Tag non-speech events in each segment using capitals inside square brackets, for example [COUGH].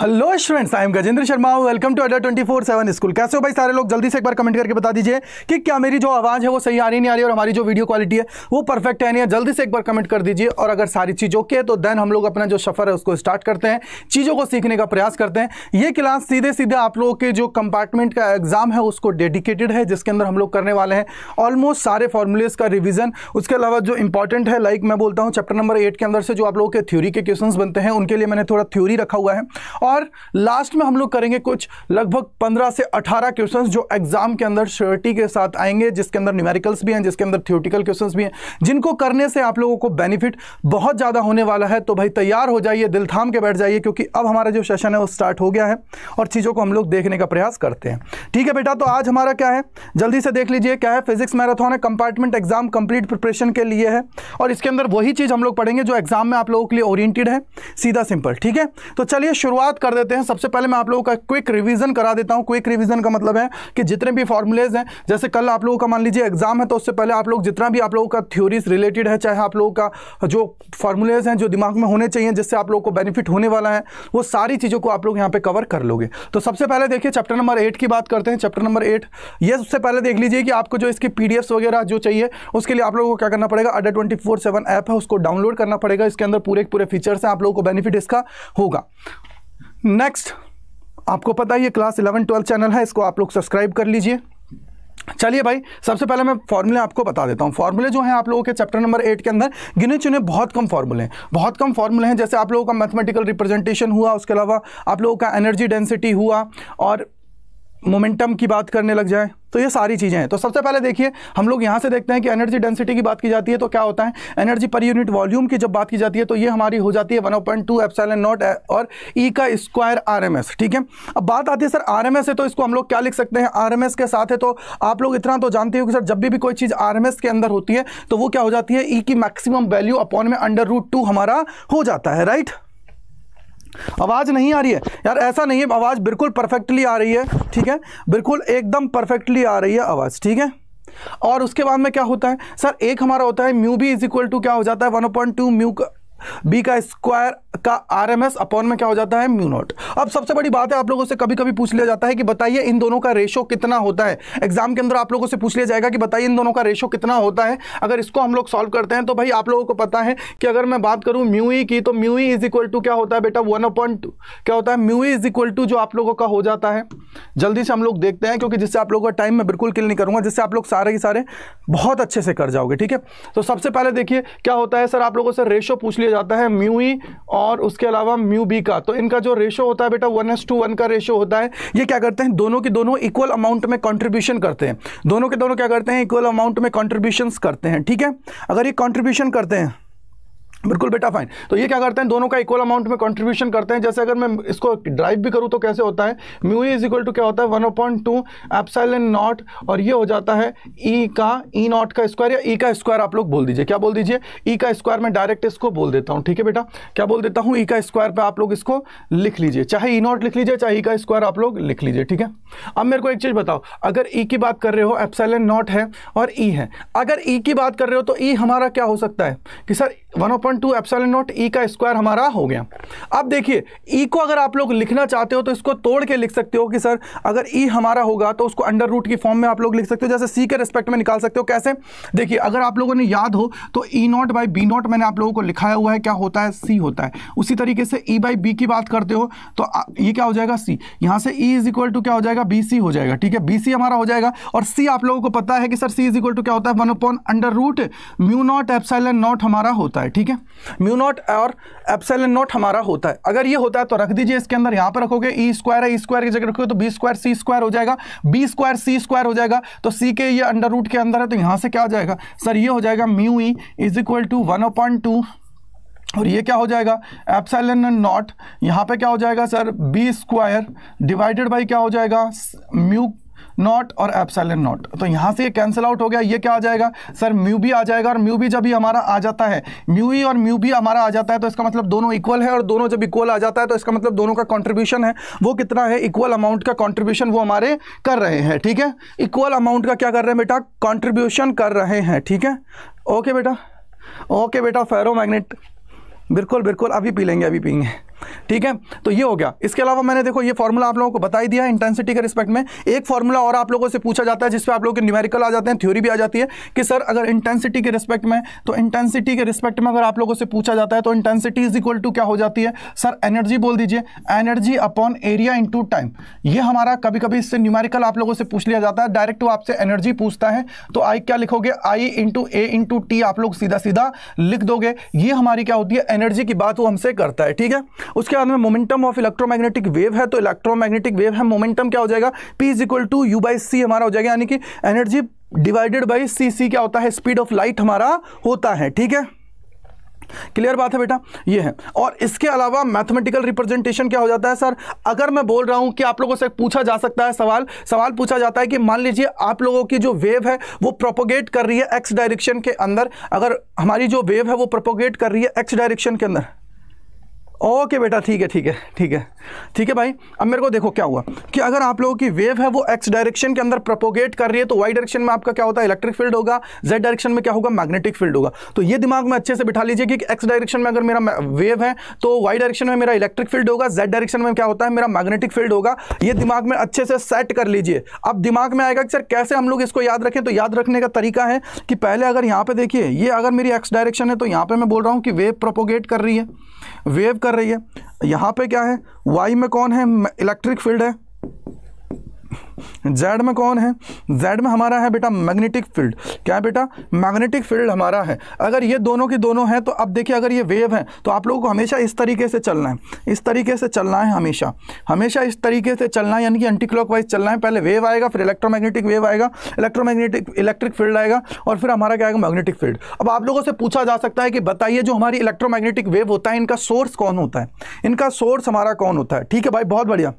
Hello students I am Gajendra Sharma welcome to Adda twenty four seven school कैसे हो भाई? सारे लोग जल्दी से एक बार कमेंट करके बता दीजिए कि क्या मेरी जो आवाज़ है वो सही आ रही नहीं आ रही और हमारी जो वीडियो क्वालिटी है वो परफेक्ट है, नहीं है? जल्दी से एक बार कमेंट कर दीजिए और अगर सारी चीज़ ओके है तो देन हम लोग अपना जो सफ़र है उसको स्टार्ट करते हैं, चीज़ों को सीखने का प्रयास करते हैं। ये क्लास सीधे सीधे आप लोगों के जो कंपार्टमेंट का एग्ज़ाम है उसको डेडिकेटेड है, जिसके अंदर हम लोग करने वाले हैं ऑलमोस्ट सारे फॉर्मुलेज का रिविजन उसके अलावा जो इंपॉर्टेंट है लाइक मैं बोलता हूँ चैप्टर नंबर एट के अंदर से जो आप लोगों के थ्योरी के क्वेश्चन बनते हैं, उनके लिए मैंने थोड़ा थ्योरी रखा हुआ है। और लास्ट में हम लोग करेंगे कुछ लगभग 15 से 18 क्वेश्चंस जो एग्ज़ाम के अंदर श्योरिटी के साथ आएँगे, जिसके अंदर न्यूमेरिकल्स भी हैं, जिसके अंदर थियोटिकल क्वेश्चंस भी हैं, जिनको करने से आप लोगों को बेनिफिट बहुत ज़्यादा होने वाला है। तो भाई तैयार हो जाइए, दिल थाम के बैठ जाइए, क्योंकि अब हमारा जो सेशन है वो स्टार्ट हो गया है और चीज़ों को हम लोग देखने का प्रयास करते हैं। ठीक है बेटा तो आज हमारा क्या है? जल्दी से देख लीजिए, क्या है? फिजिक्स मैराथन है कंपार्टमेंट एग्ज़ाम कंप्लीट प्रिपरेशन के लिए है और इसके अंदर वही चीज़ हम लोग पढ़ेंगे जो एग्ज़ाम में आप लोगों के लिए ओरिएंटेड है, सीधा सिंपल ठीक है? तो चलिए शुरुआत कर देते हैं। सबसे पहले मैं आप लोगों का क्विक रिवीजन करा देता हूँ। क्विक रिवीजन का मतलब है कि जितने भी फॉर्मुलेज हैं, जैसे कल आप लोगों का मान लीजिए एग्ज़ाम है तो उससे पहले आप लोग जितना भी आप लोगों का थ्योरीज रिलेटेड है, चाहे आप लोगों का जो फॉर्मुलेज हैं, जो दिमाग में होने चाहिए, जिससे आप लोगों को बेनिफिट होने वाला है, वो सारी चीज़ों को आप लोग यहाँ पर कवर कर लोगे। तो सबसे पहले देखिए चैप्टर नंबर एट की बात करते हैं। चैप्टर नंबर एट ये सबसे पहले देख लीजिए कि आपको जो इसकी पी वगैरह जो चाहिए, उसके लिए आप लोगों को क्या करना पड़ेगा? अडर ट्वेंटी ऐप है, उसको डाउनलोड करना पड़ेगा। इसके अंदर पूरे पूरे फीचर्स हैं, आप लोगों को बेनिफिट इसका होगा। नेक्स्ट आपको पता है ये क्लास इलेवन ट्वेल्थ चैनल है, इसको आप लोग सब्सक्राइब कर लीजिए। चलिए भाई, सबसे पहले मैं फॉर्मूले आपको बता देता हूँ। फॉर्मूले जो हैं आप लोगों के चैप्टर नंबर एट के अंदर गिने चुने बहुत कम फॉर्मूले हैं। बहुत कम फॉर्मूले हैं, जैसे आप लोगों का मैथमेटिकल रिप्रेजेंटेशन हुआ, उसके अलावा आप लोगों का एनर्जी डेंसिटी हुआ, और मोमेंटम की बात करने लग जाए तो ये सारी चीज़ें हैं। तो सबसे पहले देखिए हम लोग यहाँ से देखते हैं कि एनर्जी डेंसिटी की बात की जाती है तो क्या होता है? एनर्जी पर यूनिट वॉल्यूम की जब बात की जाती है तो ये हमारी हो जाती है one point two epsilon naught और ई e का स्क्वायर आर एम एस ठीक है? अब बात आती है सर आर एम एस है तो इसको हम लोग क्या लिख सकते हैं? आर एम एस के साथ है तो आप लोग इतना तो जानते हो कि सर जब भी, भी कोई चीज़ आर एम एस के अंदर होती है तो वो क्या हो जाती है? ई e की मैक्सिमम वैल्यू अपॉन में अंडर रूट टू हमारा हो जाता है राइट आवाज़ नहीं आ रही है। यार, ऐसा नहीं है, आवाज़ बिल्कुल परफेक्टली आ रही है, ठीक है? बिल्कुल एकदम परफेक्टली आ रही है आवाज़, ठीक है? और उसके बाद में क्या होता है? सर, एक हमारा होता है म्यू भी इज़ इक्वल टू क्या हो जाता है? One point two mu B का स्क्वायर का आर एम एस अपॉन में क्या हो जाता है? Mu naught. अब सबसे बड़ी बात है, आप लोगों से कभी कभी पूछ लिया जाता है कि बताइए इन दोनों का रेशो कितना होता है। एग्ज़ाम के अंदर आप लोगों से पूछ लिया जाएगा कि बताइए इन दोनों का रेशो कितना होता है। अगर इसको हम लोग सॉल्व करते हैं तो भाई आप लोगों को पता है कि अगर मैं बात करूँ म्यू ई की तो mu E is equal to क्या होता है बेटा? वन अपॉइंट क्या होता है? Mu E is equal to जो आप लोगों का हो जाता है। जल्दी से हम लोग देखते हैं, क्योंकि जिससे आप लोगों का टाइम मैं बिल्कुल किल नहीं करूँगा, जिससे आप लोग सारे ही सारे बहुत अच्छे से कर जाओगे, ठीक है? तो सबसे पहले देखिए, क्या होता है? सर, आप लोगों से रेशो पूछ लिया जाता है म्यू ई और उसके अलावा म्यू बी का। तो इनका जो रेशो होता है बेटा वन एस टू वन का रेशो होता है, ये क्या करते हैं? दोनों के दोनों इक्वल अमाउंट में कॉन्ट्रीब्यूशन करते हैं। दोनों के दोनों क्या करते हैं? इक्वल अमाउंट में कॉन्ट्रीब्यूशन करते हैं, ठीक है? अगर ये कॉन्ट्रीब्यूशन करते हैं बिल्कुल बेटा फाइन तो ये क्या करते हैं? दोनों का इक्वल अमाउंट में कंट्रीब्यूशन करते हैं। जैसे अगर मैं इसको ड्राइव भी करूँ तो कैसे होता है? म्यू इज़ इक्वल टू क्या होता है? One point two epsilon naught और ये हो जाता है ई e का ई e नॉट का स्क्वायर या ई e का स्क्वायर आप लोग बोल दीजिए। क्या बोल दीजिए? ई का स्क्वायर मैं डायरेक्ट इसको बोल देता हूँ, ठीक है बेटा? क्या बोल देता हूँ? ई का स्क्वायर पर आप लोग इसको लिख लीजिए। चाहे ई नॉट लिख लीजिए, चाहे ई का स्क्वायर आप लोग लिख लीजिए, ठीक है? अब मेरे को एक चीज़ बताओ। अगर ई की बात कर रहे हो एप्साइलन नॉट है और ई है। अगर ई की बात कर रहे हो तो ई हमारा क्या हो सकता है? कि sir one point two epsilon naught E का स्क्वायर हमारा हो गया। अब देखिए, ई को अगर आप लोग लिखना चाहते हो तो इसको तोड़ के लिख सकते हो कि सर, अगर ई हमारा होगा तो उसको अंडर रूट की फॉर्म में आप लोग लिख सकते हो, जैसे सी के रिस्पेक्ट में निकाल सकते हो। कैसे? देखिए, अगर आप लोगों ने याद हो तो E naught by B naught मैंने आप लोगों को लिखाया हुआ है, क्या होता है? सी होता है। उसी तरीके से ई बाई बी की बात करते हो तो ये क्या हो जाएगा? सी। यहाँ से ई इज़ इक्वल टू क्या हो जाएगा? बी सी हो जाएगा, ठीक है? बी सी हमारा हो जाएगा और सी आप लोगों को पता है कि sir, C is equal to क्या होता है? One upon under root mu naught epsilon naught हमारा होता है। ठीक है? म्यू नॉट और एप्सिलॉन नॉट हमारा होता है। अगर ये होता है तो रख दीजिए इसके अंदर, यहाँ पर रखोगे ई स्क्वायर है ई स्क्वायर की जगह रखोगे तो बी स्क्वायर सी स्क्वायर हो जाएगा। बी स्क्वायर सी स्क्वायर हो जाएगा तो सी के ये अंडर रूट के अंदर है तो यहाँ से क्या हो जाएगा? सर, ये हो जाएगा mu E is equal to one point two और ये क्या हो जाएगा? एप्साइलन नॉट यहाँ पे क्या हो जाएगा, sir? B square divided by क्या हो जाएगा? म्यू नॉट और एप्साइलन नॉट तो यहाँ से ये कैंसिल आउट हो गया, ये क्या आ जाएगा? सर म्यू भी आ जाएगा और म्यू भी जब भी हमारा आ जाता है म्यू ई और म्यू भी हमारा आ जाता है तो इसका मतलब दोनों इक्वल है और दोनों जब इक्वल आ जाता है तो इसका मतलब दोनों का कॉन्ट्रीब्यूशन है। वो कितना है? इक्वल अमाउंट का कॉन्ट्रीब्यूशन वो हमारे कर रहे हैं, ठीक है? इक्वल अमाउंट का क्या कर रहे हैं बेटा? कॉन्ट्रीब्यूशन कर रहे हैं, ठीक है? ओके बेटा? ओके बेटा फेरो मैग्नेट बिल्कुल बिल्कुल, अभी पी लेंगे, अभी पीएँगे ठीक है? तो ये हो गया। इसके अलावा मैंने देखो, ये फॉर्मूला आप लोगों को बता ही दिया इंटेंसिटी के रिस्पेक्ट में। एक फॉर्मूला और आप लोगों से पूछा जाता है, जिसपे आप लोगों के न्यूमेरिकल आ जाते हैं थ्योरी भी आ जाती है कि सर, अगर इंटेंसिटी के रिस्पेक्ट में तो इंटेंसिटी के रिस्पेक्ट में अगर आप लोगों से पूछा जाता है तो इंटेंसिटी इज़ इक्वल टू क्या हो जाती है? सर एनर्जी बोल दीजिए। Energy upon area into time ये हमारा कभी कभी इससे न्यूमेरिकल आप लोगों से पूछ लिया जाता है। डायरेक्ट वो आपसे एनर्जी पूछता है। तो आई क्या लिखोगे? I into A into T आप लोग सीधा सीधा लिख दोगे। ये हमारी क्या होती है? एनर्जी की बात वो हमसे करता है। ठीक है? उसके बाद में मोमेंटम ऑफ़ इलेक्ट्रोमैग्नेटिक वेव है तो इलेक्ट्रोमैग्नेटिक वेव है मोमेंटम क्या हो जाएगा? P is equal to U by C हमारा हो जाएगा, यानी कि energy divided by C C क्या होता है? स्पीड ऑफ़ लाइट हमारा होता है, ठीक है? क्लियर बात है बेटा? ये है। और इसके अलावा मैथमेटिकल रिप्रेजेंटेशन क्या हो जाता है सर अगर मैं बोल रहा हूँ कि आप लोगों से पूछा जा सकता है सवाल सवाल पूछा जाता है कि मान लीजिए आप लोगों की जो वेव है, वो प्रोपोगेट कर रही है एक्स डायरेक्शन के अंदर। अगर हमारी जो वेव है, वो प्रोपोगेट कर रही है एक्स डायरेक्शन के अंदर। ओके बेटा, ठीक है ठीक है ठीक है ठीक है भाई। अब मेरे को देखो क्या हुआ कि अगर आप लोगों की वेव है वो एक्स डायरेक्शन के अंदर प्रोपोगेट कर रही है तो वाई डायरेक्शन में आपका क्या होता है? इलेक्ट्रिक फ़ील्ड होगा। जेड डायरेक्शन में क्या होगा? मैग्नेटिक फ़ील्ड होगा। तो ये दिमाग में अच्छे से बिठा लीजिए कि एक्स डायरेक्शन में अगर मेरा वेव है तो वाई डायरेक्शन में मेरा इलेक्ट्रिक फ़ील्ड होगा। जेड डायरेक्शन में क्या होता है? मेरा मैग्नेटिक फ़ील्ड होगा। ये दिमाग में अच्छे से सेट कर लीजिए। अब दिमाग में आएगा कि सर कैसे हम लोग इसको याद रखें? तो याद रखने का तरीका है कि पहले अगर यहाँ पे देखिए, ये अगर मेरी एक्स डायरेक्शन है तो यहाँ पर मैं बोल रहा हूँ कि वेव प्रोपोगेट कर रही है। वेव कर रही है। यहाँ पे क्या है? वाई में कौन है? इलेक्ट्रिक फ़ील्ड है। जेड में कौन है? जेड में हमारा है बेटा मैग्नेटिक फ़ील्ड क्या है बेटा? मैग्नेटिक फ़ील्ड हमारा है। अगर ये दोनों की दोनों हैं तो अब देखिए, अगर ये वेव है तो आप लोगों को हमेशा इस तरीके से चलना है। इस तरीके से चलना है हमेशा। हमेशा इस तरीके से चलना है, यानी कि एंटी क्लॉकवाइज चलना है। पहले वेव आएगा, फिर इलेक्ट्रोमैग्नेटिक वेव आएगा इलेक्ट्रोमैग्नेटिक इलेक्ट्रिक फ़ील्ड आएगा, और फिर हमारा क्या आएगा? मैग्नेटिक फ़ील्ड अब आप लोगों से पूछा जा सकता है कि बताइए, जो हमारी इलेक्ट्रोमैग्नेटिक वेव होता है, इनका सोर्स कौन होता है? इनका सोर्स हमारा कौन होता है? ठीक है भाई, बहुत बढ़िया।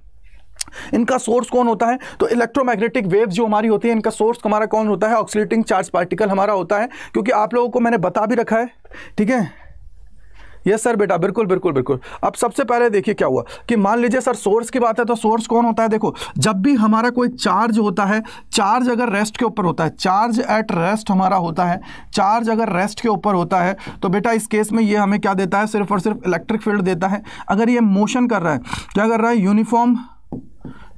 इनका सोर्स कौन होता है? तो इलेक्ट्रोमैग्नेटिक वेव जो हमारी होती है, इनका सोर्स हमारा कौन होता है? ऑक्सीटिंग चार्ज पार्टिकल हमारा होता है, क्योंकि आप लोगों को मैंने बता भी रखा है, ठीक है? यस सर बेटा, बिल्कुल बिल्कुल बिल्कुल। अब सबसे पहले देखिए क्या हुआ, कि मान लीजिए सर सोर्स की बात है तो सोर्स कौन होता है? देखो, जब भी हमारा कोई चार्ज होता है चार्ज अगर रेस्ट के ऊपर होता है चार्ज एट रेस्ट हमारा होता है चार्ज अगर रेस्ट के ऊपर होता है तो बेटा इस केस में ये हमें क्या देता है? सिर्फ़ और सिर्फ़ इलेक्ट्रिक फ़ील्ड देता है। अगर ये मोशन कर रहा है, क्या कर रहा है? यूनिफॉर्म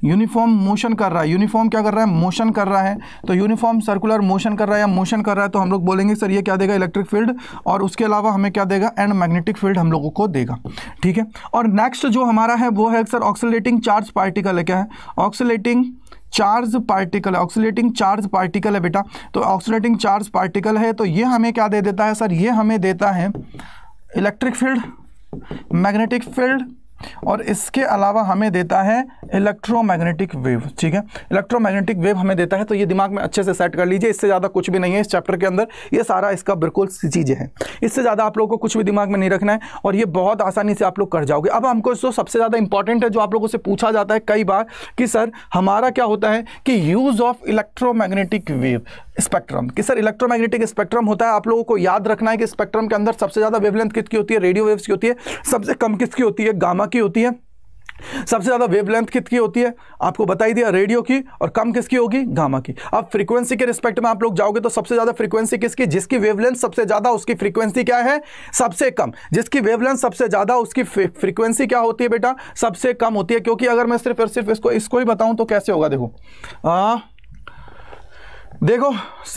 यूनिफॉर्म मोशन कर रहा है। यूनिफॉर्म क्या कर रहा है? मोशन कर रहा है। तो यूनिफॉर्म सर्कुलर मोशन कर रहा है या मोशन कर रहा है तो हम लोग बोलेंगे, सर, ये क्या देगा इलेक्ट्रिक फ़ील्ड और उसके अलावा हमें क्या देगा? एंड मैग्नेटिक फ़ील्ड हम लोगों को देगा। ठीक है? और नेक्स्ट जो हमारा है, वो है, सर ऑक्सीटिंग चार्ज पार्टिकल है क्या है? ऑक्सीटिंग चार्ज पार्टिकल है। ऑक्सीटिंग चार्ज पार्टिकल है, बेटा। तो ऑक्सीटिंग चार्ज पार्टिकल है तो ये हमें क्या दे देता है, सर? ये हमें देता है इलेक्ट्रिक फ़ील्ड मैग्नेटिक फ़ील्ड और इसके अलावा हमें देता है इलेक्ट्रोमैग्नेटिक वेव ठीक है? इलेक्ट्रोमैग्नेटिक वेव हमें देता है तो ये दिमाग में अच्छे से सेट कर लीजिए, इससे ज़्यादा कुछ भी नहीं है इस चैप्टर के अंदर। ये सारा इसका बिल्कुल चीज़ें हैं। इससे ज़्यादा आप लोगों को कुछ भी दिमाग में नहीं रखना है, और ये बहुत आसानी से आप लोग कर जाओगे। अब हमको जो सबसे ज़्यादा इंपॉर्टेंट है, जो आप लोगों से पूछा जाता है कई बार, कि सर, हमारा क्या होता है कि use of electromagnetic wave spectrum कि सर इलेक्ट्रोमैग्नेटिक स्पेक्ट्रम होता है, आप लोगों को याद रखना है कि स्पेक्ट्रम के अंदर सबसे ज़्यादा वेवलेंथ किसकी होती है? रेडियो वेव्स की होती है। सबसे कम किसकी होती है? गामा की होती है? सबसे ज़्यादा वेवलेंथ किसकी होती है? आपको बताई दिया रेडियो की और कम किसकी होगी? गामा की। अब फ्रीक्वेंसी के रिस्पेक्ट में आप लोग जाओगे तो सबसे ज़्यादा फ्रीक्वेंसी किसकी? जिसकी वेवलेंथ सबसे ज़्यादा उसकी फ्रीक्वेंसी क्या है? सबसे कम। जिसकी वेवलेंथ सबसे ज़्यादा उसकी फ्रीक्वेंसी क्या होती है बेटा? सबसे कम होती है क्योंकि अगर मैं सिर्फ़ और सिर्फ़ इसको इसको ही बताऊँ तो कैसे होगा? देखो। आ, देखो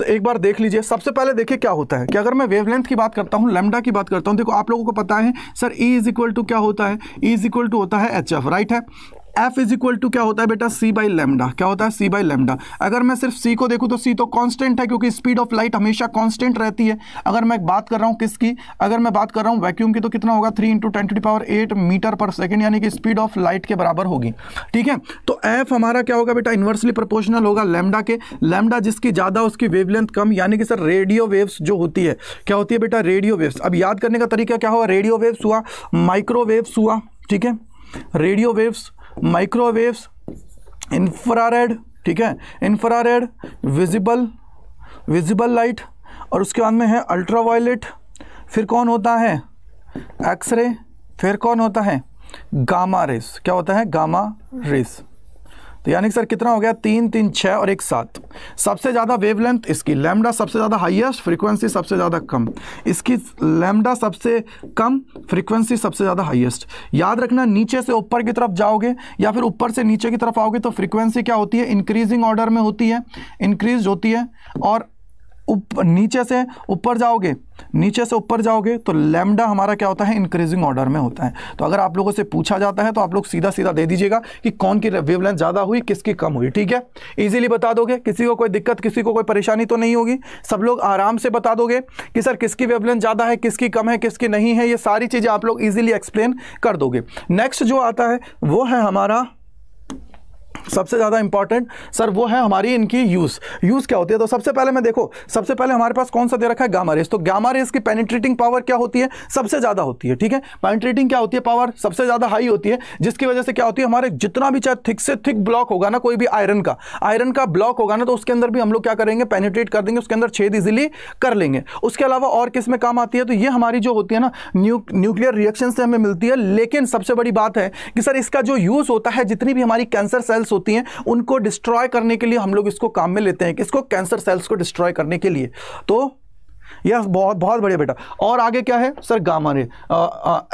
एक बार देख लीजिए। सबसे पहले देखिए क्या होता है। कि अगर मैं वेवलेंथ की बात करता हूँ लेमडा की बात करता हूँ, देखो, आप लोगों को पता है sir E is equal to क्या होता है? ई इज़ इक्वल टू होता है एच एफ़ राइट है? एफ़ इज़ इक्वल टू क्या होता है बेटा? सी बाई लेमडा क्या होता है? सी बाई लेमडा अगर मैं सिर्फ़ सी को देखूँ तो सी तो कांस्टेंट है क्योंकि स्पीड ऑफ़ लाइट हमेशा कांस्टेंट रहती है। अगर मैं बात कर रहा हूँ किसकी? अगर मैं बात कर रहा हूँ वैक्यूम की तो कितना होगा? Three into ten power eight metre per second यानी कि स्पीड ऑफ़ लाइट के बराबर होगी। ठीक है? तो एफ़ हमारा क्या होगा बेटा? इन्वर्सली प्रोपोर्शनल होगा लेमडा के। लेमडा जिसकी ज़्यादा, उसकी वेवलेंथ कम, यानी कि सर रेडियो वेव्स जो होती है। क्या होती है बेटा? रेडियो वेव्स अब याद करने का तरीका क्या हुआ? रेडियो वेव्स हुआ माइक्रोवेव्स हुआ। ठीक है? रेडियो वेव्स माइक्रोवेव्स, इंफ्रारेड, ठीक है? इंफ्रारेड, विजिबल विजिबल लाइट, और उसके बाद में है अल्ट्रावायलेट। फिर कौन होता है? एक्सरे। फिर कौन होता है? Gamma rays. क्या होता है? Gamma rays. तो यानी सर कितना हो गया? तीन तीन छः और एक सात। सबसे ज़्यादा वेवलेंथ इसकी लैमडा सबसे ज़्यादा हाईएस्ट फ्रीक्वेंसी सबसे ज़्यादा कम। इसकी लैमडा सबसे कम फ्रीक्वेंसी सबसे ज़्यादा हाईएस्ट याद रखना, नीचे से ऊपर की तरफ़ जाओगे या फिर ऊपर से नीचे की तरफ़ आओगे तो फ्रीक्वेंसी क्या होती है? इंक्रीजिंग ऑर्डर में होती है। इंक्रीज होती है और ऊपर नीचे से ऊपर जाओगे, नीचे से ऊपर जाओगे तो लैमडा हमारा क्या होता है? इंक्रीजिंग ऑर्डर में होता है। तो अगर आप लोगों से पूछा जाता है तो आप लोग सीधा सीधा दे दीजिएगा कि कौन की वेवलेंथ ज़्यादा हुई, किसकी कम हुई, ठीक है? इजीली बता दोगे, किसी को कोई दिक्कत, किसी को कोई परेशानी तो नहीं होगी। सब लोग आराम से बता दोगे कि सर किसकी वेवलेंथ ज़्यादा है, किसकी कम है, किसकी नहीं है, ये सारी चीज़ें आप लोग ईजिली एक्सप्लेन कर दोगे। नेक्स्ट जो आता है, वो है हमारा सबसे ज़्यादा इंपॉर्टेंट सर वो है हमारी इनकी यूज़ यूज़ क्या होती है? तो सबसे पहले मैं देखो, सबसे पहले हमारे पास कौन सा दे रखा है? गामा रेस तो गामा रेस की पेनिट्रेटिंग पावर क्या होती है? सबसे ज़्यादा होती है, ठीक है? पेनिट्रेटिंग क्या होती है पावर सबसे ज़्यादा हाई होती है, जिसकी वजह से क्या होती है? हमारे जितना भी चाहे थिक से थिक ब्लॉक होगा ना, कोई भी आयरन का आयरन का ब्लॉक होगा ना तो उसके अंदर भी हम लोग क्या करेंगे? पेनिट्रेट कर देंगे, उसके अंदर छेद इजिली कर लेंगे. उसके अलावा और किसमें काम आती है? तो ये हमारी जो होती है ना न्यूक्लियर रिएक्शन से हमें मिलती है, लेकिन सबसे बड़ी बात है कि सर इसका जो यूज़ होता है, जितनी भी हमारी कैंसर सेल्स होती हैं, उनको डिस्ट्रॉय करने के लिए हम लोग इसको काम में लेते हैं किसको कैंसर सेल्स को डिस्ट्रॉय करने के लिए। तो यस बहुत बहुत बढ़िया बेटा। और आगे क्या है? Sir, gamma ray.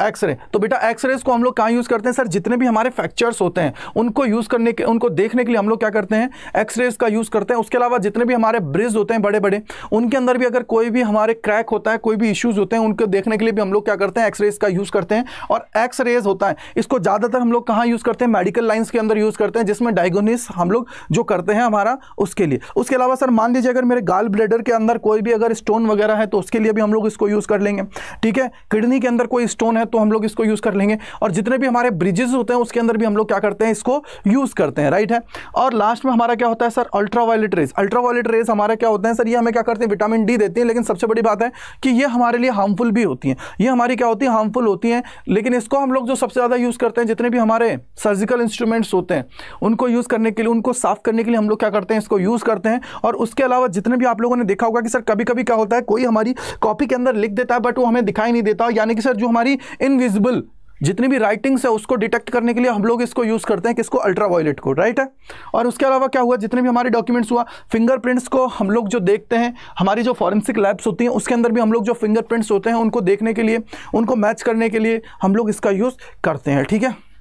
X ray. तो बेटा एक्सरेज को हम लोग कहाँ यूज़ करते हैं? सर, जितने भी हमारे फ्रैक्चर्स होते हैं, उनको यूज़ करने के, उनको देखने के लिए हम लोग क्या करते हैं? एक्सरेज का यूज़ करते हैं। उसके अलावा जितने भी हमारे ब्रिज होते हैं बड़े बड़े उनके अंदर भी अगर कोई भी हमारे क्रैक होता है, कोई भी इश्यूज़ होते हैं, उनको देखने के लिए भी हम लोग क्या करते हैं? एक्सरेज का यूज़ करते हैं। और एक्सरेज होता है, इसको ज़्यादातर हम लोग कहाँ यूज़ करते हैं? मेडिकल लाइन्स के अंदर यूज़ करते हैं, जिसमें डायगोनिस हम लोग जो करते हैं हमारा, उसके लिए। उसके अलावा सर, मान लीजिए अगर मेरे गाल ब्लेडर के अंदर कोई भी अगर स्टोन वगैरह है तो उसके लिए भी हम लोग इसको यूज़ कर लेंगे। ठीक है? किडनी के अंदर कोई स्टोन है तो हम लोग इसको यूज़ कर लेंगे। और जितने भी हमारे ब्रिजेस होते हैं, उसके अंदर भी हम लोग क्या करते हैं, इसको यूज़ करते हैं राइट है? और लास्ट में हमारा क्या होता है sir ultraviolet rays ultraviolet rays हमारा क्या होते हैं सर ये हमें क्या करते हैं? विटामिन डी देती है, लेकिन सबसे बड़ी बात है कि ये हमारे लिए हार्मफुल भी होती हैं। ये हमारी क्या होती है? हार्मफुल होती हैं, लेकिन इसको हम लोग जो सबसे ज़्यादा यूज़ करते हैं, जितने भी हमारे सर्जिकल इंस्ट्रूमेंट्स होते हैं, उनको यूज़ करने के लिए, उनको साफ़ करने के लिए हम लोग क्या करते हैं, इसको यूज़ करते हैं। और उसके अलावा जितने भी आप लोगों ने देखा होगा कि सर कभी कभी क्या होता है, कोई हमारी कॉपी के अंदर लिख देता है बट वो हमें दिखाई नहीं देता। यानी कि सर, जो हमारी इनविजिबल जितनी भी राइटिंग्स है, उसको डिटेक्ट करने के लिए हम लोग इसको यूज़ करते हैं किसको अल्ट्रावायलेट को राइट है? और उसके अलावा क्या हुआ? जितने भी हमारे डॉक्यूमेंट्स हुआ फिंगरप्रिंट्स को हम लोग जो देखते हैं, हमारी जो फॉरेंसिक लैब्स होती हैं, उसके अंदर भी हम लोग जो फिंगरप्रिंट्स होते हैं, उनको देखने के लिए, उनको मैच करने के लिए हम लोग इसका यूज़ करते हैं, ठीक है?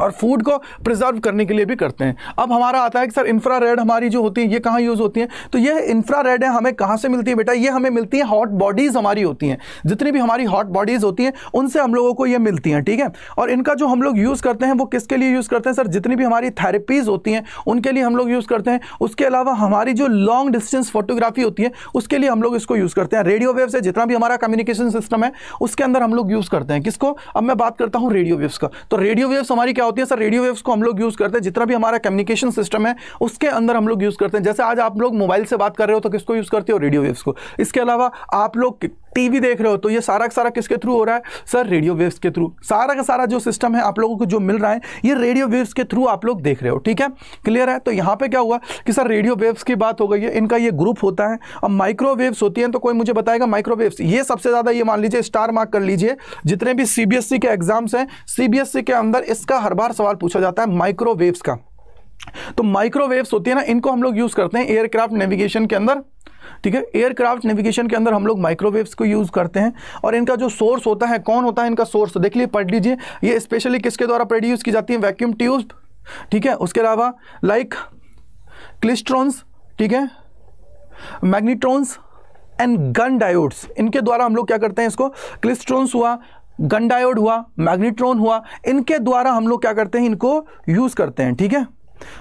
और फ़ूड को प्रिजर्व करने के लिए भी करते हैं। अब हमारा आता है कि सर इंफ्रा रेड हमारी जो होती है, ये कहाँ यूज़ होती है? तो ये इंफ्रा रेड है, हमें कहाँ से मिलती है बेटा? ये हमें मिलती है हॉट बॉडीज़ हमारी होती हैं। जितनी भी हमारी हॉट बॉडीज़ होती हैं, उनसे हम लोगों को ये मिलती हैं, ठीक है? और इनका जो हम लोग यूज़ करते हैं, वो किसके लिए यूज़ करते हैं सर जितनी भी हमारी थेरेपीज़ होती हैं, उनके लिए हम लोग यूज़ करते हैं। उसके अलावा हमारी जो लॉन्ग डिस्टेंस फोटोग्राफी होती है, उसके लिए हम लोग इसको यूज़ करते हैं। रेडियो वेव से जितना भी हमारा कम्युनिकेशन सिस्टम है, उसके अंदर हम लोग यूज़ करते हैं। किसको? अब मैं बात करता हूँ रेडियो वेव्स का। तो रेडियो वेव्स हमारी क्या होती है सर रेडियो वेव्स को हम लोग यूज़ करते हैं, जितना भी हमारा कम्युनिकेशन सिस्टम है, उसके अंदर हम लोग यूज़ करते हैं। जैसे आज आप लोग मोबाइल से बात कर रहे हो तो किसको यूज़ करते हो? रेडियो वेव्स को। इसके अलावा आप लोग टीवी देख रहे हो तो ये सारा का सारा किसके थ्रू हो रहा है? सर, रेडियो वेव्स के थ्रू। सारा का सारा जो सिस्टम है, आप लोगों को जो मिल रहा है, ये रेडियो वेव्स के थ्रू आप लोग देख रहे हो, ठीक है? क्लियर है? तो यहाँ पे क्या हुआ कि सर, रेडियो वेव्स की बात हो गई है, इनका ये ग्रुप होता है। अब माइक्रोवेव्स होती हैं तो कोई मुझे बताएगा माइक्रोवेव्स ये सबसे ज़्यादा ये मान लीजिए स्टार मार्क कर लीजिए, जितने भी सीबीएसई के एग्ज़ाम्स हैं सीबीएसई के अंदर इसका हर बार सवाल पूछा जाता है माइक्रोवेव्स का। तो माइक्रोवेव्स होती है ना, इनको हम लोग यूज़ करते हैं एयरक्राफ्ट नेविगेशन के अंदर। ठीक है? एयरक्राफ्ट नेविगेशन के अंदर हम लोग माइक्रोवेव्स को यूज़ करते हैं। और इनका जो सोर्स होता है, कौन होता है इनका सोर्स देख लीजिए, पढ़ लीजिए। ये स्पेशली किसके द्वारा प्रोड्यूस की जाती है? वैक्यूम ट्यूब ठीक है? उसके अलावा लाइक क्लिस्ट्रॉन्स ठीक है? मैग्नीट्रॉन्स एंड गन डायोड्स इनके द्वारा हम लोग क्या करते हैं इसको? क्लिस्ट्रॉन्स हुआ गन डायोड हुआ मैग्नीट्रॉन हुआ, इनके द्वारा हम लोग क्या करते हैं? इनको यूज़ करते हैं। ठीक है?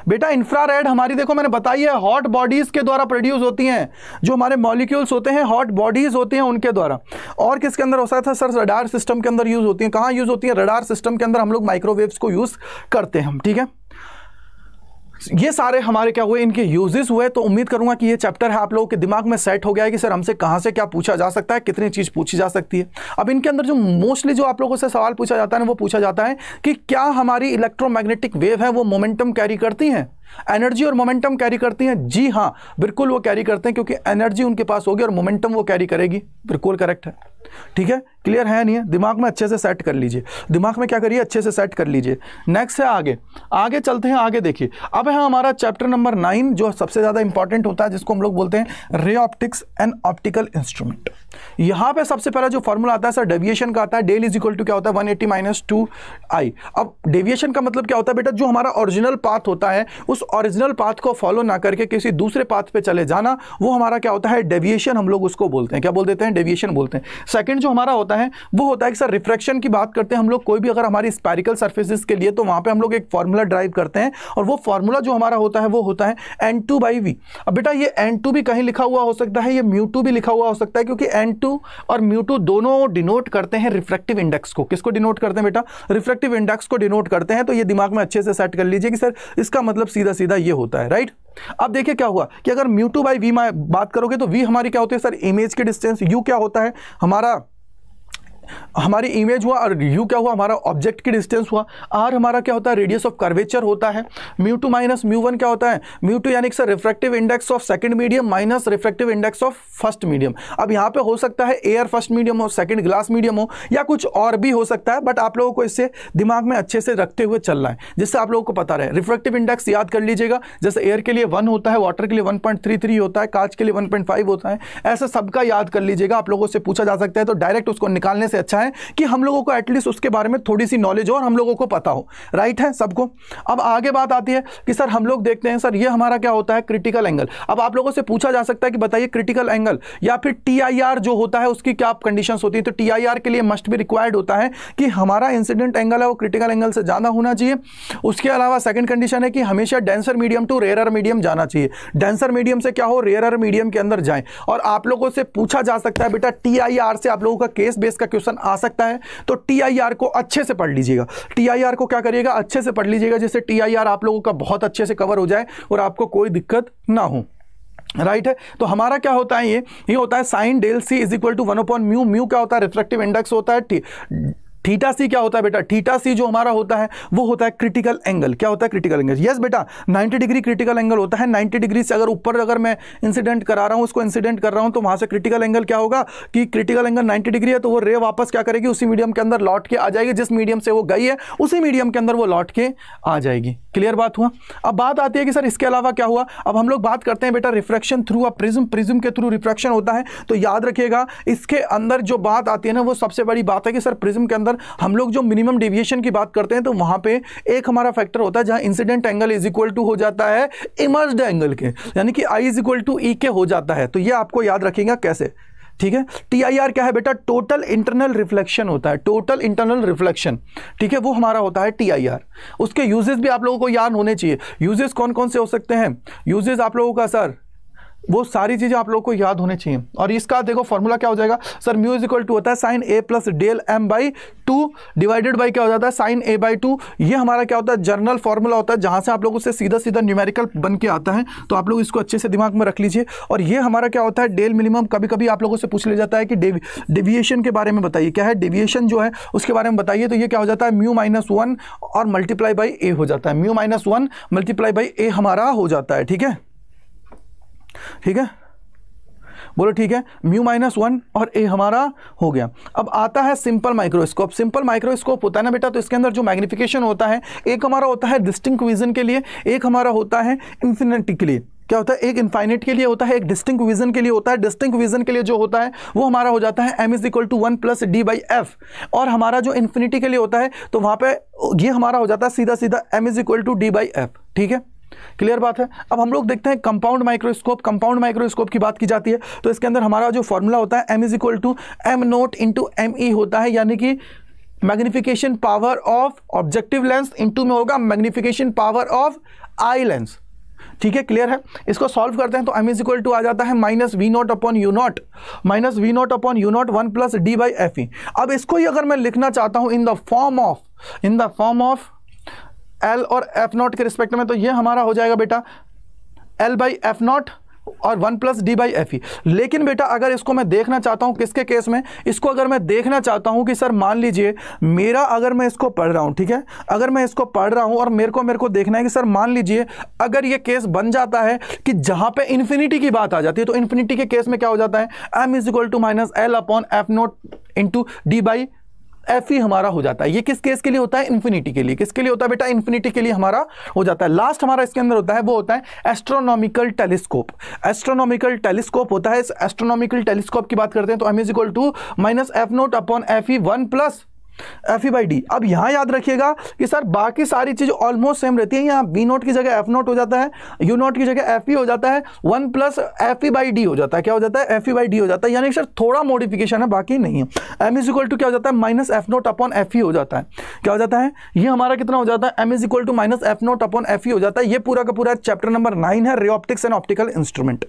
बेटा इंफ्रारेड हमारी, देखो, मैंने बताई है हॉट बॉडीज के द्वारा प्रोड्यूस होती हैं। जो हमारे मॉलिक्यूल्स होते हैं हॉट बॉडीज होती हैं उनके द्वारा। और किसके अंदर होता था सर रडार सिस्टम के अंदर यूज़ होती हैं। कहाँ यूज़ होती हैं? रडार सिस्टम के अंदर हम लोग माइक्रोवेव्स को यूज़ करते हैं ठीक है? ये सारे हमारे क्या हुए, इनके यूजेस हुए तो उम्मीद करूँगा कि ये चैप्टर है आप लोगों के दिमाग में सेट हो गया है कि सर हमसे कहाँ से क्या पूछा जा सकता है, कितनी चीज़ पूछी जा सकती है। अब इनके अंदर जो मोस्टली जो आप लोगों से सवाल पूछा जाता है वो पूछा जाता है कि क्या हमारी इलेक्ट्रोमैग्नेटिक वेव है, वो मोमेंटम कैरी करती हैं? एनर्जी और मोमेंटम कैरी करती हैं। जी हाँ बिल्कुल वो कैरी करते हैं, क्योंकि एनर्जी उनके पास होगी और मोमेंटम वो कैरी करेगी। बिल्कुल करेक्ट है। ठीक है? क्लियर है नहीं है? दिमाग में अच्छे से सेट कर लीजिए। दिमाग में क्या करिए? अच्छे से सेट कर लीजिए। नेक्स्ट है आगे। आगे चलते हैं, आगे देखिए। अब है हमारा चैप्टर नंबर नाइन जो सबसे ज़्यादा इंपॉर्टेंट होता है, जिसको हम लोग बोलते हैं रे ऑप्टिक्स एंड ऑप्टिकल इंस्ट्रूमेंट यहाँ पे सबसे पहला जो फॉर्मूला आता है सर डेविएशन का आता है। डेल इज़ इक्वल टू क्या होता है? One eighty minus two I अब डेविएशन का मतलब क्या होता है, बेटा? जो हमारा ओरिजिनल पाथ होता है उस ओरिजिनल पाथ को फॉलो ना करके किसी दूसरे पाथ पे चले जाना, वो हमारा क्या होता है? डेविएशन हम लोग उसको बोलते हैं। क्या बोल देते हैं? डेविएशन बोलते हैं। सेकंड जो हमारा होता है, वो होता है कि सर रिफ्रैक्शन की बात करते हैं हम लोग, कोई भी अगर हमारी स्पैरिकल सर्फेसिस के लिए तो वहाँ पे हम लोग एक फॉर्मूला ड्राइव करते हैं और वो फॉर्मूला जो हमारा होता है, वो होता है एन टू अब बेटा, ये एन भी कहीं लिखा हुआ हो सकता है, ये म्यू भी लिखा हुआ हो सकता है, क्योंकि एन और म्यू दोनों डिनोट करते हैं रिफ्रेक्टिव इंडेक्स को। किसको डिनोट करते हैं बेटा? रिफ्रेक्टिव इंडेक्स को डिनोट करते हैं तो ये दिमाग में अच्छे से सेट कर लीजिए कि सर इसका मतलब सीधा सीधा ये होता है राइट अब देखिए क्या हुआ कि अगर म्यू टू बाई वी बात करोगे तो वी हमारी क्या होती है, सर, इमेज के डिस्टेंस, यू क्या होता है? हमारा हमारी इमेज हुआ और यू क्या हुआ? हमारा ऑब्जेक्ट की डिस्टेंस हुआ। आर हमारा क्या होता है? रेडियस ऑफ़ कर्वेचर होता है। Mu two minus mu one क्या होता है? म्यू टू यानी sir refractive index of second medium minus refractive index of first medium अब यहाँ पे हो सकता है एयर फ़र्स्ट मीडियम हो सेकंड ग्लास मीडियम हो, या कुछ और भी हो सकता है बट आप लोगों को इससे दिमाग में अच्छे से रखते हुए चलना है, जिससे आप लोगों को पता रहे। रिफ्रेक्टिव इंडेक्स याद कर लीजिएगा, जैसे एयर के लिए वन होता है वाटर के लिए वन होता है, कांच के लिए वन होता है, ऐसा सबका याद कर लीजिएगा, आप लोगों से पूछा जा सकता है तो डायरेक्ट उसको निकालने से अच्छा है कि हम लोगों को एटलीस्ट उसके बारे में थोड़ी सी नॉलेज हो और हम लोगों को पता हो। राइट है सबको? अब आगे बात आती है कि सर हम लोग देखते हैं, सर ये हमारा क्या होता है? क्रिटिकल एंगल अब आप लोगों से पूछा जा सकता है कि बताइए क्रिटिकल एंगल या फिर टी जो होता है, उसकी क्या कंडीशन होती है? तो टी के लिए मस्ट भी रिक्वायर्ड होता है कि हमारा इंसिडेंट एंगल है, वो क्रिटिकल एंगल से ज़्यादा होना चाहिए। उसके अलावा सेकंड कंडीशन है कि हमेशा denser medium to rare medium जाना चाहिए। डेंसर मीडियम से क्या हो? रेयर मीडियम के अंदर जाए। और आप लोगों से पूछा जा सकता है, बेटा टीआईआर से आप लोगों का केस बेस का क्वेश्चन आ सकता है तो टीआईआर को अच्छे से पढ़ लीजिएगा। टीआईआर को क्या करिएगा? अच्छे से पढ़ लीजिएगा, जिससे टीआईआर आप लोगों का बहुत अच्छे से कवर हो जाए और आपको कोई दिक्कत ना हो। राइट है? तो हमारा क्या होता है ये? ये होता है sine del C is equal to one upon mu mu क्या होता है? रिफ्लेक्टिव इंडेक्स होता है थीटा सी क्या होता है बेटा? थीटा सी जो हमारा होता है, वो होता है क्रिटिकल एंगल क्या होता है क्रिटिकल एंगल यस बेटा 90 डिग्री क्रिटिकल एंगल होता है। 90 डिग्री से अगर ऊपर अगर मैं इंसिडेंट करा रहा हूँ, उसको इंसिडेंट कर रहा हूँ तो वहाँ से क्रिटिकल एंगल क्या होगा कि क्रिटिकल एंगल 90 डिग्री है तो वो रे वापस क्या करेगी? उसी मीडियम के अंदर लौट के आ जाएगी। जिस मीडियम से वो गई है, उसी मीडियम के अंदर वो लौट के आ जाएगी। क्लियर बात हुआ? अब बात आती है कि सर इसके अलावा क्या हुआ? अब हम लोग बात करते हैं बेटा refraction through a prism prism के थ्रू रिफ्रैक्शन होता है। तो याद रखिएगा, इसके अंदर जो बात आती है ना, वो सबसे बड़ी बात है कि सर प्रिज्म के अंदर हम लोग जो मिनिमम डेविएशन की बात करते हैं तो वहाँ पे एक हमारा फैक्टर होता है जहाँ incident angle is equal to हो जाता है इमर्स्ड एंगल के, यानी कि I is equal to E के हो जाता है। तो ये आपको याद रखेगा कैसे? ठीक है? टी आई आर क्या है बेटा? टोटल इंटरनल रिफ्लेक्शन होता है। टोटल इंटरनल रिफ्लेक्शन ठीक है? वो हमारा होता है टी आई आर उसके यूजेस भी आप लोगों को याद होने चाहिए। यूजेस कौन कौन से हो सकते हैं? यूजेस आप लोगों का सर वो सारी चीज़ें आप लोगों को याद होने चाहिए। और इसका देखो फॉर्मूला क्या हो जाएगा? Sir mu is equal to होता है sine A plus del M by two divided by क्या हो जाता है? साइन ए बाई टू ये हमारा क्या होता है? जर्नल फॉर्मूला होता है, जहाँ से आप लोगों से सीधा सीधा न्यूमेरिकल बन के आता है। तो आप लोग इसको अच्छे से दिमाग में रख लीजिए। और ये हमारा क्या होता है? डेल मिनिमम कभी कभी आप लोगों से पूछ लिया जाता है कि डेविएशन के बारे में बताइए। क्या है? डेविएशन जो है, उसके बारे में बताइए। तो ये क्या हो जाता है? म्यू माइनस वन और मल्टीप्लाई बाई ए हो जाता है। Mu minus one multiply by A हमारा हो जाता है। ठीक है? ठीक है? बोलो ठीक है म्यू माइनस वन और ए हमारा हो गया। अब आता है सिंपल माइक्रोस्कोप सिंपल माइक्रोस्कोप होता है ना बेटा तो इसके अंदर जो मैग्निफिकेशन होता है, एक हमारा होता है डिस्टिंग विजन के लिए, एक हमारा होता है इंफिनिटी के लिए। क्या होता है? एक इन्फाइनेट के लिए होता है, एक डिस्टिंग विजन के लिए होता है। डिस्टिंग विजन के लिए जो होता है, वो हमारा हो जाता है M is equal to one plus D by F और हमारा जो इन्फिनिटी के लिए होता है तो वहाँ पे ये हमारा हो जाता है सीधा सीधा M is equal to D by F ठीक है? क्लियर बात है? अब हम लोग देखते हैं कंपाउंड माइक्रोस्कोप कंपाउंड माइक्रोस्कोप की बात की जाती है तो इसके अंदर हमारा जो फॉर्मूला होता है M is equal to M not into M E होता है, यानी कि magnification power of objective lens into में होगा magnification power of eye lens ठीक है? क्लियर है? इसको सॉल्व करते हैं तो एम इज़ इक्वल टू आ जाता है minus V not upon U not minus V not upon U not one plus D by F E अब इसको ही अगर मैं लिखना चाहता हूँ in the form of in the form of L और एफ़ नॉट के रिस्पेक्ट में तो ये हमारा हो जाएगा बेटा एल बाई एफ़ नॉट और one plus D by F E लेकिन बेटा, अगर इसको मैं देखना चाहता हूँ किसके केस में, इसको अगर मैं देखना चाहता हूँ कि सर मान लीजिए, मेरा अगर मैं इसको पढ़ रहा हूँ, ठीक है? अगर मैं इसको पढ़ रहा हूँ और मेरे को मेरे को देखना है कि सर मान लीजिए, अगर ये केस बन जाता है कि जहाँ पे इन्फिनिटी की बात आ जाती है तो इन्फिनिटी के केस में क्या हो जाता है? M is equal to minus L upon F not into D by F E हमारा हो जाता है। ये किस केस के लिए होता है? इन्फिनिटी के लिए। किसके लिए होता है बेटा? इन्फिनिटी के लिए हमारा हो जाता है। लास्ट हमारा इसके अंदर होता है, वो होता है एस्ट्रोनॉमिकल टेलीस्कोप एस्ट्रोनॉमिकल टेलीस्कोप होता है। इस एस्ट्रोनॉमिकल टेलीस्कोप की बात करते हैं तो M is equal to minus F not upon F E one plus F E by D अब यहाँ याद रखिएगा कि सर बाकी सारी चीज़ ऑलमोस्ट सेम रहती है यहाँ बी नोट की जगह एफ़ नोट हो जाता है यू नोट की जगह एफ़ ई हो जाता है one plus F E by D हो जाता है क्या हो जाता है एफ़ ई बाई डी हो जाता है यानी सर थोड़ा मॉडिफिकेशन है बाकी नहीं है एम इज़ इक्वल टू क्या हो जाता है minus F not upon F E हो जाता है क्या हो जाता है ये हमारा कितना हो जाता है M is equal to minus F not upon F E हो जाता है ये पूरा का पूरा चैप्टर नंबर नाइन है ray optics and optical instrument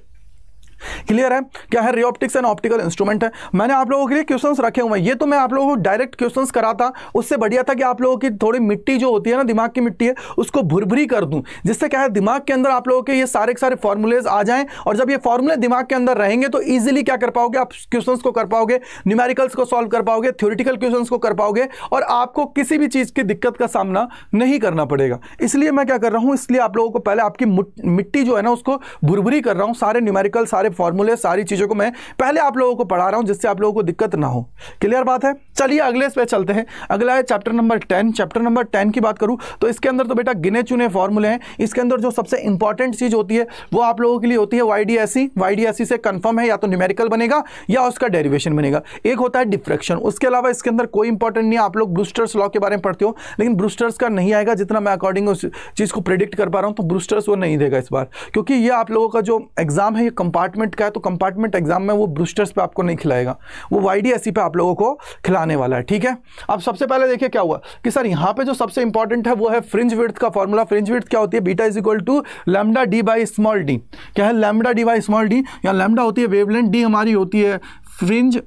clear है? क्या है? रियोप्टिक्स एंड ऑप्टिकल इंस्ट्रूमेंट है। मैंने आप लोगों के लिए क्वेश्चंस रखे हुए हैं। ये तो मैं आप लोगों को डायरेक्ट क्वेश्चंस कराता। उससे बढ़िया था कि आप लोगों की थोड़ी मिट्टी जो होती है ना, दिमाग की मिट्टी है, उसको भुरभुरी कर दूँ। जिससे क्या है? दिमाग के अंदर आप लोगों के ये सारे सारे फॉर्मूलेज आ जाएँ। और जब ये फॉर्मूले दिमाग के अंदर रहेंगे तो ईजिली क्या कर पाओगे? आप क्वेश्चंस को कर पाओगे न्यूमेरिकल्स को सॉल्व कर पाओगे थ्योरिटिकल क्वेश्चंस को कर पाओगे। और आपको किसी भी चीज़ की दिक्कत का सामना नहीं करना पड़ेगा। इसलिए मैं क्या कर रहा हूँ? इसलिए आप लोगों को पहले आपकी मिट्टी जो है ना, उसको भुरभुरी कर रहा हूँ। सारे न्यूमेरिकल सारे फॉर्मूले सारी चीज़ों को मैं पहले आप लोगों को पढ़ा रहा हूँ जिससे आप लोगों को दिक्कत ना हो। क्लियर बात है? चलिए अगले इस पे चलते हैं। अगला है chapter number ten chapter number ten की बात करूँ तो इसके अंदर तो बेटा गिने चुने फॉर्मूले हैं। इसके अंदर जो सबसे इंपॉर्टेंट चीज़ होती है, वो आप लोगों के लिए होती है वाई डी एस वाई से कन्फर्म है, या तो न्यूमेरिकल बनेगा, या उसका डेरिवेशन बनेगा। एक होता है डिफ्रेक्शन उसके अलावा इसके अंदर कोई इंपॉर्टेंट नहीं आप लोग ब्रूस्टर्स लॉ के बारे में पढ़ते हो, लेकिन ब्रूस्टर्स का नहीं आएगा जितना मैं अकॉर्डिंग उस चीज़ को प्रिडिक्ट कर पा रहा हूँ तो ब्रूस्टर्स वो नहीं देगा इस बार। क्योंकि ये आप लोगों का जो एग्ज़ाम है, ये कंपार्टमेंट का है तो कंपार्टमेंट एग्ज़ाम में वो ब्रूस्टर्स पे आपको नहीं खिलाएगा। वो वाई डी पे आप लोगों को खिलाने वाला है, ठीक है? अब सबसे पहले देखिए क्या हुआ, कि सर यहाँ पे जो सबसे इंपॉर्टेंट है, वो है फ्रिंज विर्थ का फॉर्मूला फ्रिंज विर्थ क्या होती है? Beta is equal to lambda D by small D क्या है? Lambda D by small D या लैमडा होती है वेवलेंथ डी हमारी होती है फ्रिंज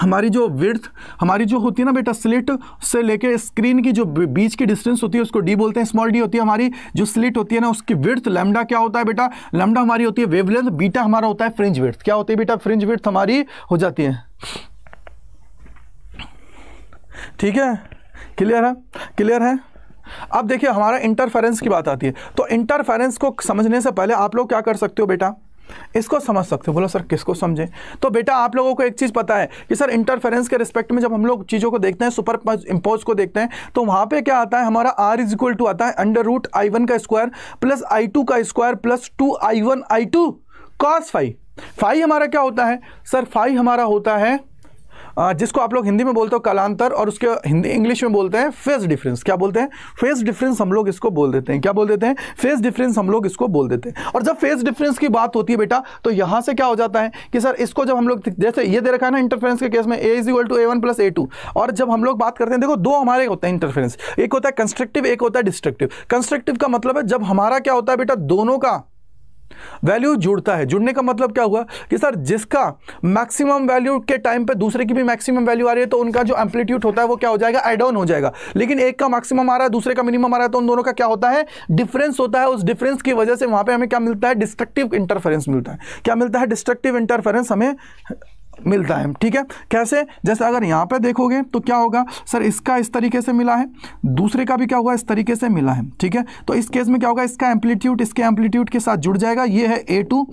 हमारी जो विर्थ हमारी जो होती है ना बेटा स्लिट से लेके स्क्रीन की जो बीच की डिस्टेंस होती है, उसको डी बोलते हैं स्मॉल डी होती है हमारी। जो स्लिट होती है ना, उसकी विर्थ लैमडा क्या होता है बेटा? लैमडा हमारी होती है वेवलेंथ बीटा हमारा होता है फ्रिंज विर्थ क्या होती है बेटा? फ्रिंज विर्थ हमारी हो जाती है। ठीक है? क्लियर है? क्लियर है? अब देखिए, हमारा इंटरफेरेंस की बात आती है। तो इंटरफेरेंस को समझने से पहले आप लोग क्या कर सकते हो बेटा? इसको समझ सकते हो। बोलो, सर, किसको समझे? तो बेटा, आप लोगों को एक चीज़ पता है कि, सर इंटरफेरेंस के रिस्पेक्ट में जब हम लोग चीज़ों को देखते हैं सुपर इम्पोज को देखते हैं तो वहाँ पे क्या आता है? हमारा आर इज़ इक्वल टू आता है अंडर रूट आई वन का स्क्वायर प्लस आई टू का square plus two I one I two cos phi phi हमारा क्या होता है? सर फाइव हमारा होता है जिसको आप लोग हिंदी में बोलते हो कलांतर और उसके हिंदी इंग्लिश में बोलते हैं फेस डिफरेंस। क्या बोलते हैं? फेस डिफरेंस हम लोग इसको बोल देते हैं। क्या बोल देते हैं? फेस डिफरेंस हम लोग इसको बोल देते हैं। और जब फेस डिफरेंस की बात होती है बेटा तो यहाँ से क्या हो जाता है कि सर, इसको जब हम लोग जैसे ये दे रखा है ना इंटरफेरेंस के केस में A is equal to A one plus A two और जब हम लोग बात करते हैं, देखो, दो हमारे होते हैं इंटरफेरेंस एक होता है कंस्ट्रक्टिव एक होता है डिस्ट्रक्टिव कंस्ट्रक्टिव का मतलब है जब हमारा क्या होता है बेटा, दोनों का वैल्यू जुड़ता है। जुड़ने का मतलब क्या हुआ कि सर, जिसका मैक्सिमम वैल्यू के टाइम पे दूसरे की भी मैक्सिमम वैल्यू आ रही है तो उनका जो एम्पलीट्यूड होता है, वो क्या हो जाएगा? एड ऑन हो जाएगा। लेकिन एक का मैक्सिमम आ रहा है, दूसरे का मिनिमम आ रहा है तो उन दोनों का क्या होता है? डिफरेंस होता है। उस डिफरेंस की वजह से वहाँ पर हमें क्या मिलता है? डिस्ट्रक्टिव इंटरफेरेंस मिलता है। क्या मिलता है? डिस्ट्रक्टिव इंटरफेरेंस हमें मिलता है, ठीक है? कैसे? जैसे अगर यहाँ पे देखोगे तो क्या होगा? सर, इसका इस तरीके से मिला है। दूसरे का भी क्या होगा? इस तरीके से मिला है, ठीक है? तो इस केस में क्या होगा? इसका एम्पलीट्यूड, इसके एम्पलीट्यूड के साथ जुड़ जाएगा। ये है ए टू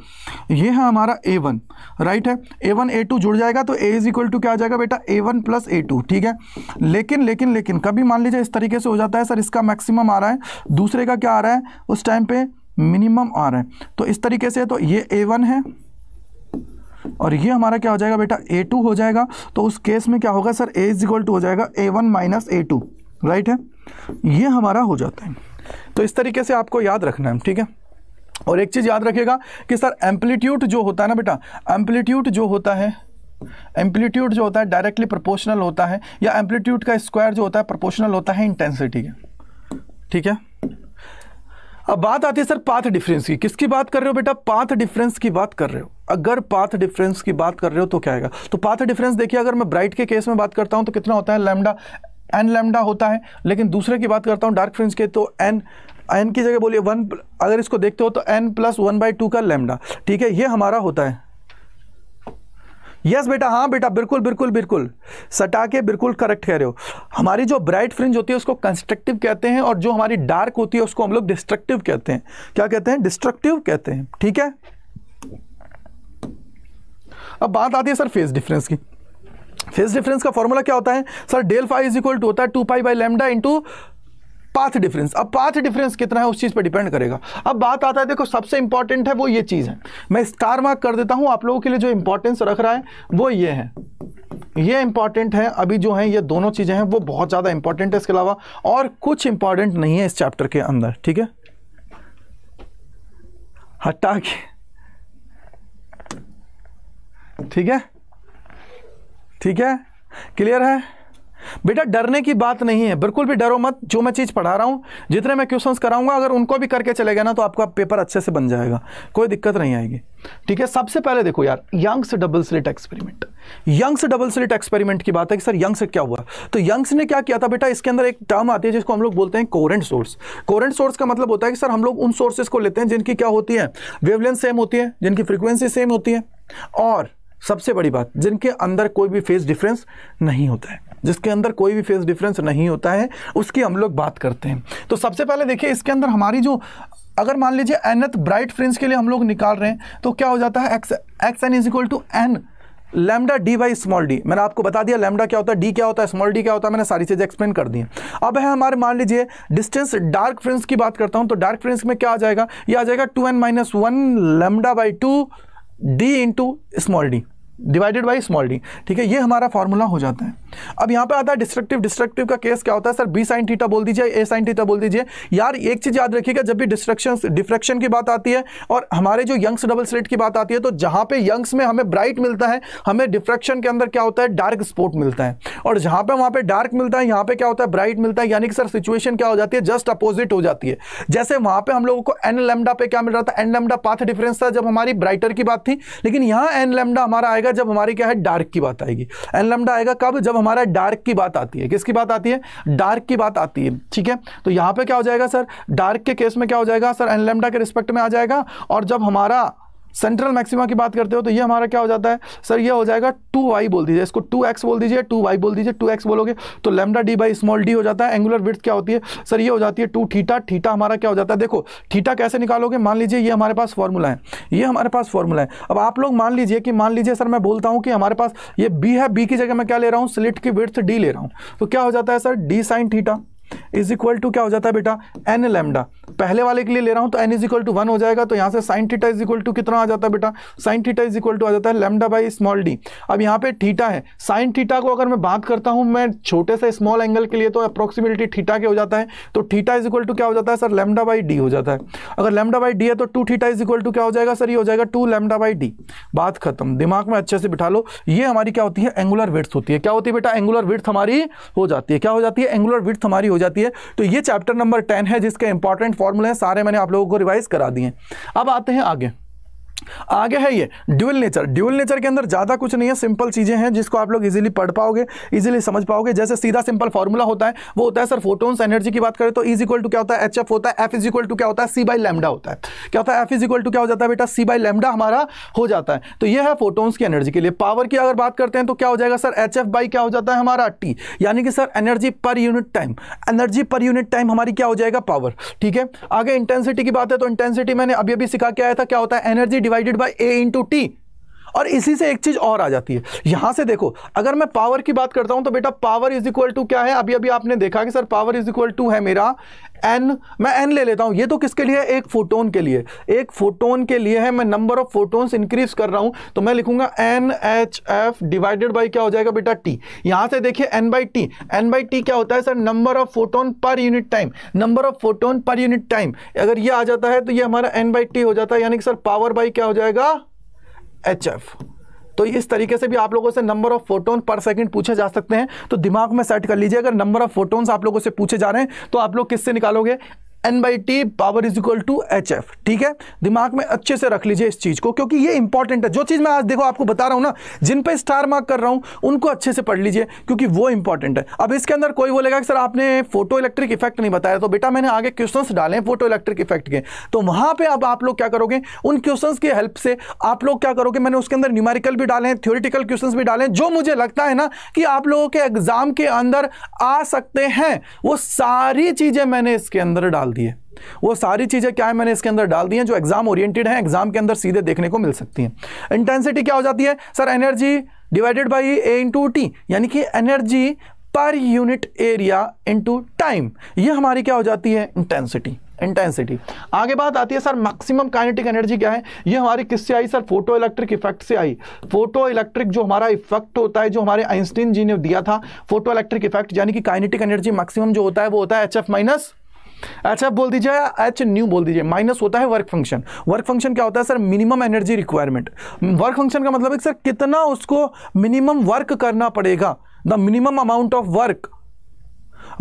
ये है हमारा ए वन राइट है? ए वन ए टू जुड़ जाएगा तो ए इज़ इक्वल टू क्या आ जाएगा बेटा? A one plus A two ठीक है? लेकिन लेकिन लेकिन, कभी मान लीजिए इस तरीके से हो जाता है, सर, इसका मैक्सिमम आ रहा है। दूसरे का क्या आ रहा है? उस टाइम पे मिनिमम आ रहा है। तो इस तरीके से तो ये ए वन है। और ये हमारा क्या हो जाएगा बेटा? ए टू हो जाएगा। तो उस केस में क्या होगा sir? A is equal to हो जाएगा A one minus A two right है? ये हमारा हो जाता है। तो इस तरीके से आपको याद रखना है, ठीक है? और एक चीज़ याद रखिएगा कि सर एम्पलीट्यूड जो होता है ना बेटा एम्पलीट्यूड जो होता है एम्पलीट्यूड जो होता है डायरेक्टली प्रोपोर्शनल होता है, या एम्पलीट्यूड का स्क्वायर जो होता है प्रोपोर्शनल होता है इंटेंसिटी के। ठीक है? अब बात आती है सर पाथ डिफरेंस की। किसकी बात कर रहे हो बेटा? पाथ डिफरेंस की बात कर रहे हो। अगर पाथ डिफरेंस की बात कर रहे हो तो क्या आएगा? तो पाथ डिफरेंस देखिए, अगर मैं ब्राइट के केस में बात करता हूँ तो कितना होता है? लैमडा एन लैमडा होता है। लेकिन दूसरे की बात करता हूँ, डार्क फ्रेंस के तो एन एन की जगह बोलिए वन, अगर इसको देखते हो तो N plus one by two का लेमडा। ठीक है, ये हमारा होता है। यस बेटा हाँ बेटा, बिल्कुल बिल्कुल बिल्कुल। सटा के बिल्कुल करेक्ट कह रहे हो। हमारी जो ब्राइट फ्रिंज होती है, उसको कंस्ट्रक्टिव कहते हैं और जो हमारी डार्क होती है, उसको हम लोग डिस्ट्रक्टिव कहते हैं। क्या कहते हैं? डिस्ट्रक्टिव कहते हैं। ठीक है? अब बात आती है सर फेस डिफरेंस की। फेस डिफरेंस का फॉर्मूला क्या होता है? Sir del phi is equal to होता है two pi by lambda into path difference. अब पाथ डिफरेंस कितना है उस चीज़ पर डिपेंड करेगा। अब बात आता है, देखो, सबसे इंपॉर्टेंट है वो ये चीज़ है। मैं स्टार मार्क कर देता हूँ आप लोगों के लिए जो इंपॉर्टेंस रख रहा है, वो ये है। ये इंपॉर्टेंट है, अभी जो है, ये दोनों चीज़ें हैं, वो बहुत ज़्यादा इंपॉर्टेंट है इसके अलावा, और कुछ इंपॉर्टेंट नहीं है इस चैप्टर के अंदर, ठीक है? हटा के, ठीक है? ठीक है? क्लियर है? बेटा, डरने की बात नहीं है। बिल्कुल भी डरो मत। जो मैं चीज़ पढ़ा रहा हूँ, जितने मैं क्वेश्चंस कराऊँगा, अगर उनको भी करके चले गए ना तो आपका पेपर अच्छे से बन जाएगा। कोई दिक्कत नहीं आएगी। ठीक है, सबसे पहले देखो यार, Young's double slit experiment. Young's double slit experiment की बात है कि सर, यंग्स क्या हुआ? तो यंग्स ने क्या किया था बेटा? इसके अंदर एक टर्म आती है जिसको हम लोग बोलते हैं कोरेंट सोर्स। कोरेंट सोर्स का मतलब होता है कि सर, हम लोग उन सोर्सेज को लेते हैं जिनकी क्या होती है? वेवलेंथ सेम होती है, जिनकी फ्रिक्वेंसी सेम होती है। और सबसे बड़ी बात, जिनके अंदर कोई भी फेस डिफरेंस नहीं होता है। जिसके अंदर कोई भी फेस डिफरेंस नहीं होता है, उसकी हम लोग बात करते हैं। तो सबसे पहले देखिए, इसके अंदर हमारी जो, अगर मान लीजिए एनथ ब्राइट फ्रेंस के लिए हम लोग निकाल रहे हैं तो क्या हो जाता है X X N is equal to N lambda D by small D मैंने आपको बता दिया लैमडा क्या होता है डी क्या होता है स्मॉल डी क्या होता है, मैंने सारी चीज़ें एक्सप्लेन कर दी अब है हमारे, मान लीजिए डिस्टेंस डार्क फ्रेंस की बात करता हूँ तो डार्क फ्रेंस में क्या आ जाएगा, ये आ जाएगा two N minus one lambda by two D into small D divided by small D ठीक है, ये हमारा फॉर्मूला हो जाता है। अब यहाँ पे आता है डिस्ट्रक्टिव डिस्ट्रक्टिव का केस क्या होता है सर बी साइन थीटा बोल दीजिए ए साइन थीटा बोल दीजिए। यार, एक चीज़ याद रखिएगा, जब भी डिस्ट्रक्शन डिफ्रेक्शन की बात आती है और हमारे जो यंग्स डबल स्लिट की बात आती है तो जहाँ पे यंग्स में हमें ब्राइट मिलता है, हमें डिफ्रेक्शन के अंदर क्या होता है डार्क स्पॉट मिलता है। और जहाँ पे वहाँ पे डार्क मिलता है, यहाँ पे क्या होता है ब्राइट मिलता है। यानी कि सर सिचुएशन क्या हो जाती है जस्ट अपोजिट हो जाती है। जैसे वहाँ पे हम लोगों को एन लेमडा पे क्या मिल रहा था एन लेमडा पाथ डिफरेंस था जब हमारी ब्राइटर की बात थी। लेकिन यहाँ एन लेमडा हमारा आएगा जब हमारी क्या है डार्क की बात आएगी। एन लेमडा आएगा कब? जब हमारा डार्क की बात आती है। किसकी बात आती है? डार्क की बात आती है। ठीक है? तो यहाँ पे क्या हो जाएगा सर डार्क के केस में क्या हो जाएगा सर एन लेमडा के रिस्पेक्ट में आ जाएगा। और जब हमारा सेंट्रल मैक्सिमा की बात करते हो तो ये हमारा क्या हो जाता है? सर, ये हो जाएगा टू वाई बोल दीजिए। इसको टू एक्स बोल दीजिए, टू वाई बोल दीजिए, टू एक्स बोलोगे तो lambda D by small D हो जाता है। एंगुलर विथ क्या होती है? सर, ये हो जाती है टू थीटा। थीटा हमारा क्या हो जाता है? देखो, थीटा कैसे निकालोगे? मान लीजिए ये हमारे पास फॉर्मूला है। ये हमारे पास फॉर्मूला है। अब आप लोग मान लीजिए कि, मान लीजिए सर, मैं बोलता हूँ कि हमारे पास ये बी है, बी की जगह मैं क्या ले रहा हूँ? स्लिट की विथ डी ले रहा हूँ। तो क्या हो जाता है sir? D sine theta. Is equal to क्या हो जाता है बेटा? एन लेमडा पहले वाले के लिए ले रहा हूँ तो N is equal to one हो जाएगा तो यहाँ से sine theta is equal to कितना आ जाता है बेटा? Sine theta is equal to आ जाता है लेमडा बाई स्मॉल डी अब यहाँ पे थीटा है। साइन थीटा को अगर मैं बात करता हूँ, मैं छोटे से स्मॉल एंगल के लिए तो अप्रोक्सीमेटली थीटा के हो जाता है? तो थीटा इज़ इक्वल टू क्या हो जाता है सर लेमडा बाई डी हो जाता है। अगर लेमडा बाई डी है तो two theta is equal to क्या हो जाएगा सर ये हो जाएगा टू लेमडा बाई डी बात खत्म। दिमाग में अच्छे से बिठा लो। ये हमारी क्या होती है? एंगुलर विड्थ होती है। क्या होती है बेटा? एंगुलर विड्थ हमारी हो जाती है। क्या हो जाती है? एंगुलर विड्थ हमारी हो जाती है। तो ये चैप्टर नंबर टेन है, जिसके इंपॉर्टेंट फॉर्मूले सारे मैंने आप लोगों को रिवाइज करा दिए अब आते हैं आगे। आगे है ये ड्यूल नेचर ड्यूल नेचर के अंदर ज़्यादा कुछ नहीं है सिंपल चीज़ें हैं जिसको आप लोग इजीली पढ़ पाओगे इजीली समझ पाओगे. जैसे सीधा सिंपल फॉर्मूला होता है, वो होता है सर फोटोन्स एनर्जी की बात करें तो इज़ इक्वल टू क्या होता है? एच एफ़ होता है. एफ़ इज़ इक्वल टू क्या होता है? सी बाई लेमडा होता है. क्या होता है? एफ़ इज़ इक्वल टू क्या हो जाता है बेटा? सी बाई लेमडा हमारा हो जाता है. तो ये है फोटोन्स की एनर्जी के लिए. पावर की अगर बात करते हैं तो क्या हो जाएगा सर? एच एफ़ बाई क्या हो जाता है हमारा? टी यानी कि sir energy per unit time energy per unit time हमारी क्या हो जाएगा? पावर ठीक है? आगे इंटेंसिटी की बात है तो इंटेंसिटी मैंने अभी अभी सिखा के आया था, क्या होता है? Energy divided by A into T और इसी से एक चीज़ और आ जाती है। यहाँ से देखो, अगर मैं पावर की बात करता हूँ तो बेटा पावर इज़ इक्वल टू क्या है? अभी अभी आपने देखा कि sir power is equal to है मेरा एन मैं एन ले लेता हूँ। ये तो किसके लिए एक फोटोन के लिए। एक फोटोन के लिए है, मैं नंबर ऑफ़ फोटोन्स इंक्रीज कर रहा हूँ तो मैं लिखूँगा N H F divided by क्या हो जाएगा बेटा? टी यहाँ से देखिए N by T N by T क्या होता है sir? Number of photon per unit time number of photon per unit time अगर ये आ जाता है तो ये हमारा एन बाई टी हो जाता है। यानी कि सर पावर बाई क्या हो जाएगा? एच एफ़ तो इस तरीके से भी आप लोगों से number of photon per second पूछे जा सकते हैं। तो दिमाग में सेट कर लीजिए, अगर नंबर ऑफ़ फोटोन्स आप लोगों से पूछे जा रहे हैं तो आप लोग किससे निकालोगे? N by T power is equal to H F ठीक है? दिमाग में अच्छे से रख लीजिए इस चीज़ को, क्योंकि ये इंपॉर्टेंट है। जो चीज़ मैं आज देखो आपको बता रहा हूँ ना, जिन पे स्टार मार्क कर रहा हूँ, उनको अच्छे से पढ़ लीजिए, क्योंकि वो इंपॉर्टेंट है। अब इसके अंदर कोई बोलेगा कि सर आपने फ़ोटो इलेक्ट्रिक इफ़ेक्ट नहीं बताया तो बेटा मैंने आगे क्वेश्चन डाले फ़ोटो इलेक्ट्रिक इफ़ेक्ट के। तो वहाँ पर अब आप लोग क्या करोगे? उन क्वेश्चन की हेल्प से आप लोग क्या करोगे? मैंने उसके अंदर न्यूमेरिकल भी डाले थ्योरिटिकल क्वेश्चन भी डाले जो मुझे लगता है ना कि आप लोगों के एग्ज़ाम के अंदर आ सकते हैं। वो सारी चीज़ें मैंने इसके अंदर डाल दी है वो सारी चीज़ें क्या है मैंने इसके अंदर डाल दी हैं, जो एग्ज़ाम ओरिएंटेड है एग्ज़ाम के अंदर सीधे देखने को मिल सकती हैं। इंटेंसिटी क्या हो जाती है? Sir energy divided by A into T यानी कि energy per unit area into time ये हमारी क्या हो जाती है? इंटेंसिटी इंटेंसिटी आगे बात आती है सर मैक्सिमम काइनेटिक एनर्जी क्या है? ये हमारी किससे आई सर फ़ोटो इलेक्ट्रिक इफ़ेक्ट से आई। फ़ोटो इलेक्ट्रिक जो हमारा इफ़ेक्ट होता है, जो हमारे आइंस्टीन जी ने दिया था फ़ोटो इलेक्ट्रिक इफ़ेक्ट यानी कि काइनेटिक एनर्जी मैक्सिमम जो होता है, वो होता है एच एफ़ माइनस एफ़ बोल दीजिए एच न्यू बोल दीजिए। माइनस होता है वर्क फ़ंक्शन वर्क फ़ंक्शन क्या होता है sir minimum energy requirement work function का मतलब है सर कितना उसको मिनिमम वर्क करना पड़ेगा? The minimum amount of work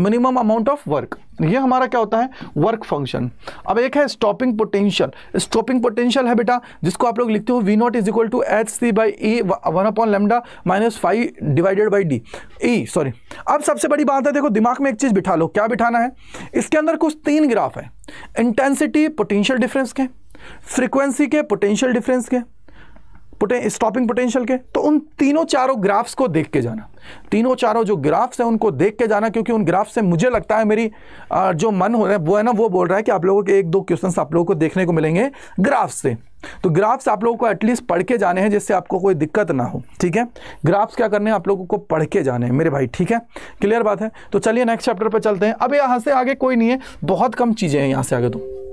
minimum amount of work ये हमारा क्या होता है? वर्क फ़ंक्शन अब एक है स्टॉपिंग पोटेंशियल स्टॉपिंग पोटेंशियल है बेटा, जिसको आप लोग लिखते हो V not is equal to H C by A one upon lambda minus phi divided by D E sorry अब सबसे बड़ी बात है, देखो दिमाग में एक चीज़ बिठा लो। क्या बिठाना है? इसके अंदर कुछ तीन ग्राफ है। इंटेंसिटी पोटेंशियल डिफरेंस के फ्रीक्वेंसी के पोटेंशियल डिफरेंस के। स्टॉपिंग पोटेंशियल के तो उन तीनों चारों ग्राफ्स को देख के जाना। तीनों चारों जो ग्राफ्स हैं उनको देख के जाना, क्योंकि उन ग्राफ से मुझे लगता है मेरी जो मन हो रहा है, वो है ना, वो बोल रहा है कि आप लोगों के एक दो क्वेश्चंस आप लोगों को देखने को मिलेंगे ग्राफ से। तो ग्राफ्स आप लोगों को एटलीस्ट पढ़ के जाने हैं, जिससे आपको कोई दिक्कत ना हो, ठीक है? ग्राफ्स क्या करने हैं? आप लोगों को पढ़ के जाने हैं, मेरे भाई, ठीक है? क्लियर बात है? तो चलिए नेक्स्ट चैप्टर पर चलते हैं। अब यहाँ से आगे कोई नहीं है, बहुत कम चीज़ें हैं यहाँ से आगे तो।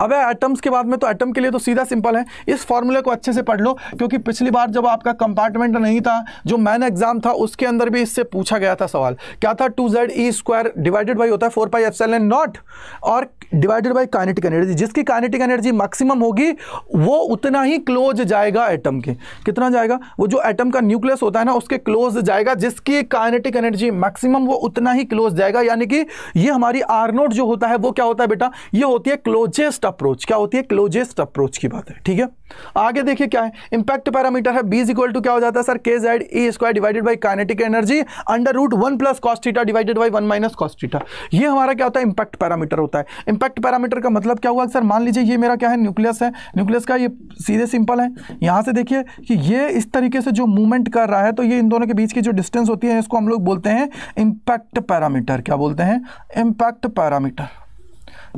अब एटम्स के बाद में तो एटम के लिए तो सीधा सिंपल है। इस फॉर्मूले को अच्छे से पढ़ लो, क्योंकि पिछली बार जब आपका कंपार्टमेंट नहीं था, जो मैन एग्ज़ाम था, उसके अंदर भी इससे पूछा गया था सवाल। क्या था? Two Z E square divided by होता है फोर पाई एफ़ नॉट और डिवाइडेड बाय काइनेटिक एनर्जी जिसकी काइनेटिक एनर्जी मैक्सिमम होगी, वो उतना ही क्लोज जाएगा एटम के। कितना जाएगा? वो जो एटम का न्यूक्लियस होता है ना, उसके क्लोज जाएगा, जिसकी काइनेटिक एनर्जी मैक्सिमम वो उतना ही क्लोज जाएगा। यानी कि ये हमारी आर नोट जो होता है, वो क्या होता है बेटा? ये होती है क्लोजेस्ट अप्रोच क्या होती है? क्लोजेस्ट अप्रोच की बात है। ठीक है? आगे देखिए क्या है। इंपैक्ट पैरामीटर है। बी इक्वल टू क्या हो जाता है sir K Z E square divided by kinetic energy under root one plus cos theta divided by one minus cos theta ये हमारा क्या होता है? इंपैक्ट पैरामीटर होता है। इंपैक्ट पैरामीटर का मतलब क्या हुआ सर मान लीजिए ये मेरा क्या है? न्यूक्लियस है। न्यूक्लियस का ये सीधे सिंपल है। यहाँ से देखिए कि ये इस तरीके से जो मूवमेंट कर रहा है तो ये इन दोनों के बीच की जो डिस्टेंस होती है, इसको हम लोग बोलते हैं इंपैक्ट पैरामीटर क्या बोलते हैं? इंपैक्ट पैरामीटर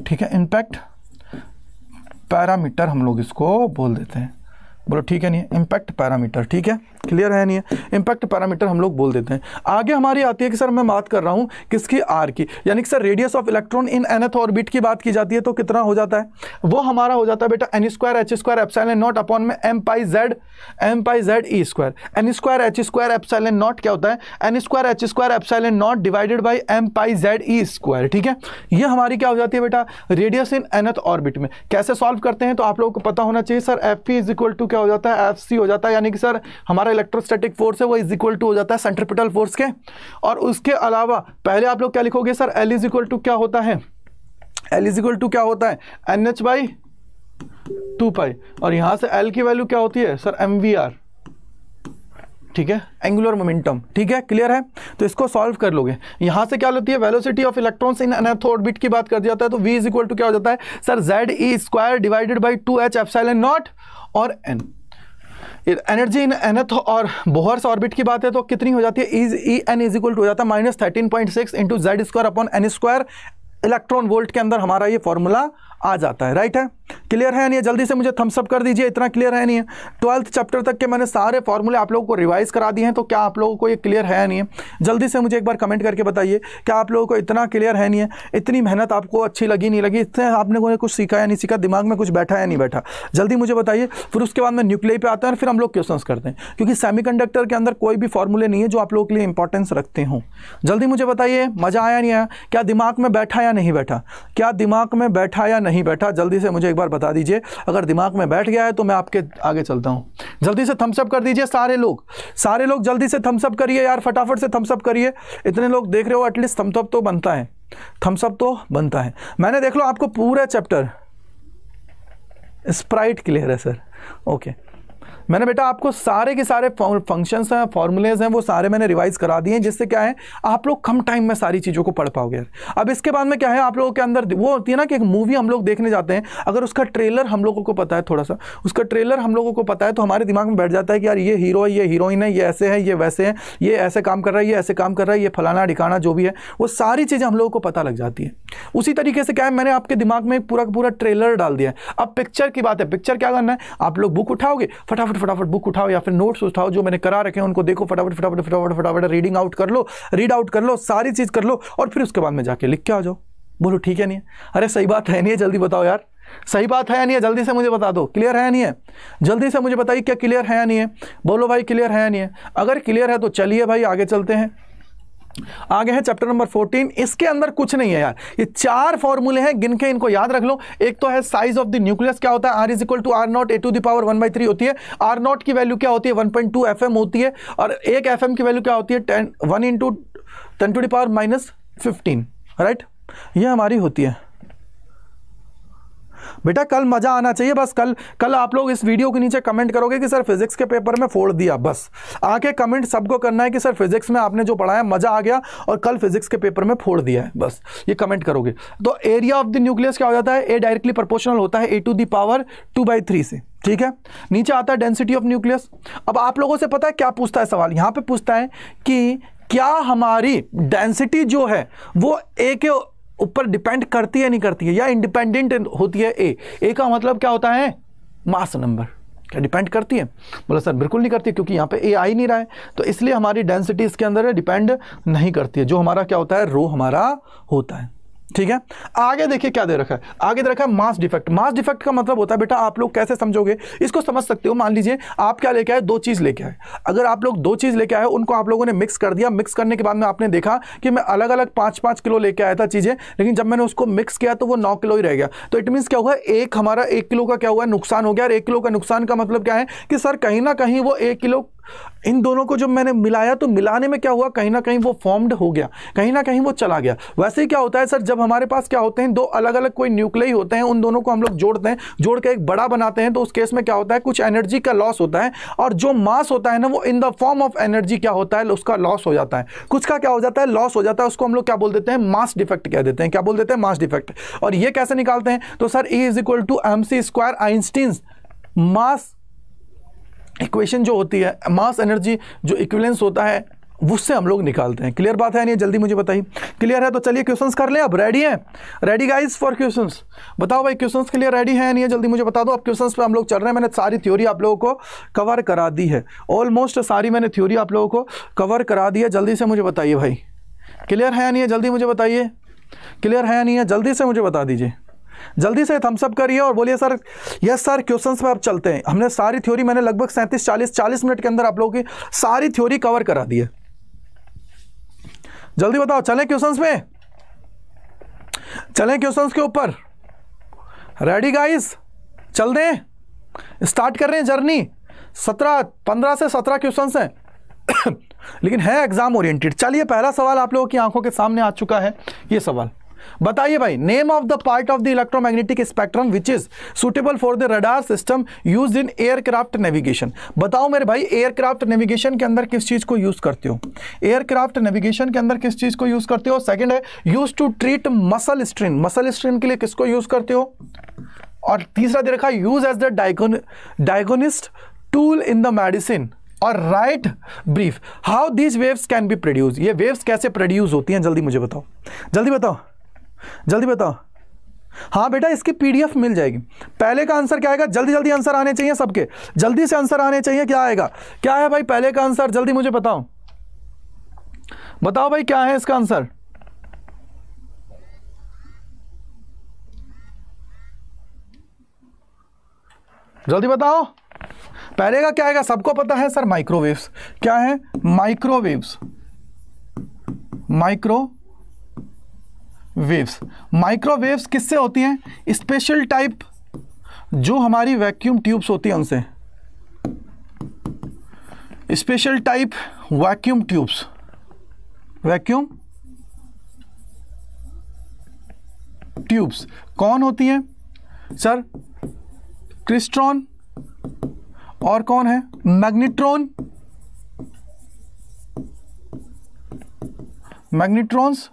ठीक है? इंपैक्ट पैरामीटर हम लोग इसको बोल देते हैं। बोलो, ठीक है, नहीं इम्पैक्ट पैरामीटर ठीक है? क्लियर है नहीं है? इम्पैक्ट पैरामीटर हम लोग बोल देते हैं। आगे हमारी आती है कि सर मैं बात कर रहा हूँ किसकी आर की। यानी कि sir radius of electron in nth orbit की बात की जाती है तो कितना हो जाता है? वो हमारा हो जाता है बेटा N square H square epsilon not upon में M pi Z M pi Z E square N square H square epsilon not क्या होता है? N square H square epsilon not divided by M pi Z E square ठीक है? ये हमारी क्या हो जाती है बेटा? रेडियस इन एनथ ऑर्बिट में। कैसे सॉल्व करते हैं तो आप लोगों को पता होना चाहिए, sir F P is equal to क्या हो जाता है? एफ़ सी हो जाता है। यानी कि सर, हमारा इलेक्ट्रोस्टैटिक फोर्स है, वो इज़ इक्वल टू हो जाता है सेंट्रिपिटल फोर्स के। और उसके अलावा, पहले आप लोग क्या लिखोगे sir? L is equal to क्या होता है? एल इज़ इक्वल टू क्या होता है? N H by two pi और यहाँ से एल की वैल्यू क्या होती है? सर एम वी आर ठीक है? एंगुलर मोमेंटम ठीक है? क्लियर है? तो इसको सॉल्व कर लोगे। यहाँ से क्या होती है? Velocity of electrons in nth orbit की बात कर दिया जाता है तो v इज़ इक्वल टू क्या हो जाता है? Sir z E square divided by two H epsilon naught और n एनर्जी इन एनथ और बोहर्स ऑर्बिट की बात है तो कितनी हो जाती है? Is E N is equal to हो जाता है minus thirteen point six into Z square upon N square electron volt के अंदर हमारा ये फॉर्मूला आ जाता है राइट है? क्लियर है नहीं? जल्दी से मुझे थम्सअप कर दीजिए, इतना क्लियर है नहीं है। ट्वेल्थ चैप्टर तक के मैंने सारे फॉर्मूले आप लोगों को रिवाइज करा दिए हैं तो क्या आप लोगों को ये क्लियर है नहीं है? जल्दी से मुझे एक बार कमेंट करके बताइए, क्या आप लोगों को इतना क्लियर है नहीं है? इतनी मेहनत आपको अच्छी लगी, नहीं लगी? इतने आपने को कुछ सीखा या नहीं सीखा? दिमाग में कुछ बैठा या नहीं बैठा? जल्दी मुझे बताइए, फिर उसके बाद में न्यूक्लियर पे आता है, फिर हम लोग क्वेश्चन करते हैं। क्योंकि सेमी के अंदर कोई भी फॉर्मूले नहीं है जो आप लोगों के लिए इंपॉर्टेंस रखते हों। जल्दी मुझे बताइए, मज़ा आया नहीं आया? क्या दिमाग में बैठा या नहीं बैठा? क्या दिमाग में बैठा या नहीं बैठा, जल्दी से मुझे एक बार बता दीजिए। अगर दिमाग में बैठ गया है तो मैं आपके आगे चलता हूँ। जल्दी से थम्सअप कर दीजिए सारे लोग। सारे लोग जल्दी से थम्सअप करिए यार, फटाफट से थम्सअप करिए। इतने लोग देख रहे हो एटलीस्ट थम्सअप तो बनता है। थम्सअप तो बनता है। मैंने देख लो आपको पूरा चैप्टर स्प्राइट क्लियर है सर ओके मैंने बेटा आपको सारे के सारे फ़ंक्शंस हैं फॉर्मूलेज हैं, वो सारे मैंने रिवाइज करा दिए हैं, जिससे क्या है, आप लोग कम टाइम में सारी चीज़ों को पढ़ पाओगे अब इसके बाद में क्या है, आप लोगों के अंदर वो होती है ना कि एक मूवी हम लोग देखने जाते हैं, अगर उसका ट्रेलर हम लोगों को पता है थोड़ा सा, उसका ट्रेलर हम लोगों को पता है तो हमारे दिमाग में बैठ जाता है कि यार ये हीरो है, ये हीरोइन है, ये ऐसे है, ये वैसे है, ये ऐसे काम कर रहा है, ये ऐसे काम कर रहा है, ये फलाना ठिकाना जो भी है, वो सारी चीज़ें हम लोगों को पता लग जाती है। उसी तरीके से क्या है, मैंने आपके दिमाग में पूरा पूरा ट्रेलर डाल दिया अब पिक्चर की बात है पिक्चर क्या करना है, आप लोग बुक उठाओगे, फटाफट फटाफट बुक उठाओ या फिर नोट्स उठाओ, जो मैंने करा रखे हैं उनको देखो, फटाफट फटाफट फटाफट फटाफट रीडिंग आउट कर लो रीड आउट कर लो, सारी चीज़ कर लो और फिर उसके बाद में जाके लिख के आ जाओ। बोलो, ठीक है, नहीं अरे, सही बात है, नहीं है, जल्दी बताओ यार। सही बात है या नहीं है, जल्दी से मुझे बता दो। क्लियर है या नहीं है? जल्दी से मुझे बताइए, क्या क्लियर है या नहीं है? बोलो भाई क्लियर है या नहीं है? अगर क्लियर है तो चलिए भाई, आगे चलते हैं। आगे है चैप्टर नंबर 14 इसके अंदर कुछ नहीं है यार। ये चार फॉर्मूले हैं, गिन के इनको याद रख लो। एक तो है साइज़ ऑफ़ द न्यूक्लियस क्या होता है? R is equal to R naught A to the power one by three होती है। आर नॉट की वैल्यू क्या होती है? One point two F M होती है। और एक एफ़ एम की वैल्यू क्या होती है? Ten one into ten to the power minus fifteen right ये हमारी होती है। बेटा, कल मज़ा आना चाहिए, बस कल कल आप लोग इस वीडियो के नीचे कमेंट करोगे कि सर फिजिक्स के पेपर में फोड़ दिया, बस। आके कमेंट सबको करना है कि सर फिजिक्स में आपने जो पढ़ाया मज़ा आ गया और कल फिजिक्स के पेपर में फोड़ दिया है, बस। ये कमेंट करोगे। तो एरिया ऑफ़ द न्यूक्लियस क्या हो जाता है? ए डायरेक्टली प्रपोर्शनल होता है A to the power two by three से, ठीक है? नीचे आता है डेंसिटी ऑफ़ न्यूक्लियस अब आप लोगों से पता है क्या पूछता है सवाल? यहाँ पे पूछता है कि क्या हमारी डेंसिटी जो है, वो ए के ऊपर डिपेंड करती है, नहीं करती है, या इंडिपेंडेंट होती है ए ए का मतलब क्या होता है? मास नंबर क्या डिपेंड करती है? बोला, सर, बिल्कुल नहीं करती क्योंकि यहाँ पे ए आ ही नहीं रहा है। तो इसलिए हमारी डेंसिटी इसके अंदर डिपेंड नहीं करती है। जो हमारा क्या होता है? रो हमारा होता है। ठीक है? आगे देखिए क्या दे रखा है। आगे दे रखा है मास डिफेक्ट मास डिफेक्ट का मतलब होता है, बेटा, आप लोग कैसे समझोगे? इसको समझ सकते हो। मान लीजिए, आप क्या लेके आए? दो चीज़ लेके आए। अगर आप लोग दो चीज़ लेके आए, उनको आप लोगों ने मिक्स कर दिया। मिक्स करने के बाद में आपने देखा कि मैं अलग अलग पाँच पाँच किलो लेके आया था चीज़ें, लेकिन जब मैंने उसको मिक्स किया तो वो नौ किलो ही रह गया। तो इट मीन्स क्या हुआ? एक हमारा एक किलो का क्या हुआ? नुकसान हो गया। और एक किलो का नुकसान का मतलब क्या है कि सर, कहीं ना कहीं वो एक किलो इन दोनों को जब मैंने मिलाया तो मिलाने में क्या हुआ? कहीं ना कहीं वो फॉर्म्ड हो गया, कहीं ना कहीं वो चला गया। वैसे ही क्या होता है सर, जब हमारे पास क्या होते हैं, दो अलग अलग कोई न्यूक्लियाई होते हैं, उन दोनों को हम लोग जोड़ते हैं, जोड़ के एक बड़ा बनाते हैं तो उस केस में क्या होता है, कुछ एनर्जी का लॉस होता है, और जो मास होता है ना, वो in the form of energy क्या होता है, उसका लॉस हो जाता है। कुछ का क्या हो जाता है लॉस हो जाता है, उसको हम लोग क्या बोल देते हैं मास डिफेक्ट कह देते हैं। क्या बोल देते हैं मास डिफेक्ट और ये कैसे निकालते हैं? तो sir E is equal to M C square Einstein mass equation जो होती है, मास एनर्जी जो इक्विलेंस होता है, उससे हम लोग निकालते हैं। क्लियर बात है नहीं? जल्दी मुझे बताइए। क्लियर है तो चलिए क्वेश्चंस कर लें। अब रेडी हैं? रेडी गाइस फॉर क्वेश्चंस बताओ भाई क्वेश्चंस के लिए रेडी है नहीं? है जल्दी मुझे बता दो। अब क्वेश्चंस पे हम लोग चल रहे हैं। मैंने सारी थ्योरी आप लोगों को कवर करा दी है। ऑलमोस्ट सारी मैंने थ्योरी आप लोगों को कवर करा दी है। जल्दी से मुझे बताइए भाई। क्लियर है नहीं? है जल्दी मुझे बताइए। क्लियर है नहीं? है जल्दी से मुझे बता दीजिए। जल्दी से थम्सअप करिए और बोलिए, सर यस सर क्वेश्चन पे आप चलते हैं। हमने सारी थ्योरी मैंने लगभग सैंतीस, चालीस चालीस मिनट के अंदर आप लोगों की सारी थ्योरी कवर करा दी है। जल्दी बताओ, चलें क्वेश्चंस में चलें क्वेश्चंस के ऊपर। रेडी गाइस चल दें। स्टार्ट कर रहे हैं जर्नी सत्रह, पंद्रह से सत्रह क्वेश्चंस हैं। [COUGHS] लेकिन है एग्ज़ाम ओरिएंटेड चलिए, पहला सवाल आप लोगों की आँखों के सामने आ चुका है। ये सवाल। बताइए भाई name of the part of the electromagnetic spectrum which is suitable for the radar system use in aircraft navigation बताओ मेरे भाई एयरक्राफ्ट नेविगेशन के अंदर किस चीज़ को यूज़ करते हो? एयरक्राफ्ट नेविगेशन के अंदर किस चीज़ को यूज़ करते हो? सेकंड है use to treat muscle strain muscle strain के लिए किसको यूज़ करते हो? और तीसरा दे रखा use as the diagnostic tool in the medicine और right brief how these waves can be produce ये वेव्स कैसे प्रोड्यूस होती हैं? जल्दी मुझे बताओ। जल्दी बताओ। जल्दी बताओ। हाँ बेटा, इसकी पीडीएफ मिल जाएगी। पहले का आंसर क्या आएगा? जल्दी जल्दी आंसर आने चाहिए सबके। जल्दी से आंसर आने चाहिए, क्या आएगा? क्या है भाई पहले का आंसर? जल्दी मुझे बताओ। बताओ भाई, क्या है इसका आंसर? जल्दी बताओ। पहले का क्या आएगा? सबको पता है सर, माइक्रोवेव्स। क्या है? माइक्रोवेव्स। Micro waves. माइक्रोवेव्स किससे होती हैं? स्पेशल टाइप जो हमारी वैक्यूम ट्यूब्स होती हैं उनसे। Special type vacuum tubes. Vacuum tubes. कौन होती हैं? सर, क्रिस्ट्रॉन और कौन है? मैग्नेट्रॉन। मैग्नेट्रॉन्स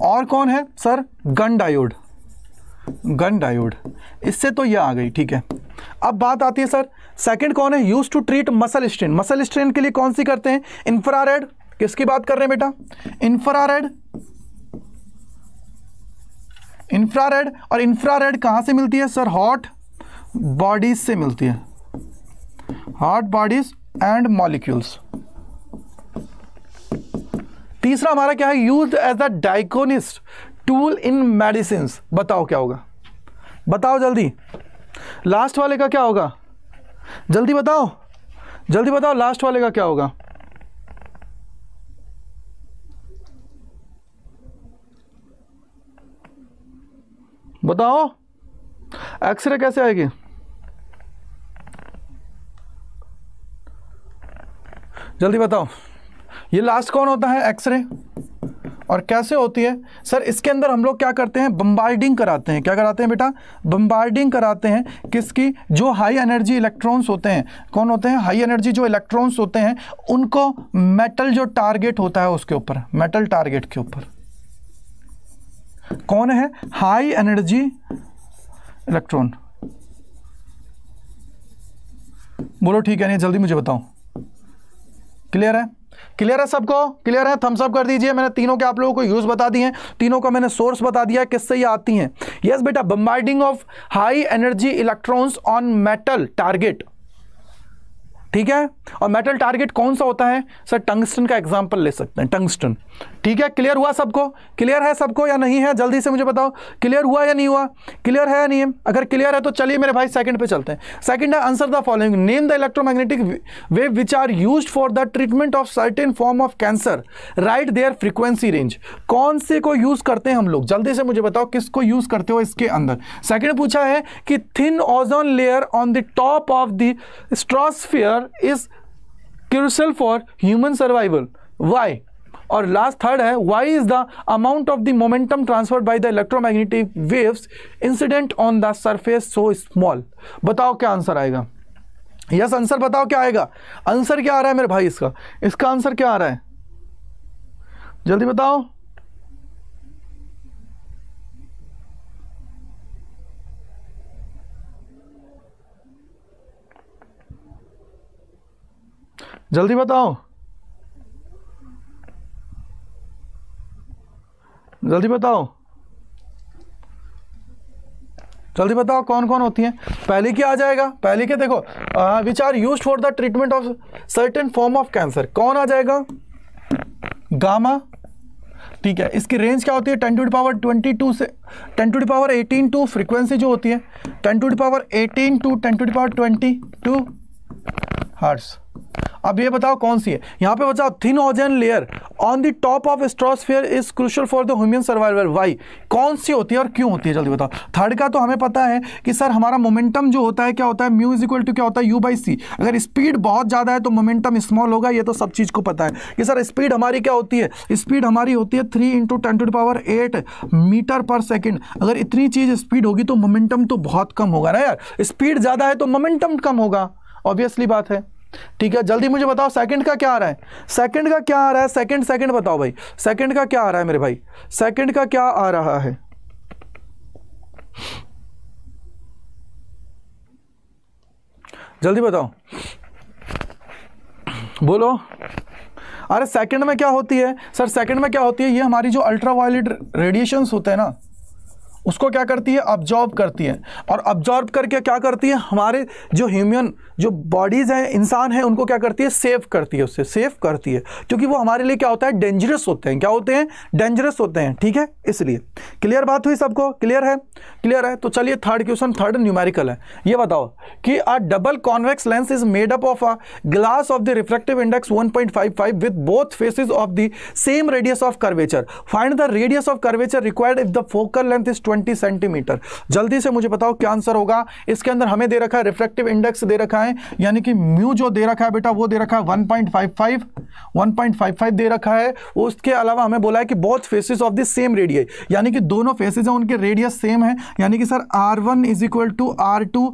और कौन है? Sir, Gunn diode. Gunn diode. इससे तो ये आ गई, ठीक है। अब बात आती है, सर सेकंड कौन है? Use to treat muscle strain muscle strain के लिए कौन सी करते हैं? इंफ्रारेड किसकी बात कर रहे हैं बेटा? इंफ्रारेड इंफ्रारेड और इंफ्रारेड कहाँ से मिलती है, सर? हॉट बॉडीज से मिलती है। हॉट बॉडीज एंड मॉलिक्यूल्स तीसरा हमारा क्या है? Use as a diagnostic tool in medicine बताओ क्या होगा? बताओ जल्दी। लास्ट वाले का क्या होगा? जल्दी बताओ। जल्दी बताओ लास्ट वाले का क्या होगा? बताओ। एक्सरे कैसे आएगी? जल्दी बताओ। ये लास्ट कौन होता है? एक्सरे और कैसे होती है? सर इसके अंदर हम लोग क्या करते हैं? बम्बार्डिंग कराते हैं। क्या कराते हैं बेटा? बम्बार्डिंग कराते हैं किसकी? जो हाई एनर्जी इलेक्ट्रॉन्स होते हैं। कौन होते हैं? हाई एनर्जी जो इलेक्ट्रॉन्स होते हैं, उनको मेटल जो टारगेट होता है उसके ऊपर मेटल टारगेट के ऊपर। कौन है? हाई एनर्जी इलेक्ट्रॉन बोलो, ठीक है, नहीं, जल्दी मुझे बताओ। क्लियर है? क्लियर है सबको? क्लियर है? थम्सअप कर दीजिए। मैंने तीनों के आप लोगों को यूज़ बता दिए तीनों का मैंने सोर्स बता दिया किससे ये आती हैं। यस बेटा bombarding of high energy electrons on metal target ठीक है? और मेटल टारगेट कौन सा होता है? सर टंगस्टन का एग्जांपल ले सकते हैं टंगस्टन ठीक है? क्लियर हुआ सबको? क्लियर है सबको या नहीं है? जल्दी से मुझे बताओ। क्लियर हुआ या नहीं हुआ? क्लियर है या नहीं है? अगर क्लियर है तो चलिए मेरे भाई सेकंड पे चलते हैं। सेकंड है answer the following name the electromagnetic wave which are use for the treatment of certain form of cancer right their frequency range कौन से को यूज़ करते हैं हम लोग? जल्दी से मुझे बताओ किसको यूज़ करते हो इसके अंदर। सेकेंड पूछा है कि thin ozone layer on the top of the stratosphere is crucial for human survival why और लास्ट थर्ड है why is the amount of the momentum transfer by the electromagnetic waves incident on the surface so small बताओ क्या answer आएगा? Yes answer बताओ क्या आएगा? Answer क्या आ रहा है मेरे भाई इसका? इसका आंसर क्या आ रहा है? जल्दी बताओ। जल्दी बताओ। जल्दी बताओ। जल्दी बताओ कौन कौन होती हैं। पहले क्या आ जाएगा? पहले क्या देखो which are use for the treatment of certain form of cancer कौन आ जाएगा? गामा। ठीक है, इसकी रेंज क्या होती है? Ten to power twenty two से ten to power eighteen to frequency जो होती है ten to power eighteen to ten to the power twenty two hertz अब ये बताओ कौन सी है? यहाँ पे बताओ thin ozone layer on the top of stratosphere is crucial for the human survival why कौन सी होती है और क्यों होती है? जल्दी बताओ। थर्ड का तो हमें पता है कि सर हमारा मोमेंटम जो होता है, क्या होता है? म्यू इज़ इक्वल टू क्या होता है? यू बाई सी अगर स्पीड बहुत ज़्यादा है तो मोमेंटम स्मॉल होगा, ये तो सब चीज़ को पता है। कि सर स्पीड हमारी क्या होती है? स्पीड हमारी होती है three into ten to power eight metre per second अगर इतनी चीज़ स्पीड होगी तो मोमेंटम तो बहुत कम होगा ना यार। स्पीड ज़्यादा है तो मोमेंटम कम होगा। ऑब्वियसली बात है। ठीक है, जल्दी मुझे बताओ सेकंड का क्या आ रहा है? सेकंड का क्या आ रहा है? सेकंड सेकंड बताओ भाई। सेकंड का क्या आ रहा है मेरे भाई? सेकंड का क्या आ रहा है? जल्दी बताओ। बोलो। अरे सेकंड में क्या होती है? सर सेकंड में क्या होती है? ये हमारी जो अल्ट्रा अल्ट्रावायलेट रेडिएशंस होते हैं ना उसको क्या करती है? ऑब्जॉर्व करती है। और ऑब्जॉर्व करके क्या करती है? हमारे जो ह्यूमन जो बॉडीज़ हैं, इंसान हैं, उनको क्या करती है? सेव करती है उससे सेव करती है। क्योंकि वो हमारे लिए क्या होता है? डेंजरस होते हैं। क्या होते हैं? डेंजरस होते हैं। ठीक है? इसलिए। क्लियर बात हुई सबको? क्लियर है? क्लियर है? तो चलिए थर्ड क्वेश्चन थर्ड न्यूमेरिकल है। ये बताओ कि a double convex lens is made up of a glass of the refractive index 1.55 with both faces of the same radius of curvature find the radius of curvature required if the focal length is twenty centimetre जल्दी से मुझे बताओ क्या answer होगा? इसके अंदर हमें दे रखा है रिफ्लेक्टिव इंडेक्स दे रखा है, यानी कि म्यू जो दे रखा है बेटा, वो दे रखा है 1.55 1.55 दे रखा है। उसके अलावा हमें बोला है कि both faces of the same radius यानी कि दोनों फेसेस हैं, उनके रेडियस सेम है, यानी कि sir R one is equal to R two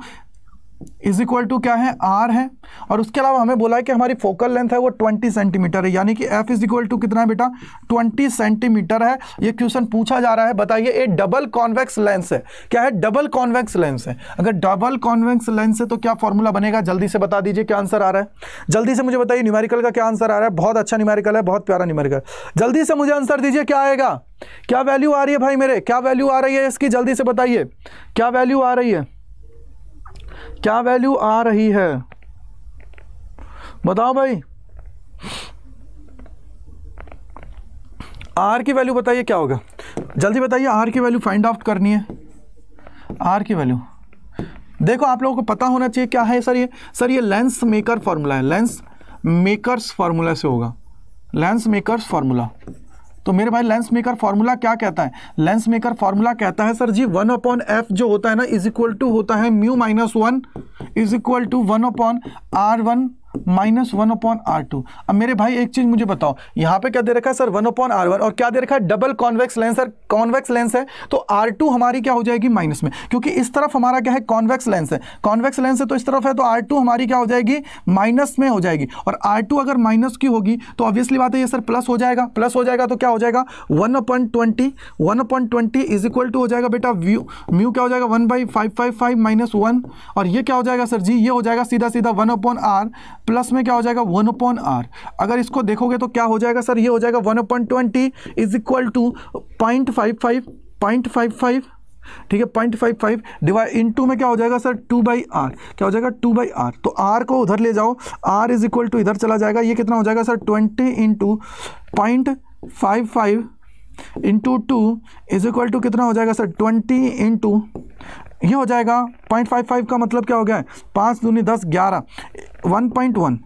is equal to क्या है? आर है। और उसके अलावा हमें बोला है कि हमारी फोकल लेंथ है वो 20 सेंटीमीटर है। यानी कि एफ़ इज़ इक्वल टू कितना है बेटा? 20 सेंटीमीटर है। ये क्वेश्चन पूछा जा रहा है। बताइए, ये डबल कॉन्वेक्स लेंस है। क्या है? डबल कॉन्वेक्स लेंस है। अगर डबल कॉन्वेक्स लेंस है तो क्या फॉर्मूला बनेगा? जल्दी से बता दीजिए क्या आंसर आ रहा है। जल्दी से मुझे बताइए न्यूमेरिकल का क्या आंसर आ रहा है? बहुत अच्छा न्यूमेरिकल है, बहुत प्यारा न्यूमेरिकल जल्दी से मुझे आंसर दीजिए, क्या आएगा? क्या वैल्यू आ रही है भाई मेरे? क्या वैल्यू आ रही है इसकी? जल्दी से बताइए। क्या वैल्यू आ रही है? क्या वैल्यू आ रही है? बताओ भाई। आर की वैल्यू बताइए, क्या होगा? जल्दी बताइए आर की वैल्यू फाइंड आउट करनी है। आर की वैल्यू देखो, आप लोगों को पता होना चाहिए क्या है, सर, ये सर, ये लेंस मेकर फॉर्मूला है। लेंस मेकर्स फॉर्मूला से होगा। लेंस मेकर्स फॉर्मूला तो मेरे भाई लेंस मेकर फॉर्मूला क्या कहता है? लेंस मेकर फॉर्मूला कहता है sir ji one upon F जो होता है ना इज़ इक्वल टू होता है mu minus one is equal to one upon R one minus one upon R two. अब मेरे भाई, एक चीज़ मुझे बताओ, यहाँ पे क्या दे रखा है sir? One upon R one. और क्या दे रखा है? Double convex lens, sir, convex lens है। तो आर टू हमारी क्या हो जाएगी? माइनस में। क्योंकि इस तरफ़ हमारा क्या है? कॉन्वेक्स लेंस है। कॉन्वेक्स लेंस है तो इस तरफ़ है तो आर टू हमारी क्या हो जाएगी? माइनस में हो जाएगी। और आर टू अगर माइनस की होगी तो ऑब्वियसली बात है ये, सर, प्लस हो जाएगा। प्लस हो जाएगा तो क्या हो जाएगा? One upon twenty. One upon twenty is equal to हो जाएगा बेटा व्यू म्यू क्या हो जाएगा? One by five five five, minus one. और ये क्या हो जाएगा, सर जी? ये हो जाएगा सीधा सीधा वन अपॉन आर। प्लस में क्या हो जाएगा? One upon R. अगर इसको देखोगे तो क्या हो जाएगा सर? ये हो जाएगा one upon twenty is equal to point five five, point five five, ठीक है? Point five five divide in two में क्या हो जाएगा सर? To by are. क्या हो जाएगा? Two by R. तो आर को उधर ले जाओ। आर इज़ इक्वल टू इधर चला जाएगा। ये कितना हो जाएगा sir? Twenty into point five five into two is equal to कितना हो जाएगा सर? ट्वेंटी इंटू, ये हो जाएगा पॉइंट फाइव फाइव का मतलब क्या हो गया है? पाँच दूनी दस ग्यारह। One point one.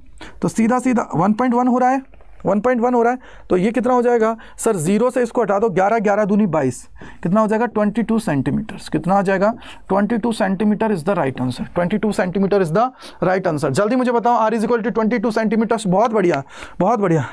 तो सीधा सीधा 1.1 हो रहा है 1.1 हो रहा है तो ये कितना हो जाएगा? सर, ज़ीरो से इसको हटा दो 11 11 दूनी 22 कितना हो जाएगा? 22 सेंटीमीटर कितना हो जाएगा? 22 centimetre is the right answer. 22 centimetre is the right answer. जल्दी मुझे बताओ, R is equal to twenty centimetre बहुत बढ़िया बहुत बढ़िया।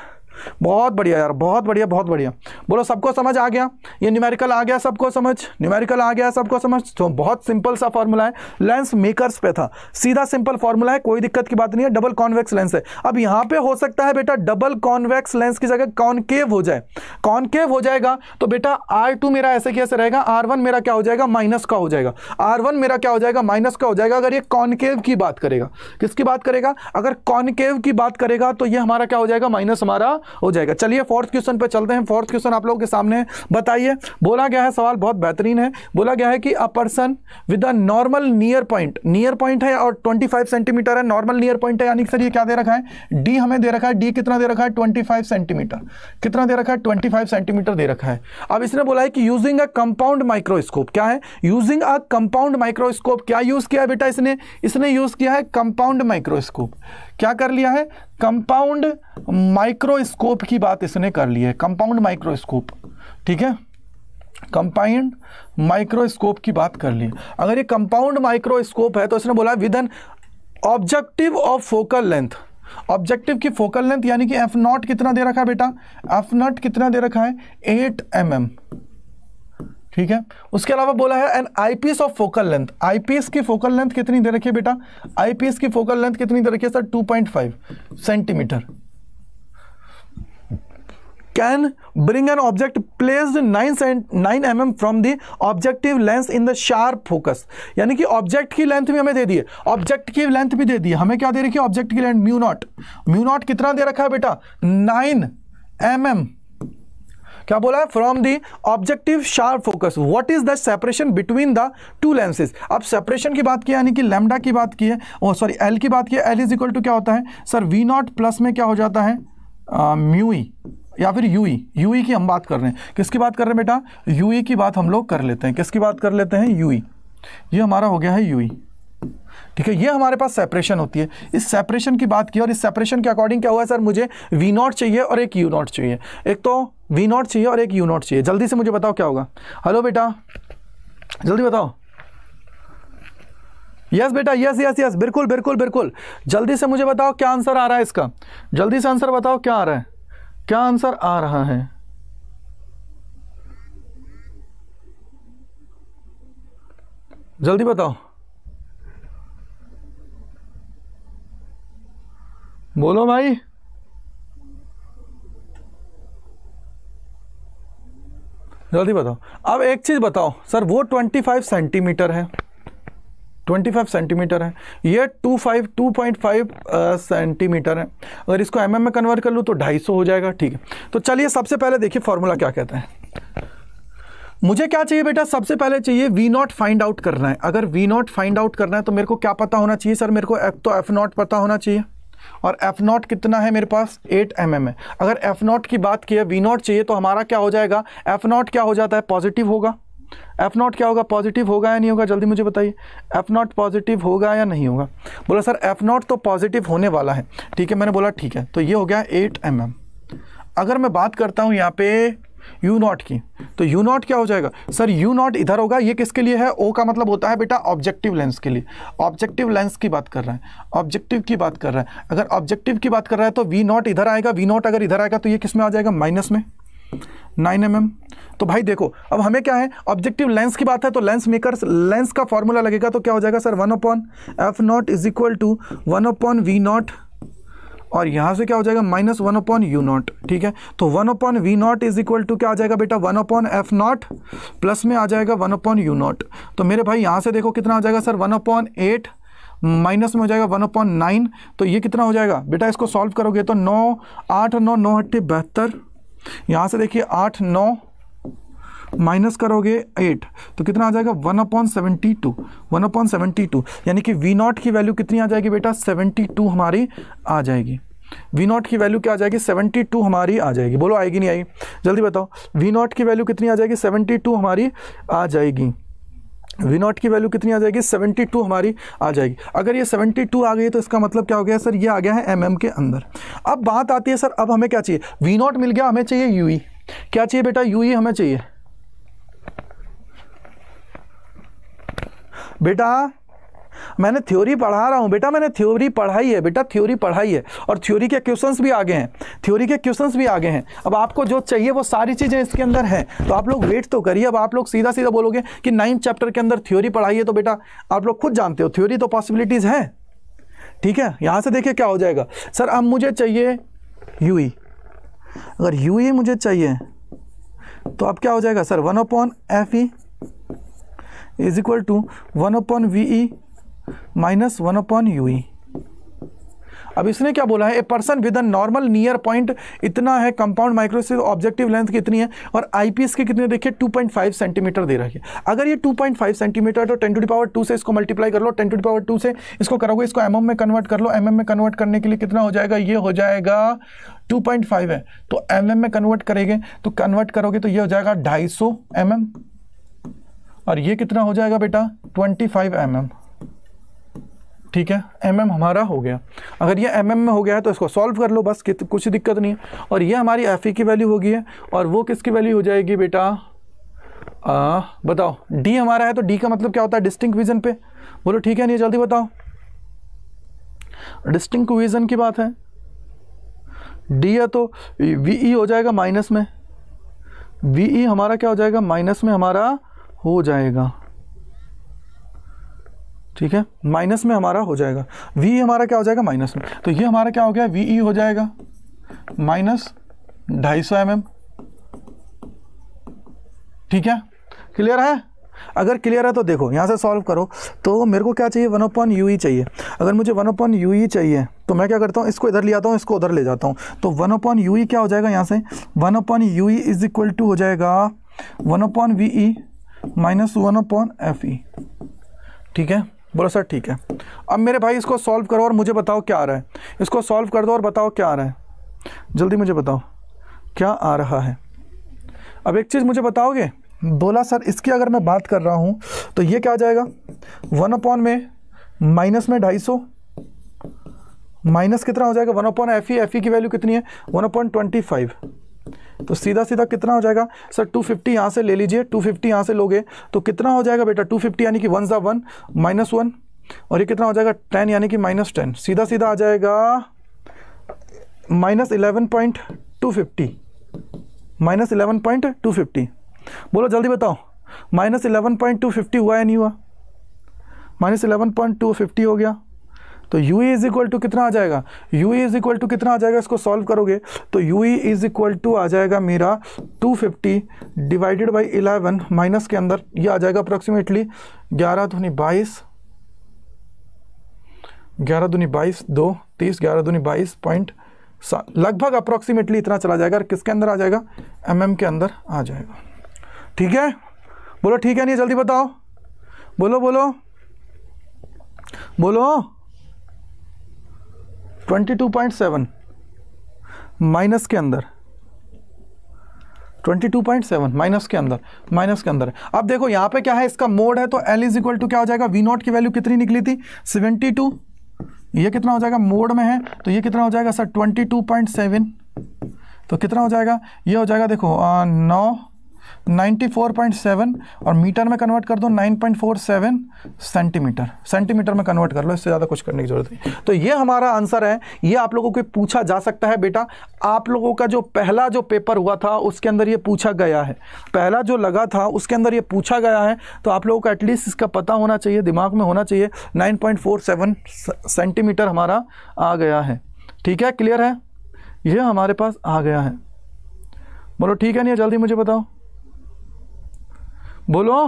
बहुत बढ़िया यार, बहुत बढ़िया बहुत बढ़िया। बोलो, सबको समझ आ गया? ये न्यूमेरिकल आ गया सबको समझ? न्यूमेरिकल आ गया सबको समझ? तो बहुत सिंपल सा फॉर्मूला है। लेंस मेकर्स पे था। सीधा सिंपल फॉर्मूला है, कोई दिक्कत की बात नहीं है डबल कॉन्वेक्स लेंस है। अब यहाँ पे हो सकता है बेटा डबल कॉन्वेक्स लेंस की जगह कॉनकेव हो जाए। कॉनकेव हो जाएगा तो बेटा आर टू मेरा ऐसे कैसे रहेगा आर वन मेरा क्या हो जाएगा माइनस का हो जाएगा। आर वन मेरा क्या हो जाएगा माइनस का हो जाएगा, अगर ये कॉनकेव की बात करेगा। किसकी बात करेगा? अगर कॉनकेव की बात करेगा तो ये हमारा क्या हो जाएगा माइनस हमारा हो जाएगा। चलिए फोर्थ क्वेश्चन पे चलते हैं। फोर्थ क्वेश्चन आप लोगों के सामने बताइए, बोला गया है सवाल बहुत बेहतरीन है। बोला गया है कि a person with a normal near point near point है और 25 सेंटीमीटर है? नॉर्मल नियर पॉइंट है यानी कि सर ये क्या दे रखा है? डी हमें दे रखा है। डी कितना दे रखा है? 25 सेंटीमीटर कितना दे रखा है? 25 सेंटीमीटर दे रखा है। अब इसने बोला है कि यूजिंग अ कंपाउंड माइक्रोस्कोप क्या है? यूजिंग अ कंपाउंड माइक्रोस्कोप क्या यूज़ किया बेटा इसने? इसने यूज़ किया है कंपाउंड माइक्रोस्कोप क्या कर लिया है? कंपाउंड माइक्रोस्कोप की बात इसने कर ली है। कंपाउंड माइक्रोस्कोप, ठीक है? कंपाउंड माइक्रोस्कोप की बात कर ली। अगर ये कंपाउंड माइक्रोस्कोप है तो इसने बोला with an objective of focal length. Objective की फोकल लेंथ यानी कि एफ़ नॉट कितना दे रखा है बेटा? एफ़ नॉट कितना दे रखा है? Eight M mm. ठीक है? उसके अलावा बोला है an eyepiece of focal length eyepiece की फोकल लेंथ कितनी दे रखी है बेटा? आईपीएस की फोकल लेंथ कितनी दे रखी है sir 2.5 centimetre can bring an object placed 9 9 mm from the objective lens in the sharp focus यानी कि ऑब्जेक्ट की लेंथ भी हमें दे दी ऑब्जेक्ट की लेंथ भी दे दी। हमें क्या दे रखी है? ऑब्जेक्ट की length mu naught mu naught कितना दे रखा है बेटा? 9 mm. क्या बोला है? From the objective sharp focus what is the separation between the two lenses अब सेपरेशन की बात की यानी कि लेमडा की बात की है सॉरी एल की बात की है एल इज़ इक्वल टू क्या होता है? सर वी नॉट प्लस में क्या हो जाता है? म्यू ई या फिर यू ई यू ई की हम बात कर रहे हैं। किसकी बात कर रहे हैं बेटा? यू ई की बात हम लोग कर लेते हैं। किसकी बात कर लेते हैं? यू ई ये हमारा हो गया है यू ई ठीक है, ये हमारे पास सेपरेशन होती है। इस सेपरेशन की बात की और इस सेपरेशन के अकॉर्डिंग क्या हुआ सर मुझे वी नॉट चाहिए और एक यू नॉट चाहिए। एक तो वी नॉट चाहिए और एक यू नॉट चाहिए। जल्दी से मुझे बताओ क्या होगा। हेलो बेटा। जल्दी बताओ। यस बेटा। यस यस यस बिल्कुल बिल्कुल बिल्कुल। जल्दी से मुझे बताओ क्या आंसर आ रहा है इसका। जल्दी से आंसर बताओ क्या आ रहा है। क्या आंसर आ रहा है? जल्दी बताओ। बोलो भाई। जल्दी बताओ। अब एक चीज़ बताओ। सर, वो 25 सेंटीमीटर है। 25 सेंटीमीटर है। ये 25 2.5 सेंटीमीटर है। अगर इसको एम mm में कन्वर्ट कर लूँ तो 250 हो जाएगा, ठीक है। तो चलिए सबसे पहले देखिए फॉर्मूला क्या कहता है। मुझे क्या चाहिए बेटा? सबसे पहले चाहिए वी नॉट फाइंड आउट करना है। अगर वी नॉट फाइंड आउट करना है तो मेरे को क्या पता होना चाहिए? सर, मेरे को एफ़ तो एफ़ नॉट पता होना चाहिए। और एफ़ नॉट कितना है मेरे पास? एट एम mm है। अगर एफ़ नॉट की बात की है वी नॉट चाहिए तो हमारा क्या हो जाएगा? एफ़ नॉट क्या हो जाता है? पॉजिटिव होगा। एफ़ नॉट क्या होगा? पॉजिटिव होगा या नहीं होगा? जल्दी मुझे बताइए। एफ़ नॉट पॉजिटिव होगा या नहीं होगा? बोला, सर एफ़ नॉट तो पॉजिटिव होने वाला है। ठीक है, मैंने बोला, ठीक है। तो ये हो गया एट एम mm. अगर मैं बात करता हूँ यहाँ पे यू नॉट की। तो यू नॉट क्या हो जाएगा? सर, यू नॉट इधर होगा, ये किसके लिए है? ओ का मतलब होता है बेटा ऑब्जेक्टिव लेंस के लिए। ऑब्जेक्टिव लेंस की बात कर रहा है। ऑब्जेक्टिव की बात कर रहा है। अगर ऑब्जेक्टिव की बात कर रहा है तो वी नॉट इधर आएगा वी नॉट अगर इधर आएगा तो ये किसमें आ जाएगा? माइनस में। Nine M mm. तो भाई देखो, अब हमें क्या है? ऑब्जेक्टिव लेंस की बात है तो लेंस मेकर, लेंस का फॉर्मूला लगेगा तो क्या हो जाएगा sir? One upon F naught is equal to one upon V naught और यहाँ से क्या हो जाएगा? Minus one upon U naught, ठीक है? तो one upon V naught is equal to क्या आ जाएगा बेटा? One upon F naught plus में आ जाएगा वन अपॉन यू नॉट। तो मेरे भाई, यहाँ से देखो कितना आ जाएगा sir? One upon eight minus में हो जाएगा वन अपॉन नाइन। तो ये कितना हो जाएगा? बेटा, इसको सॉल्व करोगे तो नौ, आठ, नौ नौ अट्ठे बहत्तर। यहाँ से देखिए आठ, नौ माइनस करोगे एट तो कितना आ जाएगा? One upon seventy two one upon seventy two यानी कि वी नॉट की वैल्यू कितनी आ जाएगी बेटा? सेवेंटी टू हमारी आ जाएगी। वी नॉट की वैल्यू क्या आ जाएगी? सेवेंटी टू हमारी आ जाएगी। बोलो, आएगी नहीं आएगी जल्दी बताओ। वी नॉट की वैल्यू कितनी आ जाएगी? सेवेंटी टू हमारी आ जाएगी। वी नॉट की वैल्यू कितनी आ जाएगी? 72 हमारी आ जाएगी। अगर ये 72 आ गई तो इसका मतलब क्या हो गया सर? ये आ गया है एम mm के अंदर। अब बात आती है, सर, अब हमें क्या चाहिए? वी नॉट मिल गया, हमें चाहिए यू e। क्या चाहिए बेटा? यू e हमें चाहिए। बेटा, मैंने थ्योरी पढ़ा रहा हूँ। बेटा, मैंने थ्योरी पढ़ाई है। बेटा थ्योरी पढ़ाई है। और थ्योरी के क्वेश्चंस भी आगे हैं। थ्योरी के क्वेश्चंस भी आगे हैं। अब आपको जो चाहिए, वो सारी चीज़ें इसके अंदर हैं। तो आप लोग वेट तो करिए। अब आप लोग सीधा सीधा बोलोगे कि नाइन्थ चैप्टर के अंदर थ्योरी पढ़ाई है तो बेटा, आप लोग खुद जानते हो। थ्योरी तो पॉसिबिलिटीज़ हैं। ठीक है? यहाँ से देखिए क्या हो जाएगा। सर, अब मुझे चाहिए यू e। अगर यू e मुझे चाहिए तो अब क्या हो जाएगा? Sir one upon F E is equal to one upon V E minus one upon U E अब इसने क्या बोला है? A person with a normal near point इतना है कंपाउंड माइक्रोस्कोप ऑब्जेक्टिव लेंथ कितनी है? और आईपीएस के कितने देखिए? 2.5 सेंटीमीटर दे रही है। अगर ये 2.5 सेंटीमीटर तो 10 टू पावर 2 से इसको मल्टीप्लाई कर लो। 10 टू पावर 2 से इसको करोगे, इसको एमएम में कन्वर्ट कर लो। एमएम में कन्वर्ट करने के लिए कितना हो जाएगा? ये हो जाएगा 2.5 है। तो एमएम में कन्वर्ट करेंगे तो कन्वर्ट करोगे तो ये हो जाएगा ढाई सौ और ये कितना हो जाएगा बेटा? 25 फाइव mm ठीक है? एम mm हमारा हो गया। अगर ये एम mm में हो गया है तो इसको सॉल्व कर लो बस कुछ दिक्कत नहीं है। और ये हमारी एफ़ ई की वैल्यू होगी है। और वो किसकी वैल्यू हो जाएगी बेटा? आ, बताओ। डी हमारा है तो डी का मतलब क्या होता है? डिस्टिंग विजन पे। बोलो ठीक है नहीं जल्दी बताओ। डिस्टिंग विजन की बात है। डी है तो वी ई e हो जाएगा माइनस में। वी ई e हमारा क्या हो जाएगा? माइनस में हमारा हो जाएगा। ठीक है? माइनस में हमारा हो जाएगा। वी हमारा क्या हो जाएगा? माइनस में। तो ये हमारा क्या हो गया? वी ई हो जाएगा। माइनस ढाई सौ एम एम ठीक है? क्लियर है? अगर क्लियर है तो देखो, यहाँ से सॉल्व करो। तो मेरे को क्या चाहिए? वन अपॉन यू ई चाहिए। अगर मुझे वन अपॉन यू ई चाहिए तो मैं क्या करता हूँ? इसको इधर ले आता हूँ, इसको उधर ले जाता हूँ। तो वन अपॉन यू ई क्या हो जाएगा यहाँ से? One upon U E is equal to हो जाएगा। One upon V E minus one upon F E. ठीक है? बोलो, सर, ठीक है। अब मेरे भाई इसको सॉल्व करो और मुझे बताओ क्या आ रहा है। इसको सॉल्व कर दो और बताओ क्या आ रहा है। जल्दी मुझे बताओ, क्या आ रहा है? अब एक चीज़ मुझे बताओगे? बोला, सर, इसकी अगर मैं बात कर रहा हूँ तो ये क्या आ जाएगा? वन अपॉन में माइनस में ढाई सौ। माइनस कितना हो जाएगा? One upon F E. F E की वैल्यू कितनी है? One upon twenty five. तो सीधा सीधा कितना हो जाएगा? सर 250 फिफ्टी यहाँ से ले लीजिए 250 फिफ्टी यहाँ से लोगे तो कितना हो जाएगा बेटा? 250 यानी कि वन ज़ा वन माइनस वन और ये कितना हो जाएगा? टेन यानी कि माइनस टेन सीधा सीधा आ जाएगा minus eleven point two fifty minus eleven point two fifty बोलो, जल्दी बताओ। Minus eleven point two fifty हुआ या नहीं हुआ? Minus eleven point two fifty हो गया। तो यू इज़ इक्वल टू कितना आ जाएगा? यू इज़ इक्वल टू कितना आ जाएगा? इसको सॉल्व करोगे। तो यू इज़ इक्वल टू आ जाएगा मेरा 250 डिवाइडेड बाई 11 माइनस के अंदर। ये आ जाएगा अप्रोक्सीमेटली 11 धुनी बाईस, ग्यारह दूनी बाईस, दो, तीस, ग्यारह दूनी बाईस पॉइंट लगभग अप्रोक्सीमेटली इतना चला जाएगा और किसके अंदर आ जाएगा? एम mm के अंदर आ जाएगा। ठीक है? बोलो, ठीक है, नहीं, जल्दी बताओ। बोलो बोलो। बोलो। 22.7 माइनस के अंदर। 22.7 माइनस के अंदर, माइनस के अंदर। अब देखो, यहाँ पे क्या है? इसका मोड है तो L इज़ इक्वल टू क्या हो जाएगा? V नॉट की वैल्यू कितनी निकली थी? 72 ये कितना हो जाएगा? मोड में है तो ये कितना हो जाएगा सर? 22.7 तो कितना हो जाएगा? ये हो जाएगा, देखो नौ। 94.7 और मीटर में कन्वर्ट कर दो 9.47 सेंटीमीटर। सेंटीमीटर में कन्वर्ट कर लो, इससे ज़्यादा कुछ करने की ज़रूरत नहीं। तो ये हमारा आंसर है। ये आप लोगों को पूछा जा सकता है बेटा। आप लोगों का जो पहला जो पेपर हुआ था, उसके अंदर ये पूछा गया है। पहला जो लगा था, उसके अंदर ये पूछा गया है। तो आप लोगों को एटलीस्ट इसका पता होना चाहिए, दिमाग में होना चाहिए। नाइन सेंटीमीटर हमारा आ गया है। ठीक है? क्लियर है? ये हमारे पास आ गया है। बोलो, ठीक है नहीं जल्दी मुझे बताओ। बोलो।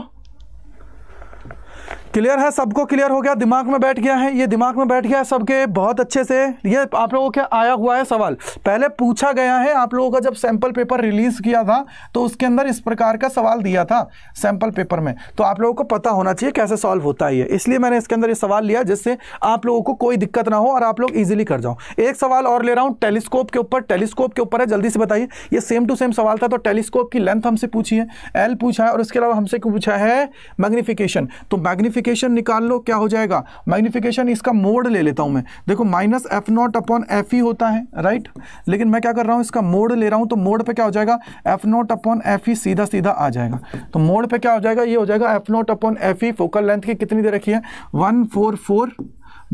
क्लियर है? सबको क्लियर हो गया? दिमाग में बैठ गया है? ये दिमाग में बैठ गया है सबके बहुत अच्छे से। ये आप लोगों के आया हुआ है सवाल। पहले पूछा गया है, आप लोगों का जब सैंपल पेपर रिलीज़ किया था तो उसके अंदर इस प्रकार का सवाल दिया था सैंपल पेपर में। तो आप लोगों को पता होना चाहिए कैसे सॉल्व होता है ये। इसलिए मैंने इसके अंदर ये सवाल लिया, जिससे आप लोगों को कोई दिक्कत ना हो और आप लोग ईजिली कर जाओ। एक सवाल और ले रहा हूँ टेलीस्कोप के ऊपर। टेलीस्कोप के ऊपर है, जल्दी से बताइए। ये सेम टू सेम सवाल था तो टेलीस्कोप की लेंथ हमसे पूछी है एल पूछा है और इसके अलावा हमसे पूछा है मैग्निफिकेशन तो मैग्निफिकेशन मैग्निफिकेशन निकाल लो, क्या हो जाएगा? मैग्निफिकेशन इसका मोड ले लेता हूँ मैं। देखो minus F naught upon F ही होता है राइट लेकिन मैं क्या कर रहा हूँ, इसका मोड ले रहा हूँ तो मोड पे क्या हो जाएगा? एफ़ नॉट अपॉन एफ़ ही सीधा सीधा आ जाएगा। तो मोड पे क्या हो जाएगा? ये हो जाएगा एफ़ नॉट अपॉन एफ़ ही फोकल लेंथ की कितनी दे रखी है? One four four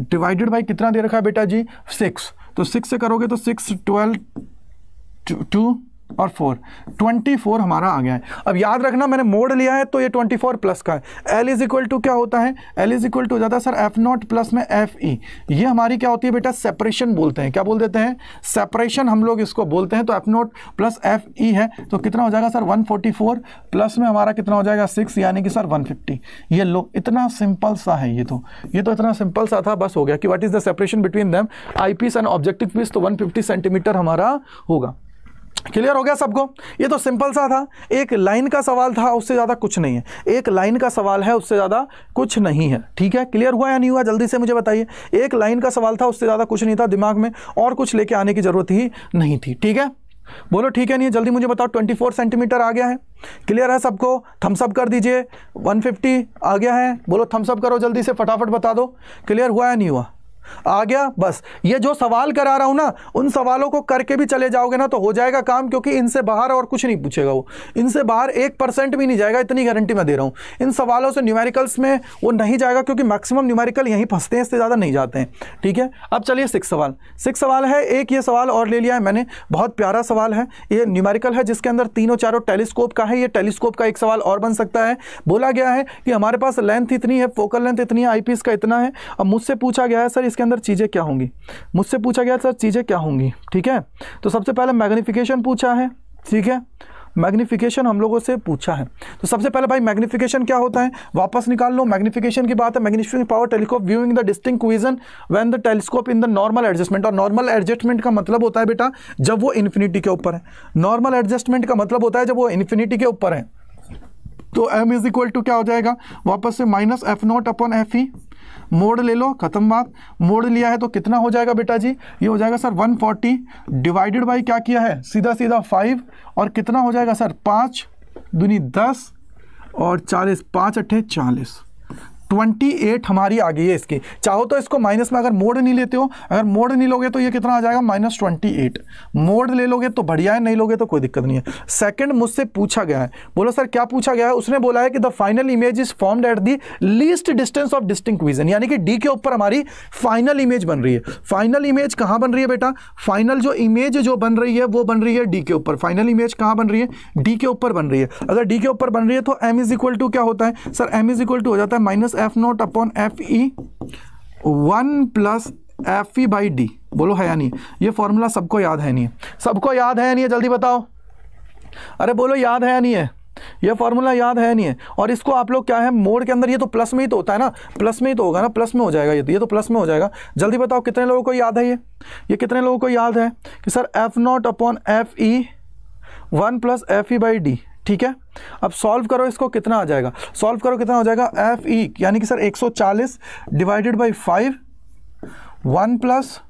divided by कितना दे रखा है बेटा जी? सिक्स तो सिक्स से करोगे तो सिक्स ट्वेल्व टू और फोर ट्वेंटी फोर हमारा आ गया है। अब याद रखना, मैंने मोड लिया है तो ये ट्वेंटी फोर प्लस का है। एल इज़ इक्वल टू क्या होता है? एल इज़ इक्वल टू हो जाता है सर एफ़ नॉट प्लस में एफ़ ई। ये हमारी क्या होती है बेटा? सेपरेशन बोलते हैं। क्या बोल देते हैं? सेपरेशन हम लोग इसको बोलते हैं तो F naught plus F E है। तो कितना हो जाएगा sir one forty four plus में हमारा कितना हो जाएगा? सिक्स यानी कि सर वन फिफ्टी ये लो, इतना सिंपल सा है ये तो। ये तो इतना सिंपल सा था, बस हो गया कि what is the separation between them eyepiece and objective piece तो वन फिफ्टी सेंटीमीटर हमारा होगा। क्लियर हो गया सबको? ये तो सिंपल सा था। एक लाइन का सवाल था, उससे ज़्यादा कुछ नहीं है। एक लाइन का सवाल है, उससे ज़्यादा कुछ नहीं है। ठीक है? क्लियर हुआ या नहीं हुआ? जल्दी से मुझे बताइए। एक लाइन का सवाल था, उससे ज़्यादा कुछ नहीं था दिमाग में, और कुछ लेके आने की ज़रूरत ही नहीं थी। ठीक है? बोलो, ठीक है नहीं जल्दी मुझे बताओ 24 सेंटीमीटर आ गया है। क्लियर है सबको? थम्सअप कर दीजिए। 150 आ गया है। बोलो थम्सअप करो, जल्दी से फटाफट बता दो। क्लियर हुआ या नहीं हुआ? आ गया, बस। ये जो सवाल करा रहा हूँ ना, उन सवालों को करके भी चले जाओगे ना तो हो जाएगा काम, क्योंकि इनसे बाहर और कुछ नहीं पूछेगा वो। इनसे बाहर एक परसेंट भी नहीं जाएगा, इतनी गारंटी मैं दे रहा हूँ। इन सवालों से न्यूमेरिकल्स में वो नहीं जाएगा, क्योंकि मैक्सिमम न्यूमेरिकल यहीं फंसते हैं, इससे ज़्यादा नहीं जाते हैं। ठीक है? अब चलिए सिक्स सवाल। सिक्स सवाल है, एक ये सवाल और ले लिया है मैंने। बहुत प्यारा सवाल है। ये न्यूमेरिकल है, जिसके अंदर तीनों चारों टेलीस्कोप का है। ये टेलीस्कोप का एक सवाल और बन सकता है। बोला गया है कि हमारे पास लेंथ इतनी है फोकल लेंथ इतनी है आईपीएस का इतना है। अब मुझसे पूछा गया है, सर इसके अंदर चीज़ें क्या होंगी? मुझसे पूछा गया, सर, चीज़ें क्या होंगी? ठीक है? तो सबसे पहले मैग्निफिकेशन पूछा है, ठीक है? मैग्निफिकेशन हम लोगों से पूछा है। तो सबसे पहले भाई मैग्निफिकेशन क्या होता है? वापस निकाल लो मैग्निफिकेशन की बात है magnification power telescope viewing the distinct vision when the telescope in the normal adjustment और नॉर्मल एडजस्टमेंट का मतलब होता है बेटा, जब वो इन्फिनिटी के ऊपर है। नॉर्मल एडजस्टमेंट का मतलब होता है जब वो इन्फिनिटी के ऊपर है। तो एम इज़ इक्वल टू क्या हो जाएगा? वापस से minus f naught upon f e mod ले लो, खत्म बात। मोड लिया है तो कितना हो जाएगा बेटा जी? ये हो जाएगा सर 140 डिवाइडेड बाई क्या किया है? सीधा सीधा फाइव। और कितना हो जाएगा सर? पाँच। दुनी दस। और चालीस। पाँच अट्ठे चालीस। 28 हमारी आ गई है इसकी। चाहो तो इसको माइनस में अगर मोड नहीं लेते हो, अगर मोड नहीं लोगे तो ये कितना आ जाएगा? Minus twenty eight. मोड ले लोगे तो बढ़िया है, नहीं लोगे तो कोई दिक्कत नहीं है। सेकंड मुझसे पूछा गया है। बोलो, सर, क्या पूछा गया है? उसने बोला है कि the final image is formed at the least distance of distinct vision यानी कि डी के ऊपर हमारी फाइनल इमेज बन रही है। फाइनल इमेज कहाँ बन रही है बेटा? फाइनल जो इमेज जो बन रही है, वो बन रही है डी के ऊपर। फाइनल इमेज कहाँ बन रही है? डी के ऊपर बन रही है। अगर डी के ऊपर बन रही है तो एम इज़ इक्वल टू क्या होता है? Sir m is equal to हो जाता है minus f naught upon f e one plus f e by D बोलो, है या नहीं? ये फॉर्मूला सबको याद है नहीं सबको याद है या नहीं है? जल्दी बताओ। अरे बोलो, याद है या नहीं है? ये फॉर्मूला याद है नहीं है? और इसको आप लोग क्या है मोड के अंदर, ये तो प्लस में ही तो होता है ना? प्लस में ही तो होगा ना? प्लस में हो जाएगा ये तो। ये तो प्लस में हो जाएगा। जल्दी बताओ, कितने लोगों को याद है ये? ये कितने लोगों को याद है कि sir f naught upon f e one plus f e by D ठीक है? अब सॉल्व करो इसको कितना आ जाएगा? सॉल्व करो कितना हो जाएगा? एफ़ ई e, यानी कि sir 140 divided by five one plus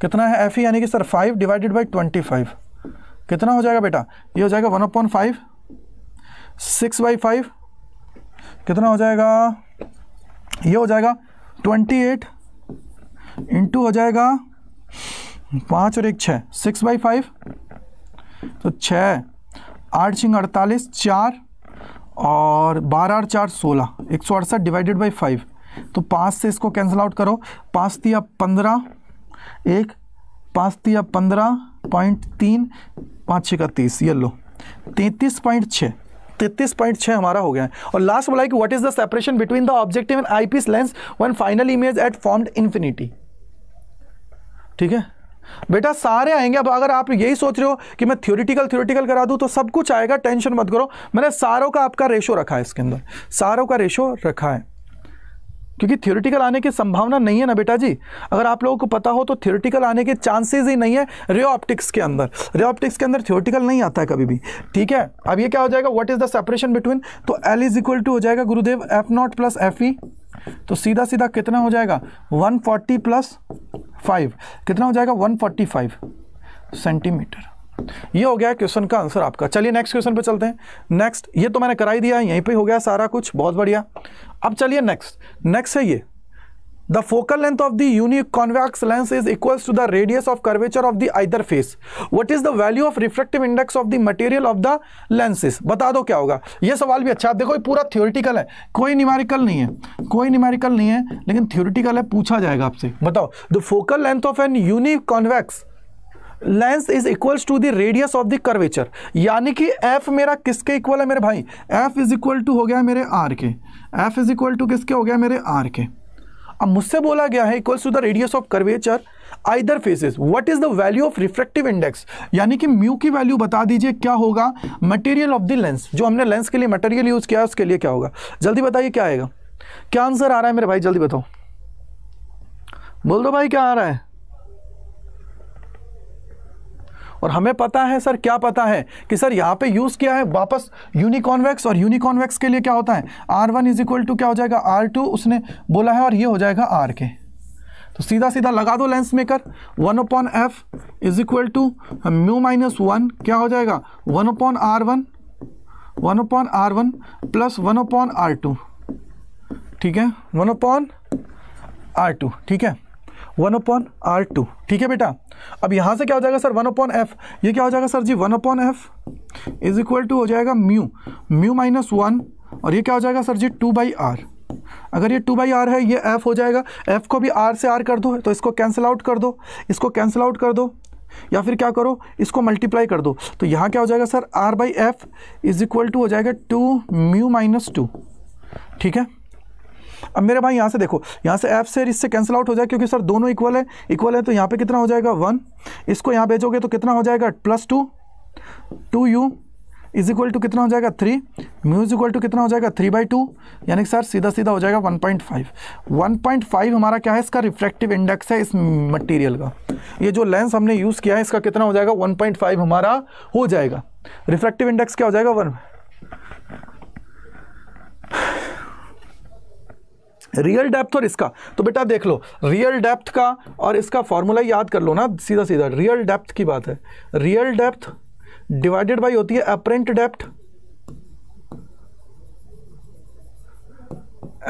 कितना है एफ़ ई e, यानी कि sir five divided by twenty five कितना हो जाएगा बेटा? ये हो जाएगा one upon five six by five कितना हो जाएगा? ये हो जाएगा ट्वेंटी एट इंटू हो जाएगा पाँच और एक छः. सिक्स बाई फाइव तो छः. आठ छिंग अड़तालीस, चार और बारह आठ चार सोलह, एक सौ अड़सठ डिवाइडेड बाई फाइव तो पाँच से इसको कैंसिल आउट करो। पाँच तिया पंद्रह, एक, पाँच तिया पंद्रह, पॉइंट तीन, पाँच छः का तीस ये लो तैंतीस पॉइंट छः तैतीस पॉइंट छः हमारा हो गया है। और लास्ट बोला कि what is the separation between the objective and eyepiece lens when final image at formed infinity ठीक है? बेटा सारे आएँगे। अब अगर आप यही सोच रहे हो कि मैं थ्योरिटिकल थ्योरिटिकल करा दूँ तो सब कुछ आएगा, टेंशन मत करो। मैंने सारों का आपका रेशो रखा है इसके अंदर। सारों का रेशो रखा है। क्योंकि थ्योरिटिकल आने की संभावना नहीं है ना बेटा जी? अगर आप लोगों को पता हो तो थ्योरिटिकल आने के चांसेस ही नहीं है रे ऑप्टिक्स के अंदर। रे ऑप्टिक्स के अंदर थ्योरिटिकल नहीं आता है कभी भी। ठीक है? अब ये क्या हो जाएगा? What is the separation between तो एल इज़ इक्वल टू हो जाएगा गुरुदेव f naught plus f e तो सीधा सीधा कितना हो जाएगा? 140 प्लस फाइव कितना हो जाएगा? 145 सेंटीमीटर ये हो गया क्वेश्चन का आंसर आपका। चलिए नेक्स्ट क्वेश्चन पे चलते हैं। नेक्स्ट ये तो मैंने कराई दिया, यहीं पे हो गया सारा कुछ। बहुत बढ़िया। अब चलिए नेक्स्ट नेक्स्ट है ये। The focal length of the unique convex lens is equals to the radius of curvature of the either face what is the value of reflective index of the material of the lenses बता दो क्या होगा? ये सवाल भी अच्छा देखो, ये पूरा थ्योरिटिकल है। कोई न्यूमेरिकल नहीं है। कोई न्यूमेरिकल नहीं है, लेकिन थ्योरिटिकल है, पूछा जाएगा आपसे। बताओ the focal length of an unique convex lens is equals to the radius of the curvature यानी कि एफ़ मेरा किसके इक्वल है मेरे भाई? एफ़ इज़ इक्वल टू हो गया मेरे आर के। एफ़ इज़ इक्वल टू किसके हो गया मेरे आर के। अब मुझसे बोला गया है equals to the radius of curvature either faces what is the value of reflective index यानी कि म्यू की वैल्यू बता दीजिए, क्या होगा? मटेरियल ऑफ़ द लेंस जो हमने लेंस के लिए मटेरियल यूज़ किया है उसके लिए क्या होगा? जल्दी बताइए, क्या आएगा? क्या आंसर आ रहा है मेरे भाई? जल्दी बताओ। बोल दो भाई, क्या आ रहा है? और हमें पता है, सर, क्या पता है कि, सर, यहाँ पे यूज़ किया है वापस यूनिकॉन्वेक्स और यूनिकॉन्वेक्स के लिए क्या होता है? R one is equal to क्या हो जाएगा? आर टू उसने बोला है और ये हो जाएगा आर के। तो सीधा सीधा लगा दो lens maker one upon f is equal to mu minus one क्या हो जाएगा? One upon R one one upon R one plus one upon R two ठीक है? वन अपॉन आर टू ठीक है? One upon R two. ठीक है बेटा? अब यहाँ से क्या हो जाएगा सर? One upon F. ये क्या हो जाएगा sir ji? One upon f is equal to हो जाएगा म्यू। Mu minus one. और ये क्या हो जाएगा sir ji? Two by R. अगर ये टू बाई आर है, ये एफ़ हो जाएगा। एफ़ को भी आर से आर कर दो तो इसको कैंसिल आउट कर दो। इसको कैंसिल आउट कर दो। या फिर क्या करो? इसको मल्टीप्लाई कर दो। तो यहाँ क्या हो जाएगा sir? R by f is equal to हो जाएगा टू म्यू माइनस टू। ठीक है? अब मेरे भाई, यहाँ से देखो, यहाँ से एफ़ से इससे कैंसिल आउट हो जाए, क्योंकि सर दोनों इक्वल है। इक्वल है तो यहाँ पे कितना हो जाएगा? वन इसको यहाँ भेजोगे तो कितना हो जाएगा? Plus two two u is equal to कितना हो जाएगा? Three mu is equal to कितना हो जाएगा? थ्री बाई टू यानी कि सर सीधा सीधा हो जाएगा one point five one point five हमारा क्या है? इसका रिफ्लेक्टिव इंडेक्स है इस मटेरियल का। ये जो लेंस हमने यूज़ किया है, इसका कितना हो जाएगा? वन पॉइंट फाइव हमारा हो जाएगा। रिफ्लेक्टिव इंडेक्स क्या हो जाएगा? वन रियल डेप्थ और इसका। तो बेटा देख लो रियल डेप्थ का और इसका फॉर्मूला याद कर लो ना सीधा सीधा रियल डेप्थ की बात है। रियल डेप्थ डिवाइडेड बाई होती है apparent depth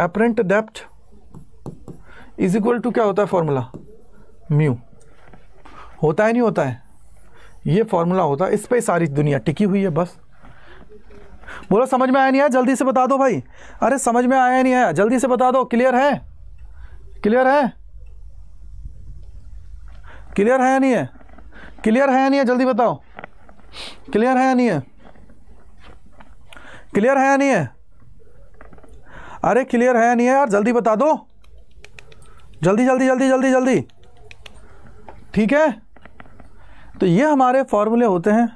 apparent depth is equal to क्या होता है फॉर्मूला म्यू होता है, नहीं होता है? ये फॉर्मूला होता है, इस पर सारी दुनिया टिकी हुई है, बस। बोलो, समझ में आया नहीं आया? जल्दी से बता दो भाई। अरे, समझ में आया नहीं आया। जल्दी से बता दो। क्लियर है? क्लियर है? क्लियर है या नहीं है? क्लियर है या नहीं है? जल्दी बताओ। क्लियर है या नहीं है? क्लियर है या नहीं है? अरे क्लियर है या नहीं है यार? जल्दी बता दो। जल्दी जल्दी जल्दी जल्दी जल्दी। ठीक है? तो ये हमारे फॉर्मूले होते हैं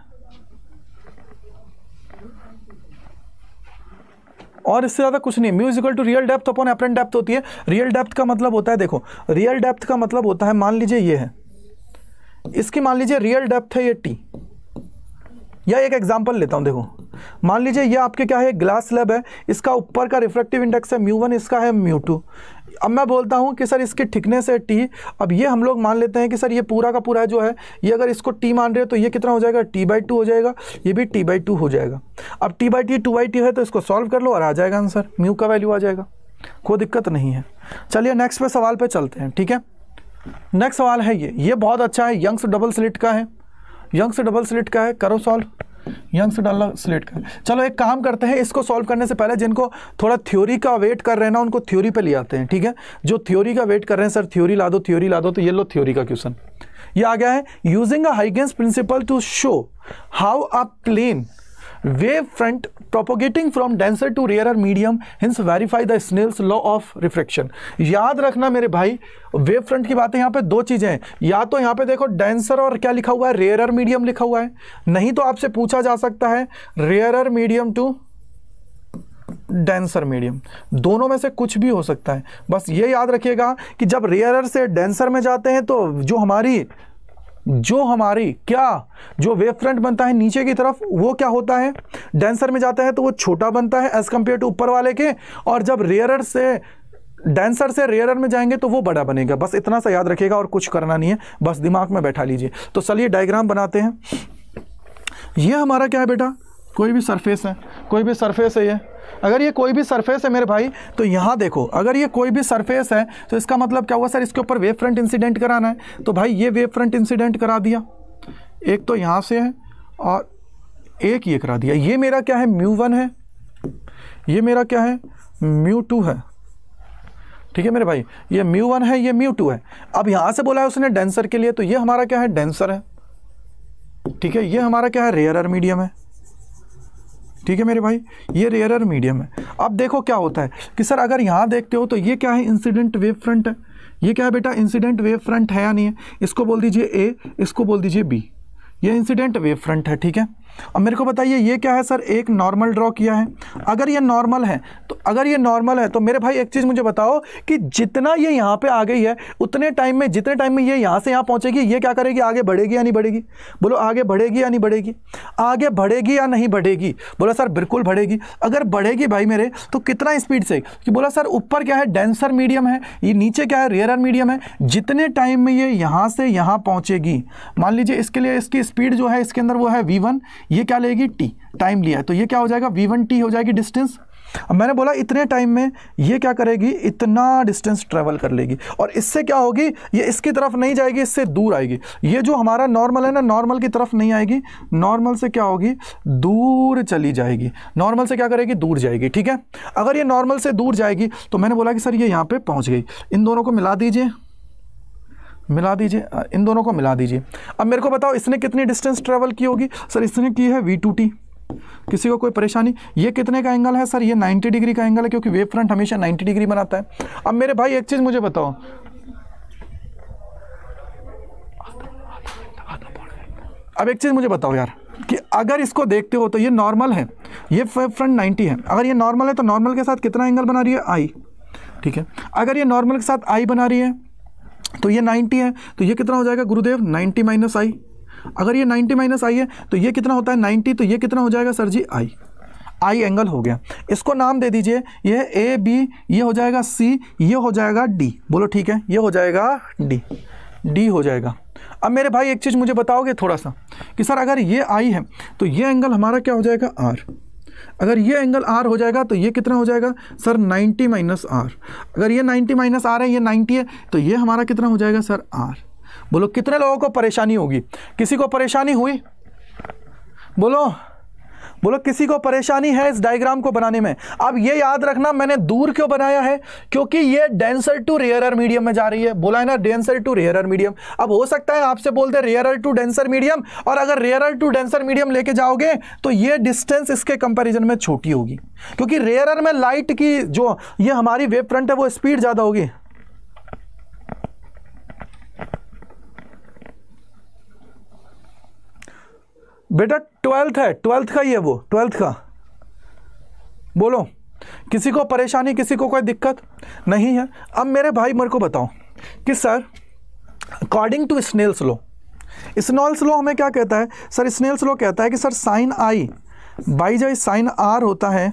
और इससे ज़्यादा कुछ नहीं। Mu equal to real depth upon apparent depth होती है। रियल डेप्थ का मतलब होता है, देखो रियल डेप्थ का मतलब होता है, मान लीजिए ये है। इसकी मान लीजिए रियल डेप्थ है ये टी या एक एग्ज़ाम्पल लेता हूँ, देखो। मान लीजिए ये आपके क्या है ग्लास स्लैब है। इसका ऊपर का रिफ्लेक्टिव इंडेक्स है म्यू वन इसका है म्यू टू अब मैं बोलता हूँ कि सर इसकी थिकनेस है टी अब ये हम लोग मान लेते हैं कि सर ये पूरा का पूरा जो है, ये अगर इसको टी मान रहे हो तो ये कितना हो जाएगा? टी बाई टू हो जाएगा, ये भी टी बाई टू हो जाएगा। अब t by t two by t है तो इसको सॉल्व कर लो और आ जाएगा आंसर म्यू का वैल्यू आ जाएगा। कोई दिक्कत नहीं है। चलिए नेक्स्ट पे सवाल पे चलते हैं, ठीक है? नेक्स्ट सवाल है ये। ये बहुत अच्छा है यंग्स डबल स्लिट का है। यंग्स डबल स्लिट का है, करो सॉल्व यंग से डालना स्लेट का चलो एक काम करते हैं, इसको सॉल्व करने से पहले जिनको थोड़ा थ्योरी का वेट कर रहे हैं ना, उनको थ्योरी पे ले आते हैं, ठीक है? जो थ्योरी का वेट कर रहे हैं सर थ्योरी ला दो थ्योरी ला दो तो ये लो थ्योरी का क्वेश्चन ये आ गया है using a Huygens principle to show how a plane wave front propagating from denser to rarer medium hence verify the Snell's law of refraction. याद रखना मेरे भाई वेव फ्रंट की बातें यहाँ पे दो चीज़ें हैं। या तो यहाँ पे देखो डेंसर और क्या लिखा हुआ है? रेयरर मीडियम लिखा हुआ है। नहीं तो आपसे पूछा जा सकता है rarer medium to denser medium दोनों में से कुछ भी हो सकता है। बस ये याद रखिएगा कि जब रेयरर से डेंसर में जाते हैं तो जो हमारी जो हमारी, क्या? जो वेव फ्रंट बनता है नीचे की तरफ़, वो क्या होता है? डेंसर में जाता है तो वो छोटा बनता है एज कंपेयर टू ऊपर वाले के, और जब रेयरर से डेंसर से रेयरर में जाएँगे तो वो बड़ा बनेगा। बस इतना सा याद रखेगा और कुछ करना नहीं है। बस दिमाग में बैठा लीजिए। तो चलिए डायग्राम बनाते हैं। ये हमारा क्या है बेटा? कोई भी सरफेस है, कोई भी सरफेस है ये। अगर ये कोई भी सरफेस है मेरे भाई तो यहाँ देखो, अगर ये कोई भी सरफेस है तो इसका मतलब क्या हुआ सर? इसके ऊपर वेव फ्रंट इंसिडेंट कराना है। तो भाई ये वेव फ्रंट इंसिडेंट करा दिया। एक तो यहाँ से है और एक ये करा दिया। ये मेरा क्या है? म्यू वन है। ये मेरा क्या है? म्यू टू है। ठीक है मेरे भाई? ये म्यू वन है, ये म्यू टू है। अब यहाँ से बोला है उसने डेंसर के लिए तो ये हमारा क्या है? डेंसर है। ठीक है, ये हमारा क्या है? रेयर मीडियम है। ठीक है मेरे भाई? ये रेयरर मीडियम है। अब देखो क्या होता है कि सर, अगर यहाँ देखते हो तो ये क्या है इंसिडेंट वेव फ्रंट है ये क्या है बेटा? इंसिडेंट वेव फ्रंट है या नहीं है? इसको बोल दीजिए ए इसको बोल दीजिए बी ये इंसिडेंट वेव फ्रंट है, ठीक है? अब मेरे को बताइए, ये क्या है सर? एक नॉर्मल ड्रॉ किया है। अगर ये नॉर्मल है तो अगर ये नॉर्मल है तो मेरे भाई एक चीज़ मुझे बताओ कि जितना ये यहाँ पे आ गई है, उतने टाइम में, जितने टाइम में ये यहाँ से यहाँ पहुँचेगी, ये क्या करेगी? आगे बढ़ेगी या नहीं बढ़ेगी? बोलो, आगे बढ़ेगी या नहीं बढ़ेगी? आगे बढ़ेगी या नहीं बढ़ेगी? बोला, सर, बिल्कुल बढ़ेगी। अगर बढ़ेगी भाई मेरे तो कितना स्पीड से? कि बोला, सर, ऊपर क्या है? डेंसर मीडियम है। ये नीचे क्या है? रेयर मीडियम है। जितने टाइम में ये यहाँ से यहाँ पहुँचेगी, मान लीजिए इसके लिए, इसकी स्पीड जो है, इसके अंदर वो है वी ये क्या लेगी टी टाइम लिया है। तो ये क्या हो जाएगा? वी वन टी हो जाएगी डिस्टेंस अब मैंने बोला, इतने टाइम में ये क्या करेगी? इतना डिस्टेंस ट्रेवल कर लेगी। और इससे क्या होगी? ये इसकी तरफ़ नहीं जाएगी, इससे दूर आएगी। ये जो हमारा नॉर्मल है ना नॉर्मल की तरफ़ नहीं आएगी। नॉर्मल से क्या होगी? दूर चली जाएगी। नॉर्मल से क्या करेगी? दूर जाएगी, ठीक है? अगर ये नॉर्मल से दूर जाएगी तो मैंने बोला कि सर ये यहाँ पर पहुँच गई। इन दोनों को मिला दीजिए। मिला दीजिए इन दोनों को मिला दीजिए। अब मेरे को बताओ, इसने कितनी डिस्टेंस ट्रेवल की होगी? सर, इसने की है वी टू टी किसी को कोई परेशानी? ये कितने का एंगल है, सर? ये 90 डिग्री का एंगल है, क्योंकि वेव फ्रंट हमेशा 90 डिग्री बनाता है। अब मेरे भाई, एक चीज़ मुझे बताओ। अब एक चीज़ मुझे बताओ यार, कि अगर इसको देखते हो तो ये नॉर्मल है। ये फ्रंट 90 है। अगर ये नॉर्मल है तो नॉर्मल के साथ कितना एंगल बना रही है? आई ठीक है? अगर ये नॉर्मल के साथ आई बना रही है तो ये 90 है तो ये कितना हो जाएगा गुरुदेव? 90 माइनस आई। अगर ये 90 माइनस आई है तो ये कितना होता है? 90 तो ये कितना हो जाएगा सर जी? आई। आई एंगल हो गया। इसको नाम दे दीजिए। ये ए, बी, ये हो जाएगा सी, ये हो जाएगा डी। बोलो ठीक है, ये हो जाएगा डी। डी हो जाएगा। अब मेरे भाई एक चीज़ मुझे बताओगे थोड़ा सा कि सर अगर ये आई है तो ये एंगल हमारा क्या हो जाएगा? आर। अगर ये एंगल आर हो जाएगा तो ये कितना हो जाएगा? सर 90 माइनस आर अगर ये 90 माइनस आर है, ये 90 है तो ये हमारा कितना हो जाएगा, सर? आर बोलो, कितने लोगों को परेशानी होगी? किसी को परेशानी हुई? बोलो। बोलो, किसी को परेशानी है इस डायग्राम को बनाने में? अब ये याद रखना, मैंने दूर क्यों बनाया है? क्योंकि ये डेंसर टू रेयरर मीडियम में जा रही है। बोला है ना डेंसर टू रेयरर मीडियम अब हो सकता है आपसे बोलते रेयरर टू डेंसर मीडियम और अगर रेयरर टू डेंसर मीडियम लेके जाओगे तो ये डिस्टेंस इसके कंपेरिजन में छोटी होगी। क्योंकि रेयरर में लाइट की जो, ये हमारी वेव फ्रंट है, वो स्पीड ज़्यादा होगी। बेटा ट्वेल्थ है, ट्वेल्थ का ही है वो, ट्वेल्थ का। बोलो, किसी को परेशानी, किसी को कोई दिक्कत? नहीं है। अब मेरे भाई मेरे को बताओ कि sir according to Snell's law Snell's law हमें क्या कहता है? सर स्नेल्स लो कहता है कि सर, साइन आई बाई जो साइन आर होता है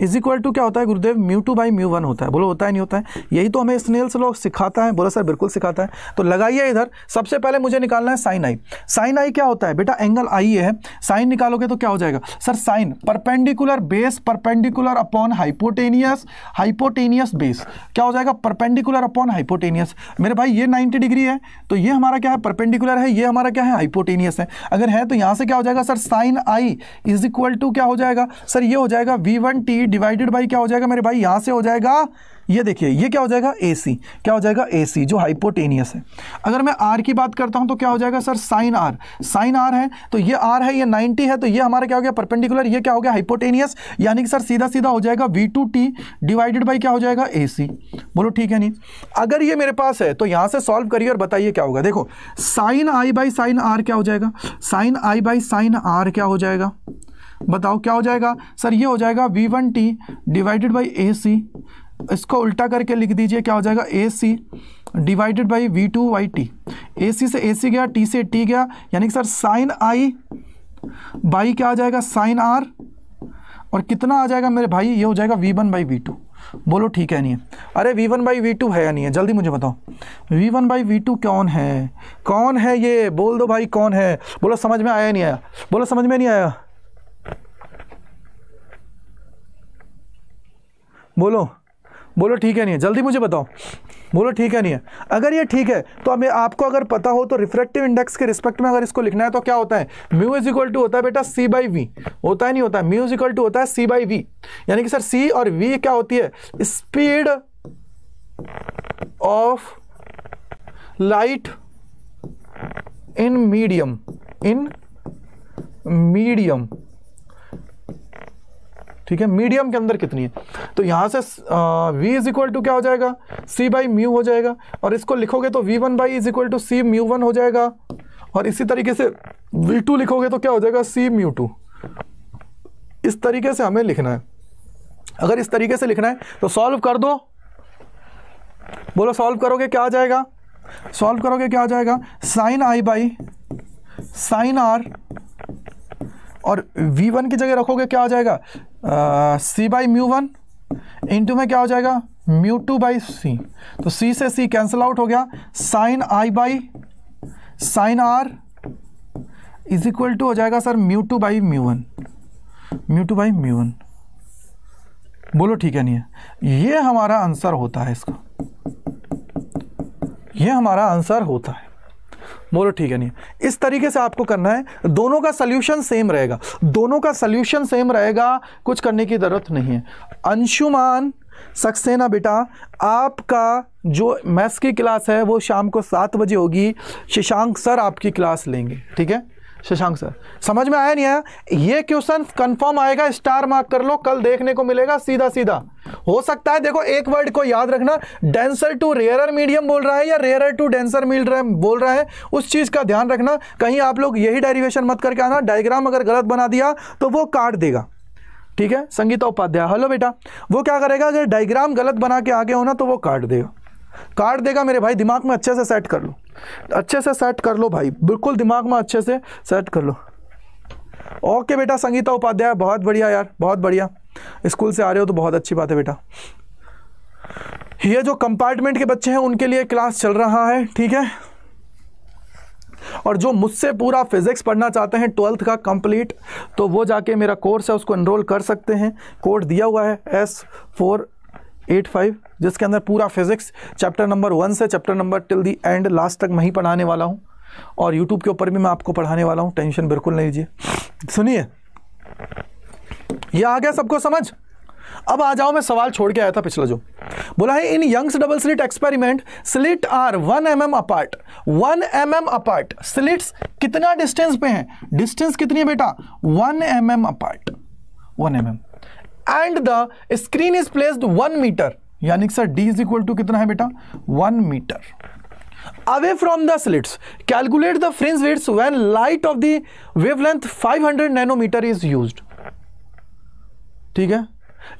इज़ इक्वल टू क्या होता है, गुरुदेव? Mu two by mu one होता है। बोलो, होता है, नहीं होता है? यही तो हमें स्नेल्स लोग सिखाता है। बोला सर बिल्कुल सिखाता है। तो लगाइए इधर। सबसे पहले मुझे निकालना है साइन आई साइन आई क्या होता है? बेटा एंगल आई है। साइन निकालोगे तो क्या हो जाएगा? Sir sine perpendicular base perpendicular upon hypotenuse hypotenuse base क्या हो जाएगा? परपेंडिकुलर अपॉन हाइपोटेनियस मेरे भाई, ये नाइन्टी डिग्री है। तो ये हमारा क्या है? परपेंडिकुलर है। ये हमारा क्या है? हाइपोटेनियस है। अगर है तो यहाँ से क्या हो जाएगा? Sir sine i is equal to क्या हो जाएगा? सर ये हो जाएगा v one t divided by क्या हो जाएगा मेरे भाई? यहाँ से हो जाएगा, ये देखिए, ये क्या हो जाएगा? ए सी क्या हो जाएगा? ए सी जो हाइपोटेनियस है। अगर मैं आर की बात करता हूँ तो क्या हो जाएगा, sir? Sine r sine r है तो ये आर है, ये 90 है तो ये हमारा क्या हो गया? परपेंडिकुलर ये क्या हो गया? हाइपोटेनियस यानी कि, सर सीधा सीधा हो जाएगा v two t divided by क्या हो जाएगा? ए सी बोलो, ठीक है नहीं? अगर ये मेरे पास है तो यहाँ से सॉल्व करिए और बताइए क्या होगा। देखो sine i by sine r क्या हो जाएगा? Sine i by sine r क्या हो जाएगा? बताओ क्या हो जाएगा? सर, ये हो जाएगा v one t divided by A C इसको उल्टा करके लिख दीजिए, क्या हो जाएगा? A C divided by v two y t A C से ए सी गया टी से टी गया, यानी कि सर साइन आई बाई क्या आ जाएगा? साइन आर और कितना आ जाएगा मेरे भाई? ये हो जाएगा v one by v two बोलो ठीक है नहीं? है अरे v one by v two है या नहीं है? जल्दी मुझे बताओ। V one by v two कौन है? कौन है ये? बोल दो भाई, कौन है? बोलो, समझ में आया नहीं आया? बोलो, समझ में नहीं आया? बोलो। बोलो, ठीक है नहीं है। जल्दी मुझे बताओ। बोलो, ठीक है नहीं है। अगर ये ठीक है तो हमें आपको अगर पता हो तो रिफ्रेक्टिव इंडेक्स के रिस्पेक्ट में अगर इसको लिखना है तो क्या होता है? म्यू इज़ इक्वल टू होता है बेटा सी बाई वी होता है नहीं होता? है म्यू इज़ इक्वल टू होता है सी बाई वी यानी कि सर सी और वी क्या होती है? Speed of light in medium in medium ठीक है? मीडियम के अंदर कितनी है? तो यहाँ से v इज़ इक्वल टू क्या हो जाएगा? C बाई म्यू हो जाएगा। और इसको लिखोगे तो v one by is equal to c mu one हो जाएगा। और इसी तरीके से v टू लिखोगे तो क्या हो जाएगा? C म्यू टू इस तरीके से हमें लिखना है। अगर इस तरीके से लिखना है तो सॉल्व कर दो। बोलो सॉल्व करोगे क्या आ जाएगा? सॉल्व करोगे क्या आ जाएगा? Sine i by sine r और v1 की जगह रखोगे क्या आ जाएगा? C by mu one into में क्या हो जाएगा? म्यू टू बाई सी तो सी से सी कैंसिल आउट हो गया। Sine i by sine r is equal to हो जाएगा sir mu two by mu one mu two by mu one बोलो ठीक है, नहीं है। ये हमारा आंसर होता है इसका। ये हमारा आंसर होता है। बोलो, ठीक है, नहीं। इस तरीके से आपको करना है। दोनों का सोल्यूशन सेम रहेगा। दोनों का सोल्यूशन सेम रहेगा, कुछ करने की ज़रूरत नहीं है। अंशुमान, सक्सेना बेटा, आपका जो मैथ्स की क्लास है, वो शाम को सात बजे होगी। शशांक सर आपकी क्लास लेंगे, ठीक है? शशांक सर। समझ में आया नहीं आया ये क्वेश्चन कंफर्म आएगा स्टार मार्क कर लो, कल देखने को मिलेगा, सीधा सीधा। हो सकता है, देखो, एक वर्ड को याद रखना डेंसर टू रेयरर मीडियम बोल रहा है या रेयरर टू डेंसर मिल रहा बोल रहा है, उस चीज़ का ध्यान रखना। कहीं आप लोग यही डेरिवेशन मत करके आना डायग्राम अगर गलत बना दिया तो वो काट देगा। ठीक है? संगीता उपाध्याय हेलो बेटा। वो क्या करेगा, अगर डायग्राम गलत बना के आगे होना तो वो काट देगा। काट देगा मेरे भाई, दिमाग में अच्छे से सेट कर लो। अच्छे से सेट कर लो भाई। बिल्कुल दिमाग में अच्छे से सेट कर लो। ओके बेटा, संगीता उपाध्याय, बहुत बढ़िया यार, बहुत बढ़िया। स्कूल से आ रहे हो तो बहुत अच्छी बात है बेटा। ये जो कंपार्टमेंट के बच्चे हैं, उनके लिए क्लास चल रहा है, ठीक है? और जो मुझसे पूरा फिजिक्स पढ़ना चाहते हैं ट्वेल्थ का कंप्लीट तो वो जाके मेरा कोर्स है, उसको एनरोल कर सकते हैं। कोड दिया हुआ है एस फोर एट फाइव जिसके अंदर पूरा फिजिक्स चैप्टर नंबर वन से chapter number till the end last तक मैं ही पढ़ाने वाला हूँ। और यूट्यूब के ऊपर भी मैं आपको पढ़ाने वाला हूँ। टेंशन बिल्कुल नहीं लीजिए। सुनिए। ये आ गया सबको समझ? अब आ जाओ, मैं सवाल छोड़ के आया था पिछला जो। बोला है, in Young's double slit experiment slit are one m m apart one m m apart slits कितना डिस्टेंस पे हैं? डिस्टेंस कितनी है बेटा? One m m apart one m m and the screen is placed one metre यानी sir D is equal to कितना है बेटा? One metre away from the slits, calculate the fringe widths when light of the wavelength 500 nanometer is used. ठीक है?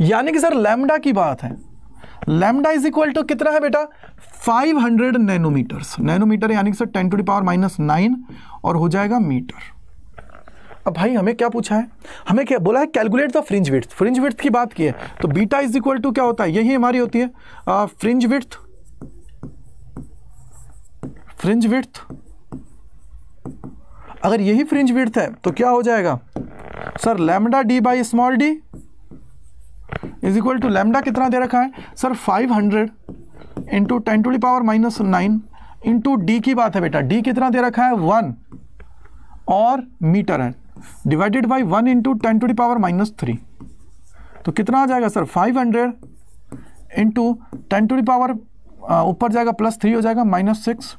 यानी कि sir lambda की बात है। लैम्डा इज़ इक्वल टू कितना है बेटा? 500 नैनोमीटर्स नैनोमीटर यानी कि sir 10 to the power minus nine और हो जाएगा मीटर अब भाई, हमें क्या पूछा है? हमें क्या बोला है calculate the fringe width fringe width की बात की है। तो बीटा इज़ इक्वल टू क्या होता है? यही हमारी होती है। फ्रिंज विथ फ्रिंज विथ अगर यही फ्रिंज विथ है तो क्या हो जाएगा? Sir lambda D by small d is equal to lambda कितना दे रखा है? Sir 500 hundred into ten to the power minus nine into D की बात है बेटा। डी कितना दे रखा है? वन और मीटर है। Divided by one into ten to the power minus three तो कितना आ जाएगा sir 500 hundred into ten to the power ऊपर जाएगा प्लस थ्री हो जाएगा माइनस सिक्स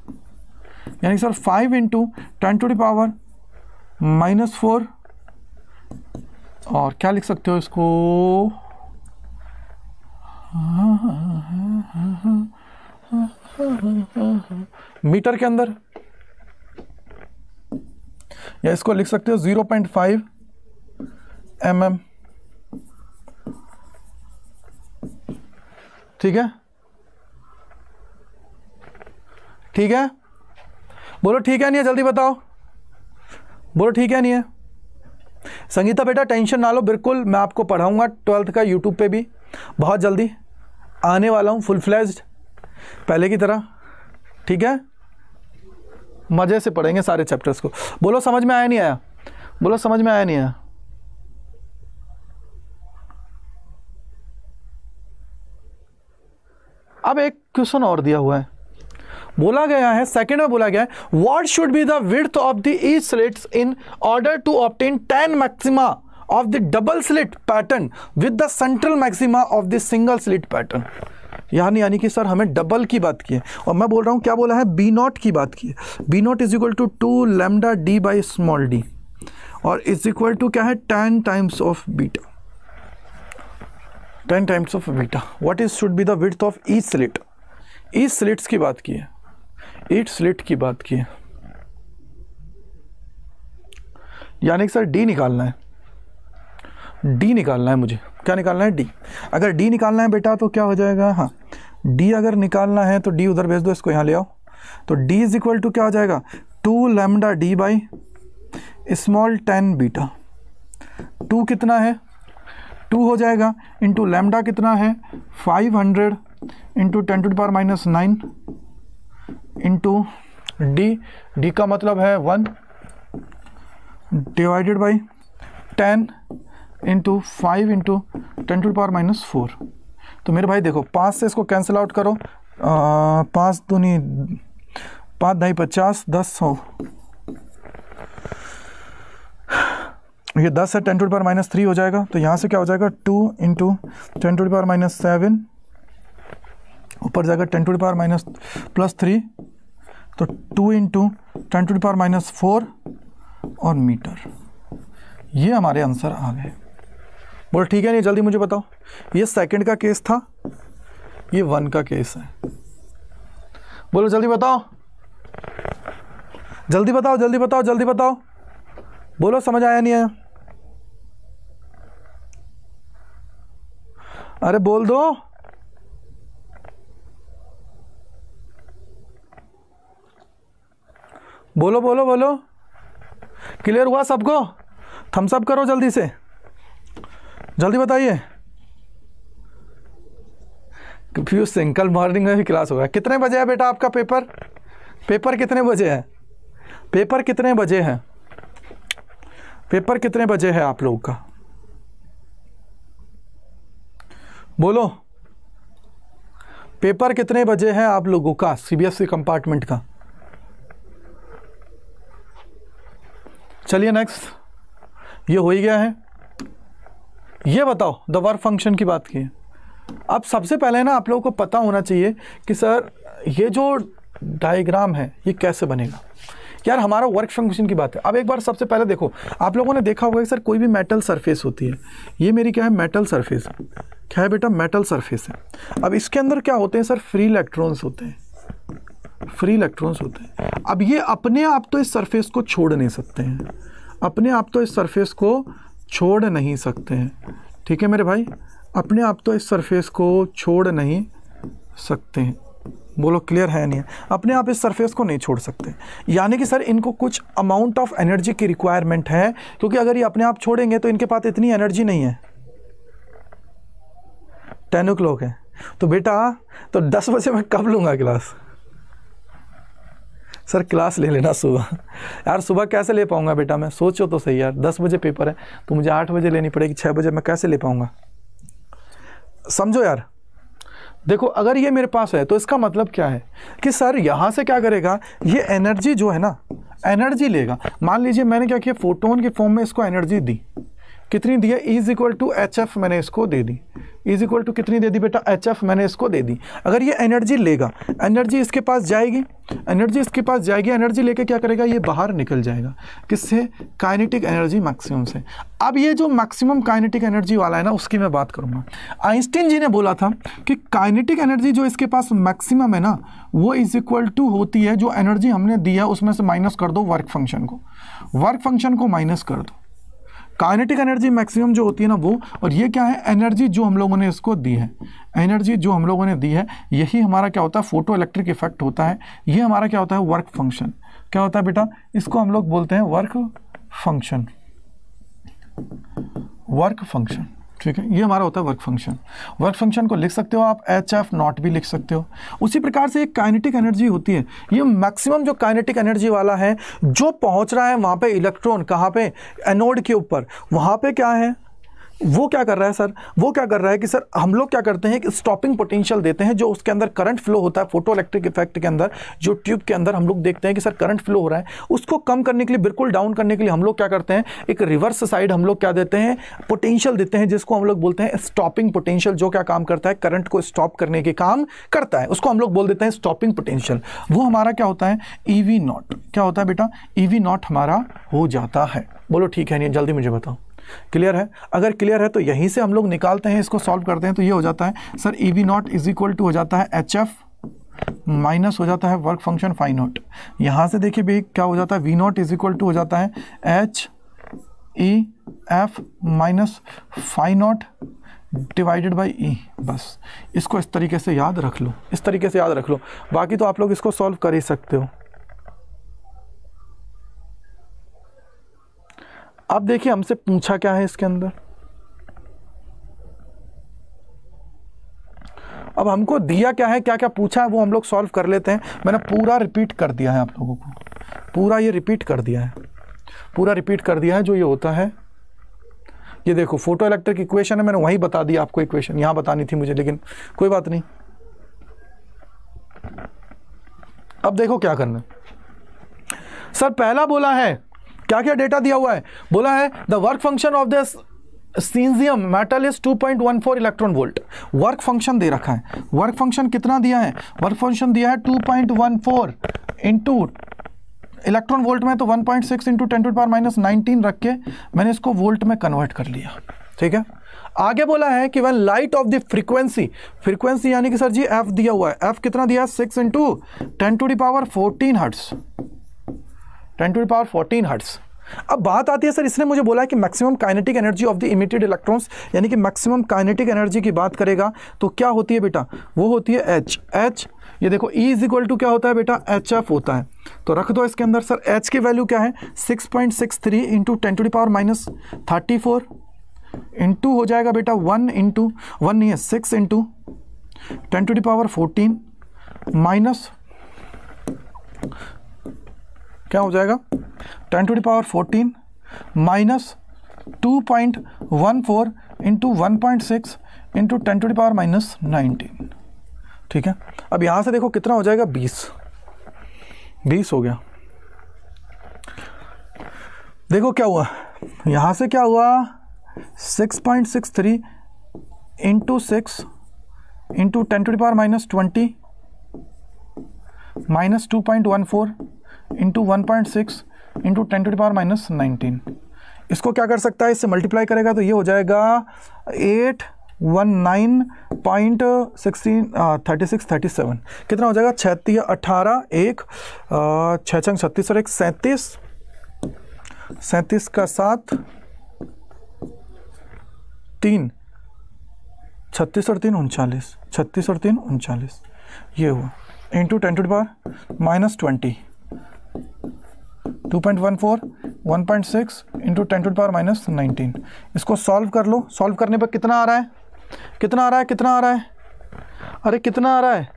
यानी sir five into ten to the power minus four और क्या लिख सकते हो इसको? मीटर के अंदर। या इसको लिख सकते हो zero point five m m ठीक है? ठीक है? बोलो, ठीक है नहीं है? जल्दी बताओ। बोलो, ठीक है नहीं है? संगीता बेटा, टेंशन ना लो, बिल्कुल मैं आपको पढ़ाऊँगा ट्वेल्थ का यूट्यूब पे भी। बहुत जल्दी। आने वाला हूँ फुल फ्लैज्ड पहले की तरह। ठीक है? मज़े से पढ़ेंगे सारे चैप्टर्स को। बोलो, समझ में आया नहीं आया? बोलो, समझ में आया नहीं आया? अब एक क्वेश्चन और दिया हुआ है। बोला गया है सेकंड में बोला गया है what should be the width of the each slits in order to obtain ten maxima of the double slit pattern with the central maxima of the single slit pattern यानी यानी कि सर हमें double की बात की है। और मैं बोल रहा हूँ, क्या बोला है? बी नॉट की बात की है। B naught is equal to two lambda D by small d और इज़ इक्वल टू क्या है? Ten times of beta ten times of beta what is should be the width of e slit e slits की बात की है। ईट slit की बात की है। यानी कि सर डी निकालना है। डी निकालना है मुझे। क्या निकालना है? डी। अगर डी निकालना है बेटा तो क्या हो जाएगा? हाँ। डी अगर निकालना है तो डी उधर भेज दो, इसको यहाँ ले आओ। तो डी इज़ इक्वल टू क्या हो जाएगा? Two lambda D by small ten beta. Two कितना है? टू हो जाएगा इंटू लेमडा कितना है? Five hundred into ten to power minus nine into D. D का मतलब है one divided by ten into five into ten to power minus four तो मेरे भाई देखो, पाँच से इसको कैंसिल आउट करो। पाँच दूनी, पाँच ढाई पचास, दस सौ। ये दस है ten to power minus three हो जाएगा। तो यहाँ से क्या हो जाएगा? Two into ten to power minus seven ऊपर जाएगा ten to power minus plus three तो two into ten to power minus four और मीटर ये हमारे आंसर आ गए। बोल, ठीक है, नहीं, जल्दी मुझे बताओ। ये सेकंड का केस था, ये वन का केस है। बोलो, जल्दी बताओ। जल्दी बताओ जल्दी बताओ जल्दी बताओ। बोलो, समझ आया नहीं आया? अरे, बोल दो। बोलो बोलो बोलो। क्लियर हुआ सबको? थम्सअप करो जल्दी से। जल्दी बताइए। पीयूष सिंह कल मॉर्निंग में भी क्लास होगा। कितने बजे है बेटा आपका पेपर पेपर कितने बजे है? पेपर कितने बजे है? पेपर कितने बजे है आप लोगों का? बोलो। पेपर कितने बजे है आप लोगों का? सीबीएसई कंपार्टमेंट का। चलिए नेक्स्ट ये हो ही गया है। ये बताओ द वर्क फ़ंक्शन की बात की अब सबसे पहले ना आप लोगों को पता होना चाहिए कि सर, ये जो डायग्राम है, ये कैसे बनेगा? यार, हमारा वर्क फ़ंक्शन की बात है। अब एक बार सबसे पहले देखो, आप लोगों ने देखा होगा कि सर, कोई भी मेटल सरफेस होती है। ये मेरी क्या है? मेटल सरफेस क्या है बेटा? मेटल सरफेस है। अब इसके अंदर क्या होते हैं सर? फ्री इलेक्ट्रॉन्स होते हैं। फ्री इलेक्ट्रॉन्स होते हैं। अब ये अपने आप तो इस सरफेस को छोड़ नहीं सकते हैं। अपने आप तो इस सरफेस को छोड़ नहीं सकते हैं। ठीक है मेरे भाई? अपने आप तो इस सरफेस को छोड़ नहीं सकते हैं। बोलो क्लियर है नहीं है? अपने आप इस सरफेस को नहीं छोड़ सकते यानी कि सर, इनको कुछ अमाउंट ऑफ़ एनर्जी की रिक्वायरमेंट है, क्योंकि अगर ये अपने आप छोड़ेंगे तो इनके पास इतनी एनर्जी नहीं है। टेन ओ क्लॉक है। तो बेटा तो दस बजे मैं कब लूँगा क्लास सर, क्लास ले लेना सुबह। यार, सुबह कैसे ले पाऊँगा बेटा मैं? सोचो तो सही यार, दस बजे पेपर है तो मुझे आठ बजे लेनी पड़ेगी छः बजे मैं कैसे ले पाऊँगा? समझो यार। देखो, अगर ये मेरे पास है तो इसका मतलब क्या है? कि सर, यहाँ से क्या करेगा? ये एनर्जी जो है ना, एनर्जी लेगा। मान लीजिए मैंने क्या किया, फोटोन के फॉर्म में इसको एनर्जी दी। कितनी दी है? Is equal to h f मैंने इसको दे दी। इज़ इक्वल टू कितनी दे दी बेटा? एच एफ़ मैंने इसको दे दी। अगर ये एनर्जी लेगा एनर्जी इसके पास जाएगी? एनर्जी इसके पास जाएगी एनर्जी लेके क्या करेगा? ये बाहर निकल जाएगा। किससे? काइनेटिक एनर्जी मैक्सिमम से। अब ये जो मैक्सिमम काइनेटिक एनर्जी वाला है ना, उसकी मैं बात करूँगा। आइंस्टीन जी ने बोला था कि काइनेटिक एनर्जी जो इसके पास मैक्सिमम है ना, वो इज़ इक्वल टू होती है जो एनर्जी हमने दिया, उसमें से माइनस कर दो वर्क फ़ंक्शन को। वर्क फ़ंक्शन को माइनस कर दो। काइनेटिक एनर्जी मैक्सिमम जो होती है ना वो, और ये क्या है? एनर्जी जो हम लोगों ने इसको दी है। एनर्जी जो हम लोगों ने दी है, यही हमारा क्या होता है? फ़ोटो इलेक्ट्रिक इफ़ेक्ट होता है। ये हमारा क्या होता है? Work function. क्या होता है बेटा? इसको हम लोग बोलते हैं वर्क फ़ंक्शन। Work function. ठीक है, ये हमारा होता है वर्क फ़ंक्शन वर्क फ़ंक्शन को लिख सकते हो आप एच एफ़ नॉट भी लिख सकते हो. उसी प्रकार से एक काइनेटिक एनर्जी होती है. ये मैक्सिमम जो काइनेटिक एनर्जी वाला है, जो पहुँच रहा है वहाँ पे इलेक्ट्रॉन कहाँ पे? एनोड के ऊपर. वहाँ पे क्या है? वो क्या कर रहा है, सर? वो क्या कर रहा है कि, सर, हम लोग क्या करते हैं कि स्टॉपिंग पोटेंशियल देते हैं जो उसके अंदर करंट फ्लो होता है फ़ोटो इलेक्ट्रिक इफ़ेक्ट के अंदर, जो ट्यूब के अंदर हम लोग देखते हैं कि, सर करंट फ्लो हो रहा है, उसको कम करने के लिए, बिल्कुल डाउन करने के लिए हम लोग क्या करते हैं, एक रिवर्स साइड हम लोग क्या देते हैं पोटेंशियल देते हैं, जिसको हम लोग बोलते हैं स्टॉपिंग पोटेंशियल जो क्या काम करता है करंट को स्टॉप करने के काम करता है, उसको हम लोग बोल देते हैं स्टॉपिंग पोटेंशियल वो हमारा क्या होता है ई वी नॉट क्या होता है बेटा? ई वी नॉट हमारा हो जाता है। बोलो, ठीक है, नहीं, जल्दी मुझे बताओ। क्लियर है? अगर क्लियर है तो यहीं से हम लोग निकालते हैं, इसको सॉल्व करते हैं तो ये हो जाता है। Sir e V naught is equal to हो जाता है एच एफ़ माइनस हो जाता है वर्क फ़ंक्शन फाई नॉट यहाँ से देखिए भी क्या हो जाता है? V naught is equal to हो जाता है h e f minus phi naught divided by e बस, इसको इस तरीके से याद रख लो। इस तरीके से याद रख लो। बाकी तो आप लोग इसको सॉल्व कर ही सकते हो। अब देखिए, हमसे पूछा क्या है इसके अंदर? अब हमको दिया क्या है क्या क्या पूछा है, वो हम लोग सॉल्व कर लेते हैं। मैंने पूरा रिपीट कर दिया है आप लोगों को। पूरा ये रिपीट कर दिया है। पूरा रिपीट कर दिया है, जो ये होता है। ये देखो फ़ोटो इलेक्ट्रिक इक्वेशन है, मैंने वहीं बता दिया आपको इक्वेशन यहाँ बतानी थी मुझे, लेकिन कोई बात नहीं। अब देखो क्या करना सर, पहला बोला है क्या क्या डेटा दिया हुआ है? बोला है the work function of this caesium metal is 2.14 electron volt work function दे रखा है। वर्क फ़ंक्शन कितना दिया है? वर्क फ़ंक्शन दिया है 2.14 पॉइंट इंटू इलेक्ट्रॉन वोल्ट में तो 1.6 point six into ten to power minus nineteen रख के मैंने इसको वोल्ट में कन्वर्ट कर लिया। ठीक है? आगे बोला है कि वह light of the frequency frequency यानी कि सर जी एफ़ दिया हुआ है। एफ़ कितना दिया six into ten to the power fourteen hertz ten to power fourteen hertz अब बात आती है सर, इसने मुझे बोला है कि maximum kinetic energy of the emitted electrons यानी कि मैक्सिमम काइनेटिक एनर्जी की बात करेगा तो क्या होती है बेटा? वो होती है एच एच ये देखो ई इज़ इक्वल टू क्या होता है बेटा? एच एफ़ होता है। तो रख दो इसके अंदर, सर एच की वैल्यू क्या है? Six point six three into ten to power minus thirty four into हो जाएगा बेटा वन इंटू वन नहीं है six into ten to power fourteen minus क्या हो जाएगा? Ten to the power fourteen minus two point one four into one point six into ten to the power minus nineteen. ठीक है? अब यहाँ से देखो कितना हो जाएगा? बीस। बीस हो गया। देखो क्या हुआ। यहाँ से क्या हुआ? Six point six three into six into ten to power minus twenty minus two point one four into one point six into ten to power minus nineteen इसको क्या कर सकता है? इससे मल्टीप्लाई करेगा तो ये हो जाएगा eight one nine point sixteen thirty six thirty seven कितना हो जाएगा? छत्तीस अट्ठारह एक छः छंग छत्तीस और एक सैंतीस। सैंतीस का सात, तीन। छत्तीस और तीन उनचालीस। छत्तीस और तीन उनचालीस। ये हुआ। Into ten to power minus twenty two point one four one point six into ten to power minus nineteen इसको सॉल्व कर लो। सॉल्व करने पर कितना आ रहा है? कितना आ रहा है? कितना आ रहा है? अरे कितना आ रहा है?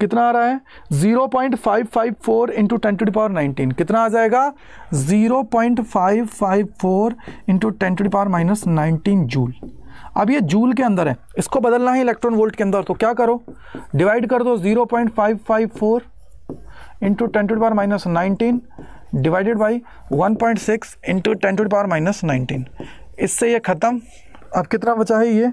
कितना आ रहा है? Zero point five five four into ten to power nineteen कितना आ जाएगा? Zero point five five four into ten to power minus nineteen joule अब ये जूल के अंदर है। इसको बदलना है इलेक्ट्रॉन वोल्ट के अंदर। तो क्या करो? डिवाइड कर दो। 0.554 into ten to power minus nineteen divided by one point six into ten to power minus nineteen इससे ये ख़त्म। अब कितना बचा है ये?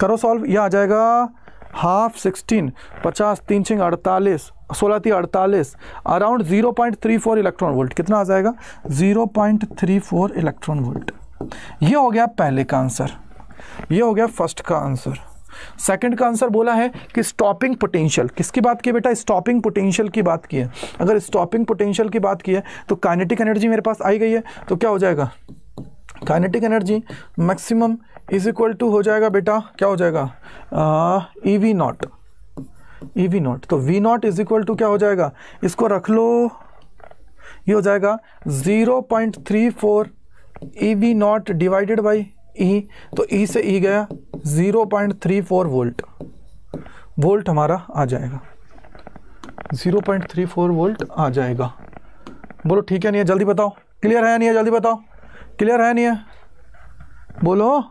करो सॉल्व ये आ जाएगा हाफ़ सिक्सटीन पचास, तीन छिंग अड़तालीस, सोलह ती अड़तालीस around zero point three four electron volt कितना आ जाएगा? Zero point three four electron volt ये हो गया पहले का आंसर ये हो गया फ़र्स्ट का आंसर सेकंड का आंसर बोला है कि स्टॉपिंग पोटेंशियल किसकी बात की बेटा? स्टॉपिंग पोटेंशियल की बात की है। अगर स्टॉपिंग पोटेंशियल की बात की है तो काइनेटिक एनर्जी मेरे पास आई गई है तो क्या हो जाएगा? Kinetic energy maximum is equal to हो जाएगा बेटा, क्या हो जाएगा? E V naught e V naught तो V naught is equal to क्या हो जाएगा? इसको रख लो। ये हो जाएगा zero point three four e V naught divided by e तो ई e से ई e गया zero point three four volt volt हमारा आ जाएगा। Zero point three four volt आ जाएगा। बोलो, ठीक है, नहीं है, जल्दी बताओ। क्लियर है नहीं है? जल्दी बताओ। क्लियर है नहीं है? बोलो।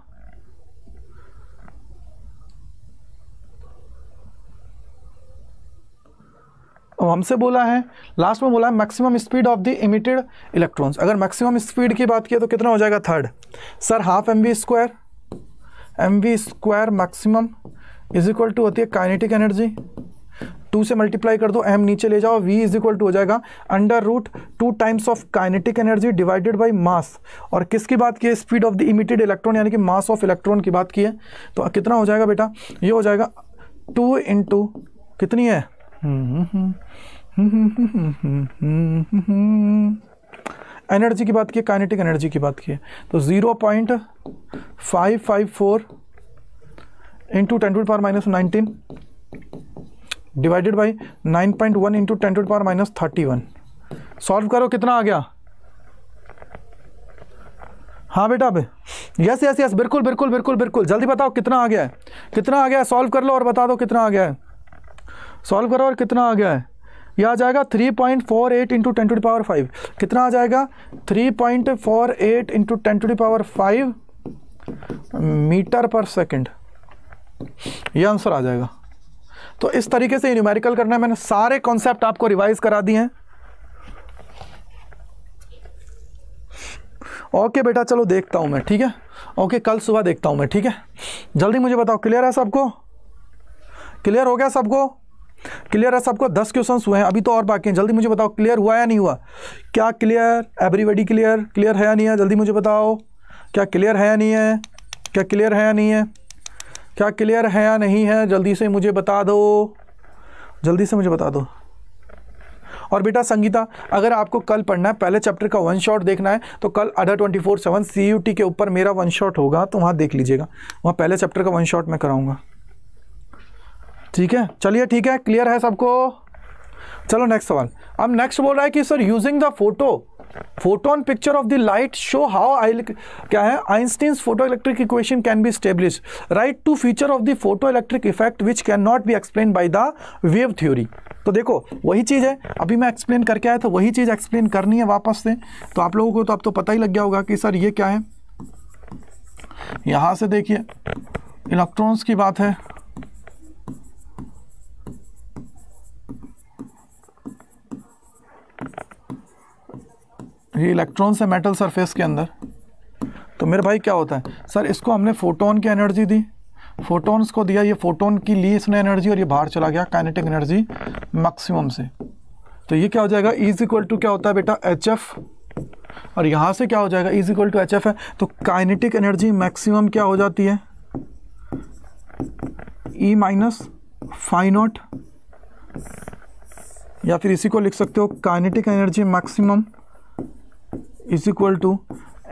अब हमसे बोला है। लास्ट में बोला है maximum speed of the emitted electrons अगर मैक्सिमम स्पीड की बात किया तो कितना हो जाएगा? Third sir half m v square m v square maximum is equal to होती है काइनेटिक एनर्जी टू से मल्टीप्लाई कर दो एम नीचे ले जाओ वी इज़ इक्वल टू हो जाएगा under root two times of kinetic energy divided by mass और किसकी बात की है? Speed of the emitted electron यानी कि मास ऑफ़ इलेक्ट्रॉन की बात की है। तो कितना हो जाएगा बेटा? ये हो जाएगा टू इंटू कितनी है? [LAUGHS] एनर्जी की बात की काइनेटिक एनर्जी की बात की। तो zero point five five four into ten to power minus nineteen divided by nine point one into ten to power minus thirty one solve करो, कितना आ गया? हाँ बेटा, अब यस यस यस बिल्कुल बिल्कुल बिल्कुल बिल्कुल। जल्दी बताओ, कितना आ गया है? कितना आ गया है? सॉल्व कर लो और बता दो, कितना आ गया है? सॉल्व करो और कितना आ गया है? यह आ जाएगा three point four eight into ten to power five कितना आ जाएगा? Three point four eight into ten to power five metre per second. यह आंसर आ जाएगा। तो इस तरीके से न्यूमेरिकल करना है। मैंने सारे कॉन्सेप्ट आपको रिवाइज करा दिए हैं। ओके बेटा, चलो देखता हूँ मैं, ठीक है? ओके कल सुबह देखता हूँ मैं, ठीक है? जल्दी मुझे बताओ क्लियर है सबको? क्लियर हो गया सबको? क्लियर है सबको? दस क्वेश्चन हुए हैं। अभी तो और बाकी हैं। जल्दी मुझे बताओ क्लियर हुआ या नहीं हुआ? क्या क्लियर एवरीबडी क्लियर क्लियर है या नहीं है? जल्दी मुझे बताओ। क्या क्लियर है या नहीं है? क्या क्लियर है या नहीं है? क्या क्लियर है या नहीं है? जल्दी से मुझे बता दो। जल्दी से मुझे बता दो। और बेटा, संगीता, अगर आपको कल पढ़ना है, पहले चैप्टर का वन शॉट देखना है तो कल अडर ट्वेंटी फोर सेवन सी के ऊपर मेरा वन शॉट होगा तो वहाँ देख लीजिएगा। वहाँ पहले चैप्टर का वन शॉट मैं कराऊँगा। ठीक है? चलिए ठीक है क्लियर है सबको? चलो नेक्स्ट सवाल। अब नेक्स्ट बोल रहा है कि sir using the photo photon picture of the light show how I क्या है? Einstein's photo electric equation can be establish write two feature of the photo electric effect which can not be explain by the wave theory तो देखो, वही चीज़ है। अभी मैं explain करके आया था, वही चीज़ एक्सप्लेन करनी है वापस से। तो आप लोगों को तो अब तो पता ही लग गया होगा कि सर ये क्या है? यहाँ से देखिए इलेक्ट्रॉन्स की बात है। ये इलेक्ट्रॉन्स है मेटल सरफेस के अंदर। तो मेरे भाई क्या होता है? सर, इसको हमने फोटोन की एनर्जी दी। फोटोन्स को दिया, ये फोटोन की ली इसने एनर्जी और ये बाहर चला गया काइनेटिक एनर्जी मैक्सिमम से। तो ये क्या हो जाएगा? इज़ इक्वल टू क्या होता है बेटा? एच एफ़ और यहाँ से क्या हो जाएगा? Is equal to h f है। तो काइनेटिक एनर्जी मैक्सिमम क्या हो जाती है? ई माइनस फाइ नॉट या फिर इसी को लिख सकते हो kinetic energy maximum is equal to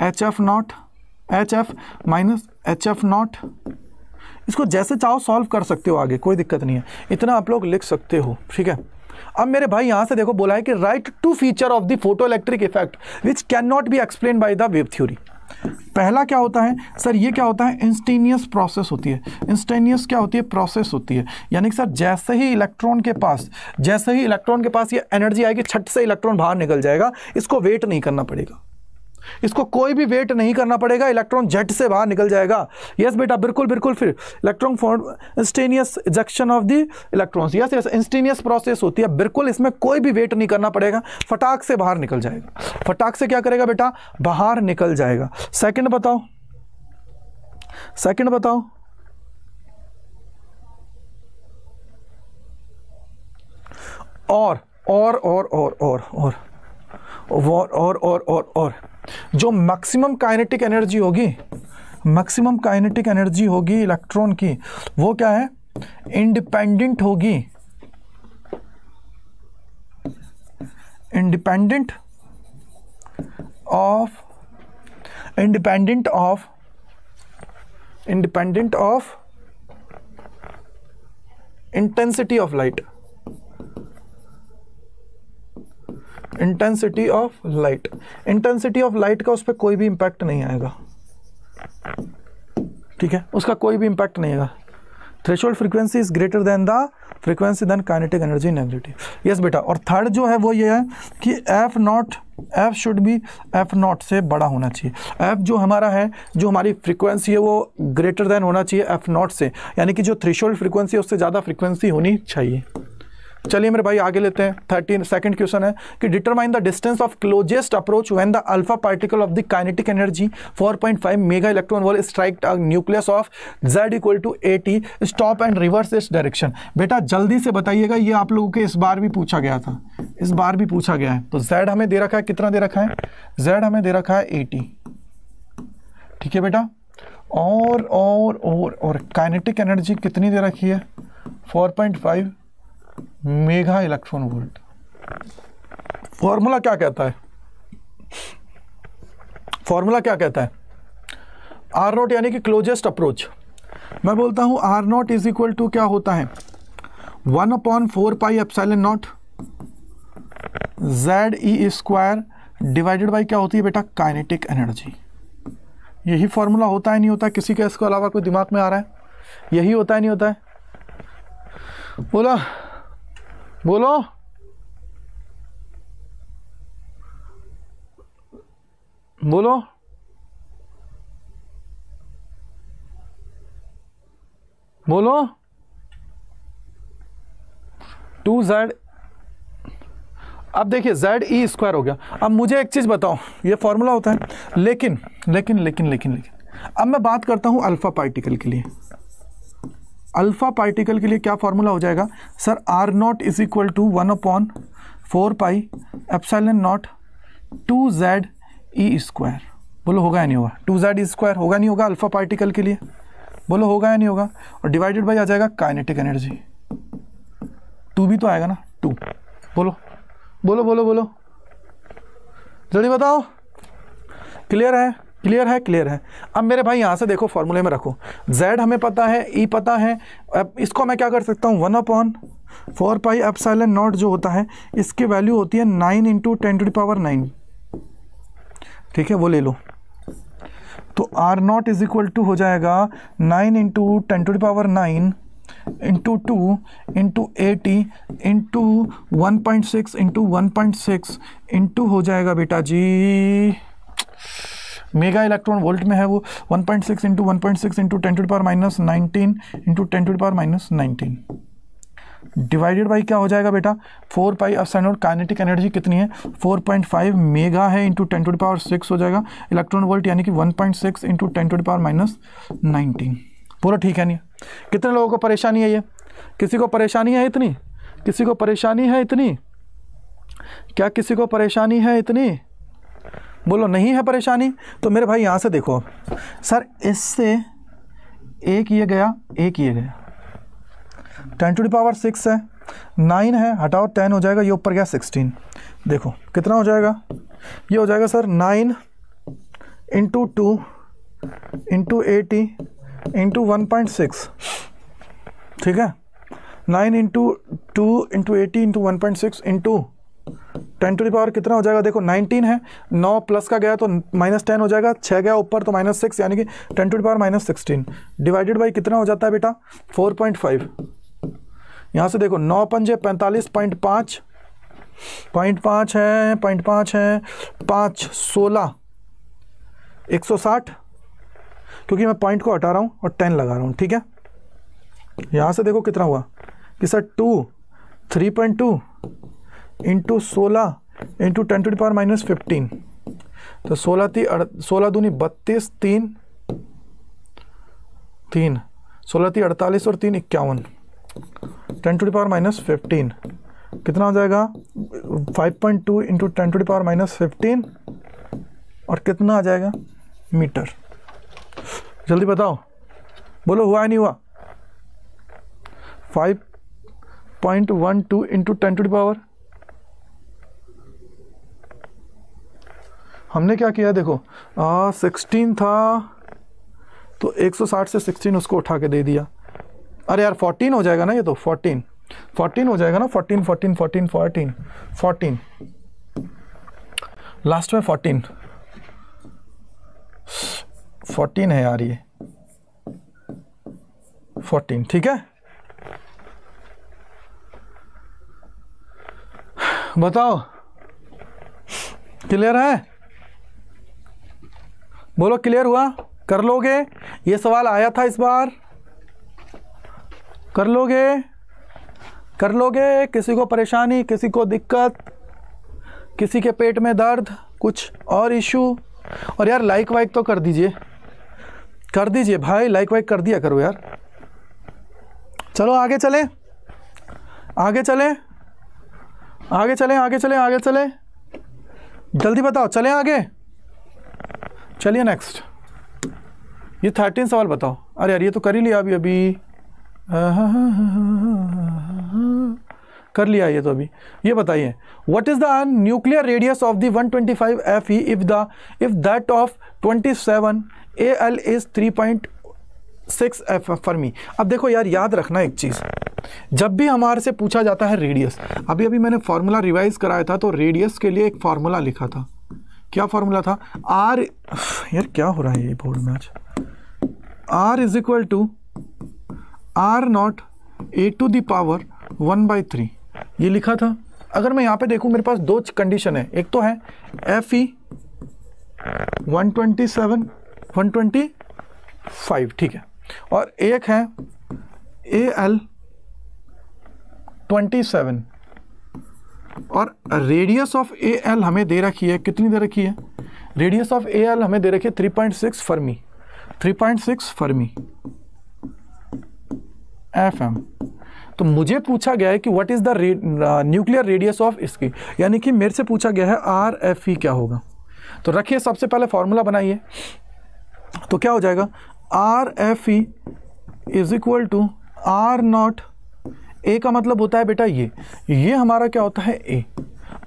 h f naught h f minus h f naught इसको जैसे चाहो सॉल्व कर सकते हो आगे, कोई दिक्कत नहीं है। इतना आप लोग लिख सकते हो, ठीक है? अब मेरे भाई यहाँ से देखो, बोला है कि write two feature of the photo electric effect which can not be explain by the wave theory पहला क्या होता है? सर, ये क्या होता है? इंस्टेनियस प्रोसेस होती है। इंस्टेनियस क्या होती है? प्रोसेस होती है। यानी कि सर, जैसे ही इलेक्ट्रॉन के पास, जैसे ही इलेक्ट्रॉन के पास ये एनर्जी आएगी, छठ से इलेक्ट्रॉन बाहर निकल जाएगा, इसको वेट नहीं करना पड़ेगा। इसको कोई भी वेट नहीं करना पड़ेगा इलेक्ट्रॉन जेट से बाहर निकल जाएगा यस बेटा बिल्कुल बिल्कुल फिर electron form instantaneous ejection of the electrons yes yes instantaneous process होती है बिल्कुल इसमें कोई भी वेट नहीं करना पड़ेगा फटाक से बाहर निकल जाएगा फटाक से क्या करेगा बेटा बाहर निकल जाएगा सेकेंड बताओ सेकेंड बताओ और और और और और और और और और और और जो मैक्सिमम काइनेटिक एनर्जी होगी मैक्सिमम काइनेटिक एनर्जी होगी इलेक्ट्रॉन की, वो क्या है? इंडिपेंडेंट होगी। Independent of independent of independent of intensity of light intensity of light intensity of light का उस पर कोई भी इंपैक्ट नहीं आएगा। ठीक है? उसका कोई भी इंपैक्ट नहीं आएगा। Threshold frequency is greater than the frequency then kinetic energy negative yes बेटा, और थर्ड जो है वो ये है कि f naught f should be f naught से बड़ा होना चाहिए। एफ़ जो हमारा है, जो हमारी फ्रीक्वेंसी है वो ग्रेटर देन होना चाहिए एफ़ नॉट से। यानी कि जो थ्रेशोल्ड फ्रीक्वेंसी है उससे ज़्यादा फ्रीक्वेंसी होनी चाहिए। चलिए मेरे भाई, आगे लेते हैं। थर्टीन सेकंड क्वेश्चन है कि determine the distance of closest approach when the alpha particle of the kinetic energy 4.5 mega electron volt strike nucleus of z equal to eighty stop and reverse its direction बेटा, जल्दी से बताइएगा, ये आप लोगों के इस बार भी पूछा गया था। इस बार भी पूछा गया है। तो जेड हमें दे रखा है, कितना दे रखा है? जेड हमें दे रखा है ए ठीक है बेटा? और और और और काइनेटिक एनर्जी कितनी दे रखी है? 4.5 मेगा इलेक्ट्रॉन वोल्ट। फॉर्मूला क्या कहता है? फॉर्मूला क्या कहता है? आर नॉट यानी कि क्लोजेस्ट अप्रोच मैं बोलता हूँ r naught is equal to क्या होता है? One upon four pi epsilon naught z e square divided by क्या होती है बेटा? Kinetic energy. यही फॉर्मूला होता है, नहीं होता है, किसी के इसके अलावा कोई दिमाग में आ रहा है? यही होता है, नहीं होता है? बोला बोलो। बोलो। बोलो। Two z. अब देखिए, जेड ई स्क्वायर हो गया। अब मुझे एक चीज़ बताओ, ये फॉर्मूला होता है। लेकिन लेकिन लेकिन लेकिन लेकिन। अब मैं बात करता हूँ अल्फ़ा पार्टिकल के लिए। अल्फ़ा पार्टिकल के लिए क्या फॉर्मूला हो जाएगा? Sir, r naught is equal to one upon four pi epsilon naught two z e square. बोलो, होगा या नहीं होगा? टू जेड ई स्क्वायर होगा नहीं होगा अल्फ़ा पार्टिकल के लिए? बोलो, होगा या नहीं होगा? और डिवाइडेड बाई आ जाएगा काइनेटिक एनर्जी। टू भी तो आएगा ना? टू। बोलो। बोलो बोलो बोलो। जल्दी बताओ। क्लियर है? क्लियर है क्लियर है। अब मेरे भाई, यहाँ से देखो फॉर्मूले में रखो। Z हमें पता है e पता है। अब इसको मैं क्या कर सकता हूँ? One upon four pi epsilon naught जो होता है, इसकी वैल्यू होती है nine into ten to power nine ठीक है, वो ले लो। तो r naught is equal to हो जाएगा nine into ten to power nine into two into eighty into one point six into one point six into हो जाएगा बेटा जी। मेगा इलेक्ट्रॉन वोल्ट में है वो 1.6 point six into one point six into ten to power minus nineteen into ten to power minus nineteen divided by क्या हो जाएगा बेटा? फोर पाई अब साइन काइनेटिक एनर्जी कितनी है? 4.5 मेगा है into ten to power six हो जाएगा। इलेक्ट्रॉन वोल्ट यानी कि 1.6 point six into ten to power minus nineteen पूरा ठीक है नहीं? कितने लोगों को परेशानी है ये? किसी को परेशानी है इतनी? किसी को परेशानी है इतनी? क्या किसी को परेशानी है इतनी? बोलो, नहीं है परेशानी? तो मेरे भाई यहाँ से देखो। सर, इससे एक ये गया, एक ये गया। Ten to the power six है। नाइन है, हटाओ, टेन हो जाएगा, ये ऊपर गया, सिक्सटीन। देखो, कितना हो जाएगा? ये हो जाएगा, sir, nine into two into eighty into one point six ठीक है? Nine into two into eighty into one point six into ten to power कितना हो जाएगा? देखो, नाइनटीन है, नौ प्लस का गया तो माइनस टेन हो जाएगा छः गया ऊपर तो माइनस सिक्स, यानी कि ten to power minus sixteen. Divided by कितना हो जाता है बेटा? Four point five. यहाँ से देखो, नौ पंजे पैंतालीस, पॉइंट पाँच। पॉइंट पाँच है, पॉइंट पाँच है, पाँच सोलह। एक सौ साठ, क्योंकि मैं पॉइंट को हटा रहा हूँ और टेन लगा रहा हूँ, ठीक है? यहाँ से देखो कितना हुआ? कि sir two, three point two into सोलह into ten to power minus fifteen तो सोलह ती सोलह दूनी बत्तीस, तीन तीन. सोलह ती अड़तालीस और तीन इक्यावन. Ten to power minus fifteen कितना हो जाएगा? Five point two into ten to power minus fifteen और कितना आ जाएगा? मीटर. जल्दी बताओ. बोलो, हुआ नहीं हुआ? Five point one two into ten to power हमने क्या किया देखो? सिक्सटीन था तो 160 से 16 उसको उठा के दे दिया। अरे यार 14 हो जाएगा ना ये तो 14 14 हो जाएगा ना 14 14 14 14 14 लास्ट में 14 14 है यार ये। 14 ठीक है? बताओ। क्लियर है? बोलो क्लियर हुआ? कर लोगे? ये सवाल आया था इस बार। कर लोगे? कर लोगे? किसी को परेशानी, किसी को दिक्कत, किसी के पेट में दर्द, कुछ और इशू और यार लाइक वाइक तो कर दीजिए। कर दीजिए भाई लाइक वाइक कर दिया करो यार। चलो, आगे चले। आगे चले। आगे चले आगे चले आगे चले। जल्दी बताओ, चले आगे? चलिए नेक्स्ट ये थर्टीन सवाल बताओ। अरे यार, ये तो कर ही लिया अभी अभी। कर लिया ये तो अभी। ये बताइए what is the nuclear radius of the 125 five F E if the if that of 27 seven A L is 3.6 f fermi अब देखो यार, याद रखना एक चीज़। जब भी हमारे से पूछा जाता है रेडियस अभी अभी मैंने फॉर्मूला रिवाइज कराया था तो रेडियस के लिए एक फार्मूला लिखा था। क्या फॉर्मूला था? आर यार क्या हो रहा है ये बोर्ड में आज r is equal to r naught A to the power one by three ये लिखा था। अगर मैं यहाँ पे देखूँ, मेरे पास दो कंडीशन है। एक तो है F E one twenty seven one twenty five ठीक है। और एक है ए एल ट्वेंटी सेवन और रेडियस ऑफ़ ए एल हमें दे रखी है, कितनी दे रखी है? रेडियस ऑफ़ ए एल हमें दे रखी है three point six fermi three point six fermi F M तो मुझे पूछा गया है कि what is the nuclear radius of इसकी? यानी कि मेरे से पूछा गया है आर एफ़ ई क्या होगा? तो रखिए, सबसे पहले फॉर्मूला बनाइए। तो क्या हो जाएगा? R F E is equal to R naught A का मतलब होता है बेटा ये। ये हमारा क्या होता है? ए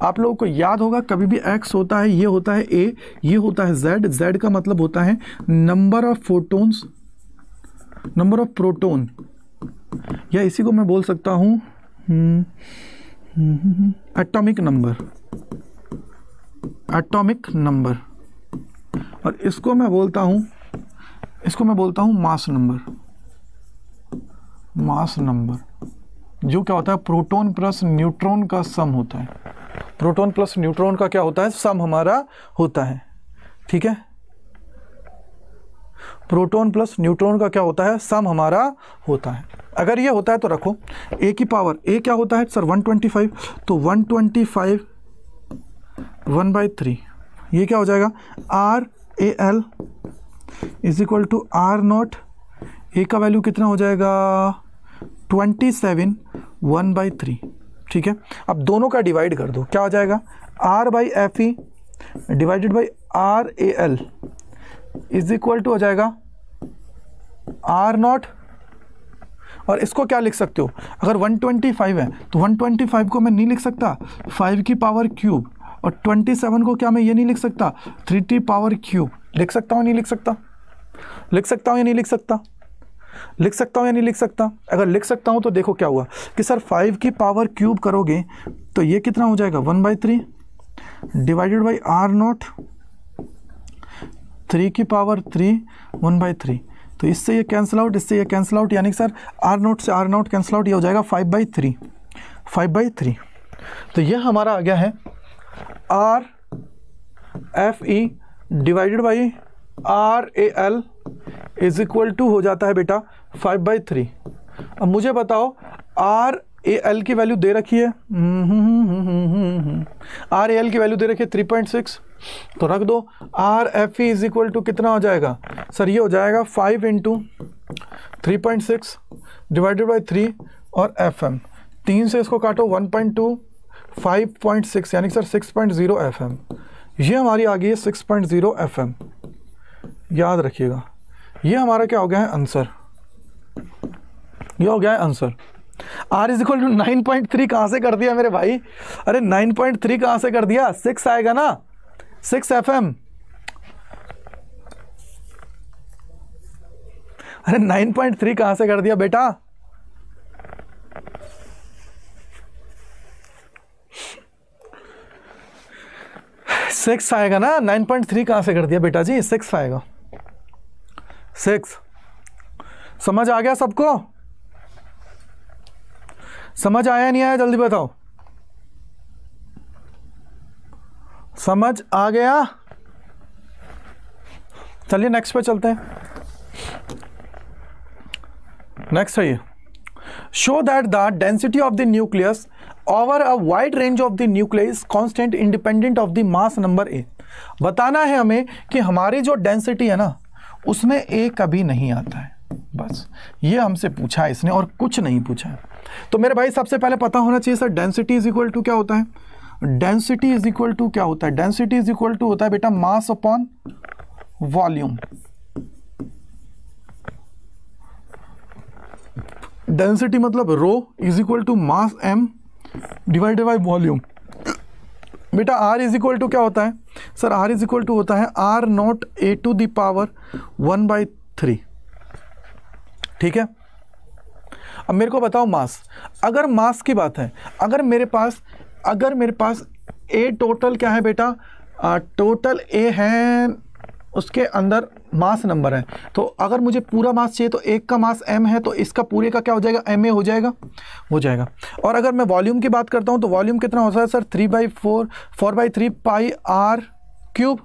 आप लोगों को याद होगा, कभी भी एक्स होता है, ये होता है ए ये होता है जेड जेड का मतलब होता है number of photons number of proton या इसी को मैं बोल सकता हूँ एटॉमिक नंबर एटॉमिक नंबर और इसको मैं बोलता हूँ, इसको मैं बोलता हूँ मास नंबर मास नंबर जो क्या होता है, प्रोटॉन प्लस न्यूट्रॉन का सम होता है। प्रोटॉन प्लस न्यूट्रॉन का क्या होता है? सम हमारा होता है। ठीक है? प्रोटॉन प्लस न्यूट्रॉन का क्या होता है? सम हमारा होता है। अगर ये होता है तो रखो। ए की पावर ए क्या होता है? सर 125 तो 125 वन बाई थ्री ये क्या हो जाएगा? R A L is equal to R naught A का वैल्यू कितना हो जाएगा? Twenty seven one by three ठीक है? अब दोनों का डिवाइड कर दो। क्या हो जाएगा? R by F E divided by R A L is equal to हो जाएगा आर नॉट और इसको क्या लिख सकते हो? अगर 125 है तो 125 को मैं नहीं लिख सकता। 5 की पावर क्यूब और 27 को क्या मैं ये नहीं लिख सकता? 3t पावर क्यूब लिख सकता हूँ नहीं लिख सकता? लिख सकता हूँ या नहीं लिख सकता? लिख सकता हूँ या नहीं लिख सकता? अगर लिख सकता हूँ तो देखो क्या हुआ कि सर फाइव की पावर क्यूब करोगे तो ये कितना हो जाएगा? One by three divided by R naught three की power three one by three तो इससे ये कैंसिल आउट इससे ये कैंसिल आउट यानी कि सर आर नोट से आर नोट कैंसिल आउट ये हो जाएगा five by three five by three तो ये हमारा आ गया है R F E divided by R A L is equal to हो जाता है बेटा फाइव बाई थ्री अब मुझे बताओ आर ए एल की वैल्यू दे रखी है? आर ए एल की वैल्यू दे रखी है थ्री पॉइंट सिक्स तो रख दो R F E is equal to कितना हो जाएगा? सर, ये हो जाएगा five into three point six divided by three और एफ़ एम तीन से इसको काटो one point two five point six यानी sir six point zero F M ये हमारी आ गई है six point zero F M याद रखिएगा। ये हमारा क्या हो गया है? आंसर ये हो गया है answer R is equal to nine point three कहाँ से कर दिया मेरे भाई? अरे नाइन पॉइंट थ्री कहाँ से कर दिया? सिक्स आएगा ना? सिक्स एफ़ एम अरे नाइन पॉइंट थ्री कहाँ से कर दिया बेटा? सिक्स आएगा ना? नाइन पॉइंट थ्री कहाँ से कर दिया बेटा जी? सिक्स आएगा। सिक्स। समझ आ गया सबको? समझ आया नहीं आया? जल्दी बताओ। समझ आ गया? चलिए नेक्स्ट पे चलते हैं। नेक्स्ट है ये। Show that the density of the nucleus over a wide range of the nucleus constant independent of the mass number A बताना है हमें कि हमारी जो डेंसिटी है ना उसमें ए कभी नहीं आता है। बस, ये हमसे पूछा इसने और कुछ नहीं पूछा है। तो मेरे भाई, सबसे पहले पता होना चाहिए sir density is equal to क्या होता है? डेंसिटी इज़ इक्वल टू क्या होता है? डेंसिटी इज़ इक्वल टू होता है बेटा मास अपॉन वॉल्यूम डेंसिटी मतलब rho is equal to mass M divided by volume बेटा आर इज़ इक्वल टू क्या होता है? Sir R is equal to होता है R naught A to the power one by three ठीक है? अब मेरे को बताओ मास अगर मास की बात है अगर मेरे पास अगर मेरे पास ए टोटल क्या है बेटा? आ, टोटल ए है उसके अंदर मास नंबर है। तो अगर मुझे पूरा मास चाहिए तो एक का मास एम है तो इसका पूरे का क्या हो जाएगा? एम ए हो जाएगा। हो जाएगा। और अगर मैं वॉल्यूम की बात करता हूँ तो वॉल्यूम कितना होता है sir three by four four by three pi R cube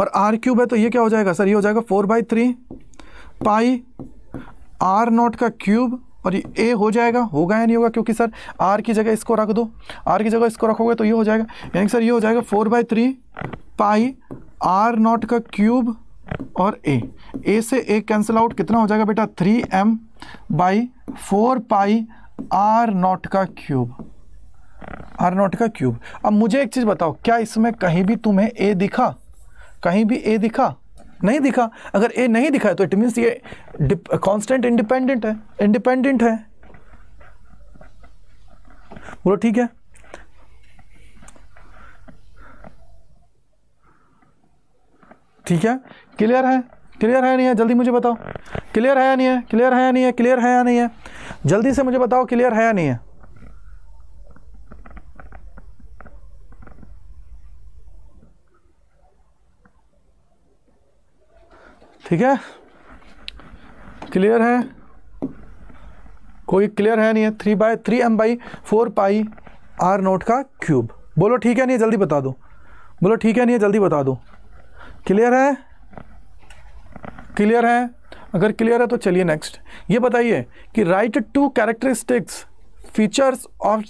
और आर क्यूब है तो ये क्या हो जाएगा सर ये हो जाएगा four by three pi R naught का क्यूब और ये ए हो जाएगा। होगा या नहीं होगा? क्योंकि सर आर की जगह इसको रख दो। आर की जगह इसको रखोगे तो ये हो जाएगा। यानी सर ये हो जाएगा four by three pi R naught का क्यूब और ए। ए से ए कैंसिल आउट कितना हो जाएगा बेटा? Three M by four pi R naught का क्यूब। आर नॉट का क्यूब। अब मुझे एक चीज़ बताओ, क्या इसमें कहीं भी तुम्हें ए दिखा? कहीं भी ए दिखा? नहीं दिखा। अगर ए नहीं दिखा है तो इट मीन्स ये कांस्टेंट इंडिपेंडेंट है। इंडिपेंडेंट है। बोलो, ठीक है? ठीक है? क्लियर है? क्लियर है नहीं है? जल्दी मुझे बताओ। क्लियर है या नहीं है? क्लियर है या नहीं है? क्लियर है या नहीं है? जल्दी से मुझे बताओ क्लियर है या नहीं है? ठीक है? क्लियर है? कोई क्लियर है नहीं है? Three by three M by four pi R naught का क्यूब बोलो ठीक है नहीं है? जल्दी बता दो। बोलो ठीक है नहीं है? जल्दी बता दो। क्लियर है? क्लियर है? अगर क्लियर है तो चलिए नेक्स्ट ये बताइए कि write two characteristics features of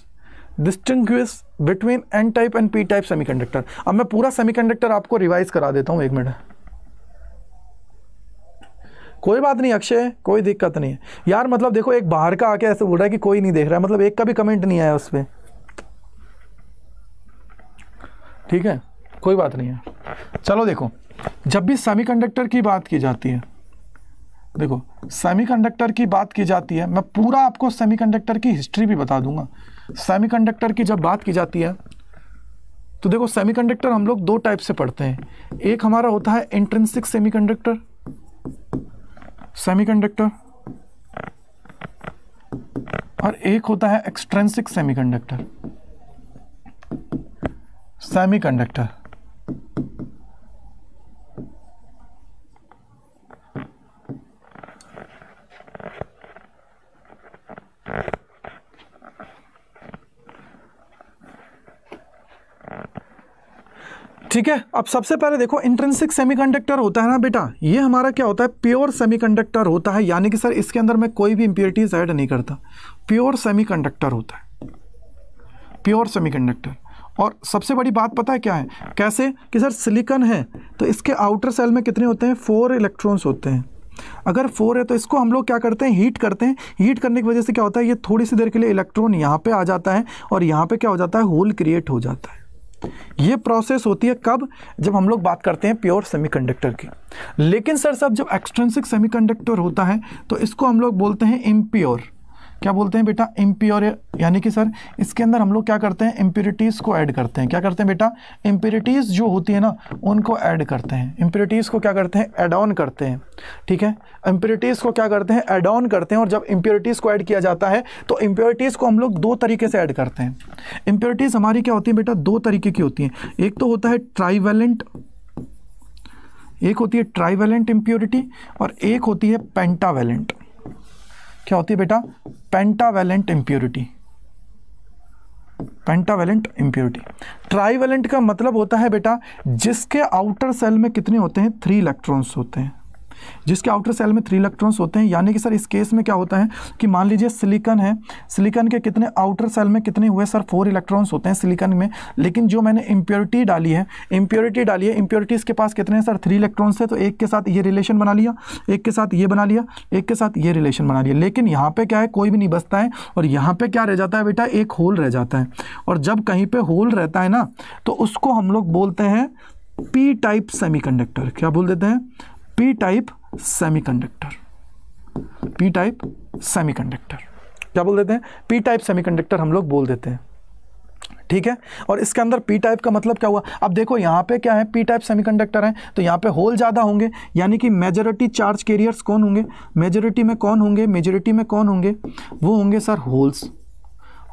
distinguish between N type and P type semiconductor अब मैं पूरा सेमीकंडक्टर आपको रिवाइज करा देता हूँ, एक मिनट। कोई बात नहीं, अक्षय, कोई दिक्कत नहीं। है यार मतलब देखो, एक बाहर का आके ऐसे बोल रहा है कि कोई नहीं देख रहा है मतलब एक का भी कमेंट नहीं आया उस पर ठीक है? कोई बात नहीं है। चलो देखो, जब भी सेमीकंडक्टर की बात की जाती है, देखो सेमीकंडक्टर की बात की जाती है, मैं पूरा आपको सेमीकंडक्टर की हिस्ट्री भी बता दूँगा। सेमीकंडक्टर की जब बात की जाती है तो देखो सेमीकंडक्टर हम लोग दो टाइप से पढ़ते हैं। एक हमारा होता है इंट्रेंसिक सेमीकंडक्टर सेमीकंडक्टर और एक होता है एक्सट्रेंसिक सेमीकंडक्टर सेमीकंडक्टर ठीक है, अब सबसे पहले देखो इंट्रेंसिक सेमीकंडक्टर होता है ना बेटा? ये हमारा क्या होता है? प्योर सेमीकंडक्टर होता है। यानी कि सर, इसके अंदर मैं कोई भी इंप्योरिटीज ऐड नहीं करता। प्योर सेमीकंडक्टर होता है। प्योर सेमीकंडक्टर और सबसे बड़ी बात पता है क्या है? कैसे? कि सर, सिलिकन है तो इसके आउटर सेल में कितने होते हैं? फोर इलेक्ट्रॉन्स होते हैं। अगर फोर है तो इसको हम लोग क्या करते हैं? हीट करते हैं। हीट करने की वजह से क्या होता है? ये थोड़ी सी देर के लिए इलेक्ट्रॉन यहाँ पे आ जाता है और यहाँ पे क्या हो जाता है? होल क्रिएट हो जाता है। ये प्रोसेस होती है कब? जब हम लोग बात करते हैं प्योर सेमीकंडक्टर की। लेकिन सर, सब जब एक्सट्रेंसिक सेमीकंडक्टर होता है तो इसको हम लोग बोलते हैं इम्प्योर। क्या बोलते हैं बेटा? इम्प्योर यानी कि सर, इसके अंदर हम लोग क्या करते हैं? इम्प्योरिटीज़ को ऐड करते हैं। क्या करते हैं बेटा? इम्प्योरिटीज़ जो होती है ना, उनको ऐड करते हैं। इम्प्योरिटीज़ को क्या करते हैं? एड ऑन करते हैं। ठीक है? इम्प्योरिटीज़ को क्या करते हैं? एड ऑन करते हैं। और जब इम्प्योरिटीज़ को ऐड किया जाता है तो इम्प्योरिटीज़ को हम लोग दो तरीके से ऐड करते हैं। इम्प्योरिटीज़ हमारी क्या होती है बेटा? दो तरीके की होती हैं। एक तो होता है ट्राईवेलेंट एक होती है ट्राईवेलेंट इम्प्योरिटी और एक होती है पेंटावेलेंट क्या होती है बेटा? Pentavalent impurity pentavalent impurity trivalent का मतलब होता है बेटा, जिसके आउटर सेल में कितने होते हैं? थ्री इलेक्ट्रॉन्स होते हैं। जिसके आउटर सेल में थ्री इलेक्ट्रॉन्स होते हैं। यानी कि सर, इस केस में क्या होता है कि मान लीजिए सिलिकन है। सिलिकन के कितने आउटर सेल में कितने हुए सर? फोर इलेक्ट्रॉन्स होते हैं सिलिकन में। लेकिन जो मैंने इम्प्योरिटी डाली है इम्प्योरिटी डाली है इम्प्योरिटीज़ के पास कितने सर? थ्री इलेक्ट्रॉन्स है। तो एक के साथ ये रिलेशन बना लिया, एक के साथ ये बना लिया, एक के साथ ये रिलेशन बना लिया। लेकिन यहाँ पर क्या है? कोई भी नहीं बसता है। और यहाँ पर क्या रह जाता है बेटा? एक होल रह जाता है। और जब कहीं पर होल रहता है ना तो उसको हम लोग बोलते हैं पी टाइप सेमीकंडक्टर क्या बोल देते हैं? P type semiconductor P type semiconductor क्या बोल देते हैं? पी टाइप सेमीकंडक्टर हम लोग बोल देते हैं। ठीक है? और इसके अंदर पी टाइप का मतलब क्या हुआ? अब देखो, यहाँ पे क्या है? पी टाइप सेमीकंडक्टर है तो यहाँ पे होल ज़्यादा होंगे, यानी कि मेजोरिटी चार्ज कैरियर्स कौन होंगे? मेजोरिटी में कौन होंगे? मेजोरिटी में कौन होंगे? वो होंगे सर होल्स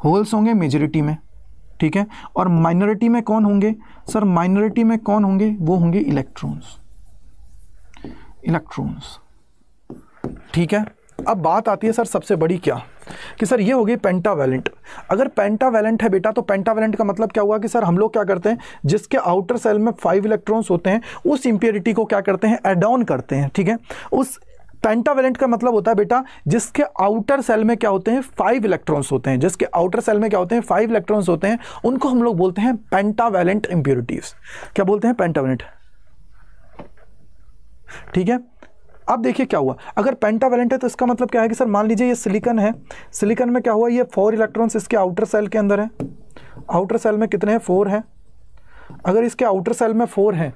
होल्स होंगे मेजोरिटी में। ठीक है? और माइनॉरिटी में कौन होंगे? सर माइनॉरिटी में कौन होंगे? वो होंगे इलेक्ट्रॉन्स इलेक्ट्रॉन्स। ठीक है? अब बात आती है, सर, सबसे बड़ी क्या? कि सर, ये हो गई पेंटावेलेंट अगर पेंटावेलेंट है बेटा तो पेंटावेलेंट का मतलब क्या हुआ कि सर, हम लोग क्या करते हैं, जिसके आउटर सेल में फाइव इलेक्ट्रॉन्स होते हैं, उस इंप्योरिटी को क्या करते हैं एड ऑन करते हैं, ठीक है? उस पेंटावेलेंट का मतलब होता है बेटा, जिसके आउटर सेल में क्या होते हैं फाइव इलेक्ट्रॉन्स होते हैं। जिसके आउटर सेल में क्या होते हैं फाइव इलेक्ट्रॉन्स होते हैं, उनको हम लोग बोलते हैं पेंटावेलेंट इंप्योरिटीज क्या बोलते हैं पेंटावेलेंट ठीक है? अब देखिए क्या हुआ। अगर पेंटावेलेंट है तो इसका मतलब क्या है कि सर, मान लीजिए ये सिलिकन है। सिलिकन में क्या हुआ? ये फोर इलेक्ट्रॉन्स इसके आउटर सेल के अंदर है। आउटर सेल में कितने हैं? फोर हैं। अगर इसके आउटर सेल में फोर हैं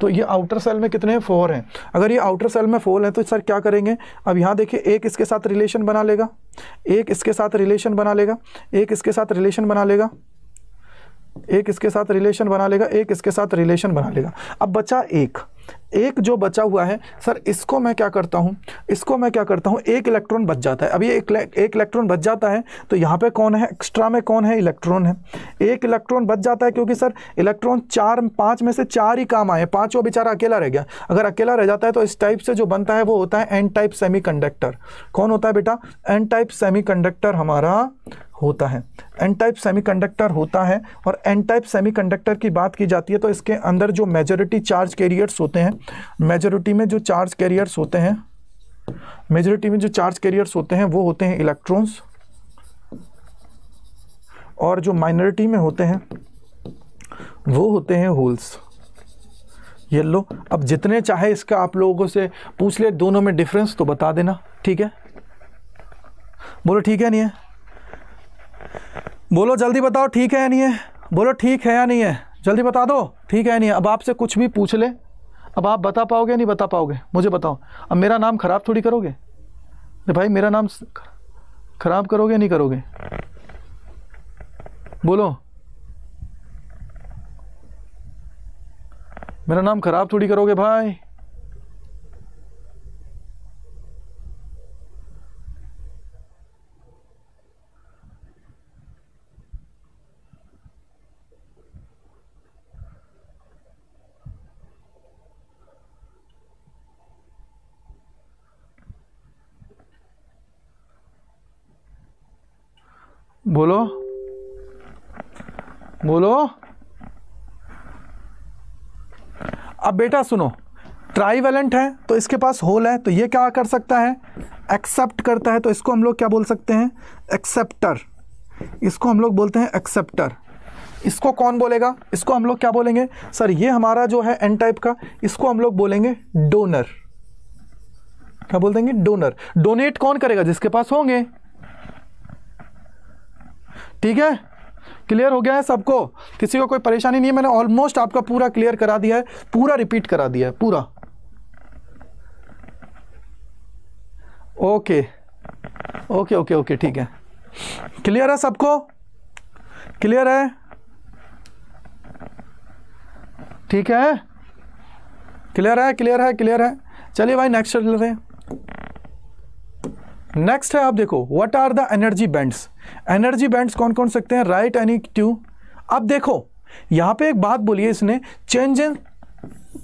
तो ये आउटर सेल में कितने हैं? फोर हैं। अगर ये आउटर सेल में फोर हैं तो सर क्या करेंगे? अब यहाँ देखिए, एक इसके साथ रिलेशन बना लेगा। एक इसके साथ रिलेशन बना लेगा। एक इसके साथ रिलेशन बना लेगा। एक इसके साथ रिलेशन बना लेगा। एक इसके साथ रिलेशन बना लेगा। अब बचा एक। एक जो बचा हुआ है, सर, इसको मैं क्या करता हूँ? इसको मैं क्या करता हूँ? एक इलेक्ट्रॉन बच जाता है। अभी एक एक इलेक्ट्रॉन बच जाता है तो यहाँ पे कौन है? एक्स्ट्रा में कौन है? इलेक्ट्रॉन है। एक इलेक्ट्रॉन बच जाता है क्योंकि, सर, इलेक्ट्रॉन चार, पाँच में से चार ही काम आए पाँच बेचारा अकेला रह गया। अगर अकेला रह जाता है तो इस टाइप से जो बनता है, वो होता है एन टाइप सेमी कौन होता है बेटा? एन टाइप सेमी हमारा होता है। एन टाइप सेमीकंडक्टर होता है और एन टाइप सेमीकंडक्टर की बात की जाती है तो इसके अंदर जो मेजोरिटी चार्ज कैरियर्स होते हैं मेजोरिटी में जो चार्ज कैरियर्स होते हैं मेजोरिटी में जो चार्ज कैरियर्स होते हैं वो होते हैं इलेक्ट्रॉन्स और जो माइनॉरिटी में होते हैं वो होते हैं होल्स ये लो अब जितने चाहे इसका आप लोगों से पूछ ले, दोनों में डिफरेंस तो बता देना, ठीक है? बोलो, ठीक है, नहीं है? बोलो, जल्दी बताओ, ठीक है या नहीं है? बोलो, ठीक है या नहीं है? जल्दी बता दो, ठीक है या नहीं है? अब आपसे कुछ भी पूछ ले। अब आप बता पाओगे या नहीं बता पाओगे? मुझे बताओ। अब मेरा नाम ख़राब थोड़ी करोगे? भाई, मेरा नाम ख़राब करोगे नहीं करोगे? बोलो। मेरा नाम ख़राब थोड़ी करोगे भाई? बोलो। बोलो। अब बेटा सुनो ट्राईवेलेंट है तो इसके पास होल है तो ये क्या कर सकता है? एक्सेप्ट करता है तो इसको हम लोग क्या बोल सकते हैं? एक्सेप्टर इसको हम लोग बोलते हैं एक्सेप्टर इसको कौन बोलेगा? इसको हम लोग क्या बोलेंगे? सर, ये हमारा जो है एन टाइप का, इसको हम लोग बोलेंगे डोनर क्या बोल देंगे? डोनर डोनेट कौन करेगा? जिसके पास होंगे। ठीक है? क्लियर हो गया है सबको? किसी को कोई परेशानी नहीं है? मैंने ऑलमोस्ट आपका पूरा क्लियर करा दिया है। पूरा रिपीट करा दिया है, पूरा। ओके ओके ओके ओके ठीक है। क्लियर है सबको? क्लियर है? ठीक है? क्लियर है क्लियर है क्लियर है। चलिए भाई नेक्स्ट चल रहे हैं। नेक्स्ट है आप देखो what are the energy bands energy bands कौन कौन सकते हैं? राइट एनी ट्यू अब देखो, यहाँ पे एक बात बोलिए इसने चेंज इन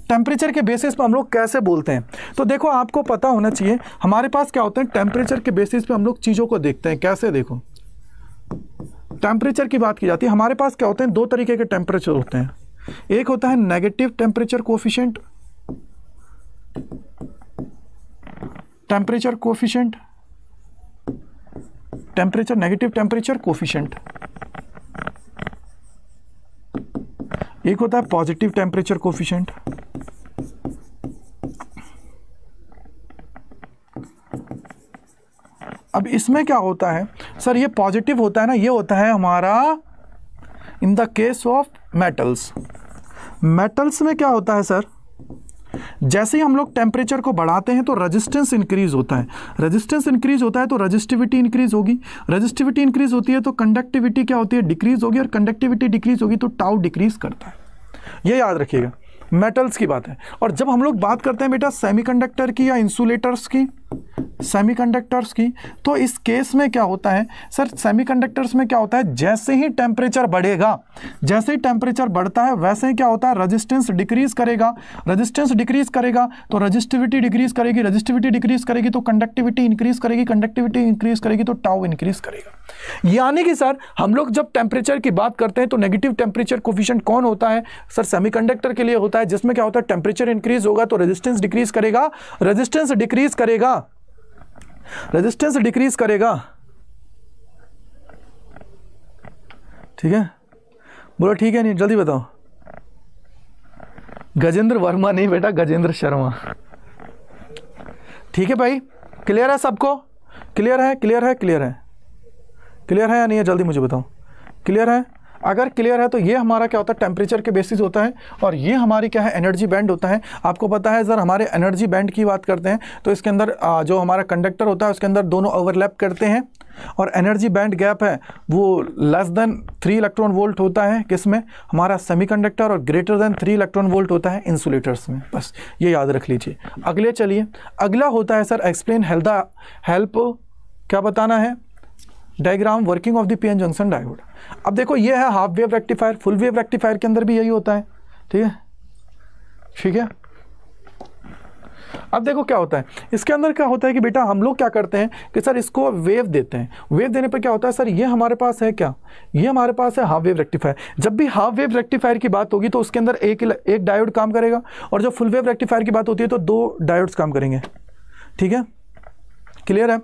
टेम्परेचर के बेसिस पे हम लोग कैसे बोलते हैं? तो देखो, आपको पता होना चाहिए, हमारे पास क्या होता है? टेम्परेचर के बेसिस पे हम लोग चीज़ों को देखते हैं, कैसे देखो? टेम्परेचर की बात की जाती है, हमारे पास क्या होते हैं? दो तरीके के टेम्परेचर होते हैं। एक होता है negative temperature coefficient temperature coefficient temperature negative temperature coefficient एक होता है पॉजिटिव टेम्परेचर कोफिशियंट अब इसमें क्या होता है? सर, ये पॉजिटिव होता है ना, ये होता है हमारा in the case of metals metals में क्या होता है, सर? जैसे ही हम लोग टेम्परेचर को बढ़ाते हैं तो रेजिस्टेंस इंक्रीज होता है। रेजिस्टेंस इंक्रीज होता है तो रजिस्टिविटी इंक्रीज होगी। रजिस्टिविटी इंक्रीज होती है तो कंडक्टिविटी क्या होती है? डिक्रीज होगी और कंडक्टिविटी डिक्रीज होगी तो टाउ डिक्रीज करता है। ये याद रखिएगा। मेटल्स की बात है। और जब हम लोग बात करते हैं बेटा सेमीकंडक्टर की या इंसुलेटर्स की सेमीकंडक्टर्स की तो इस केस में क्या होता है? सर सेमीकंडक्टर्स में क्या होता है? जैसे ही टेम्परेचर बढ़ेगा, जैसे ही टेम्परेचर बढ़ता है, वैसे ही क्या होता है? रजिस्टेंस डिक्रीज करेगा। रजिस्टेंस डिक्रीज करेगा तो रजिस्टिविटी डिक्रीज करेगी रजिस्टिविटी डिक्रीज करेगी तो कंडक्टिविटी इंक्रीज करेगी कंडक्टिविटी इंक्रीज करेगी तो टाउ इंक्रीज करेगा। यानी कि सर, हम लोग जब टेम्परेचर की बात करते हैं तो नेगेटिव टेम्परेचर कोफिशियंट कौन होता है? सर सेमीकंडक्टर के लिए होता है। जिसमें क्या होता है टेम्परेचर इंक्रीज होगा तो रेजिस्टेंस डिक्रीज करेगा। रेजिस्टेंस डिक्रीज करेगा। रेजिस्टेंस डिक्रीज करेगा। ठीक है? बोलो, ठीक है, नहीं, जल्दी बताओ। गजेंद्र वर्मा नहीं बेटा, गजेंद्र शर्मा। ठीक है भाई? क्लियर है सबको? क्लियर है? क्लियर है? क्लियर है? क्लियर है या नहीं है? जल्दी मुझे बताओ। क्लियर है? अगर क्लियर है तो ये हमारा क्या होता है टेम्परेचर के बेसिस होता है और ये हमारी क्या है एनर्जी बैंड होता है। आपको पता है सर हमारे एनर्जी बैंड की बात करते हैं तो इसके अंदर जो हमारा कंडक्टर होता है, उसके अंदर दोनों ओवरलैप करते हैं और एनर्जी बैंड गैप है, वो less than three electron volt होता है किसमें? हमारा सेमीकंडक्टर और greater than three electron volt होता है इंसुलेटर्स में। बस, ये याद रख लीजिए। अगले चलिए। अगला होता है सर एक्सप्लेन हेल्थ हेल्प क्या बताना है? Diagram working of the PN junction diode. अब देखो, ये है half wave rectifier, full wave rectifier के अंदर भी यही होता है। ठीक है? ठीक है? अब देखो क्या होता है। इसके अंदर क्या होता है कि बेटा, हम लोग क्या करते हैं कि सर, इसको वेव देते हैं। वेव देने पर क्या होता है, सर, ये हमारे पास है क्या? ये हमारे पास है हाफ़ वेव रेक्टिफायर। जब भी हाफ़ वेव रेक्टिफायर की बात होगी तो उसके अंदर एक एक डायोड काम करेगा। और जब फुल वेव रेक्टिफायर की बात होती है तो दो डायोड्स काम करेंगे। ठीक है? क्लियर है?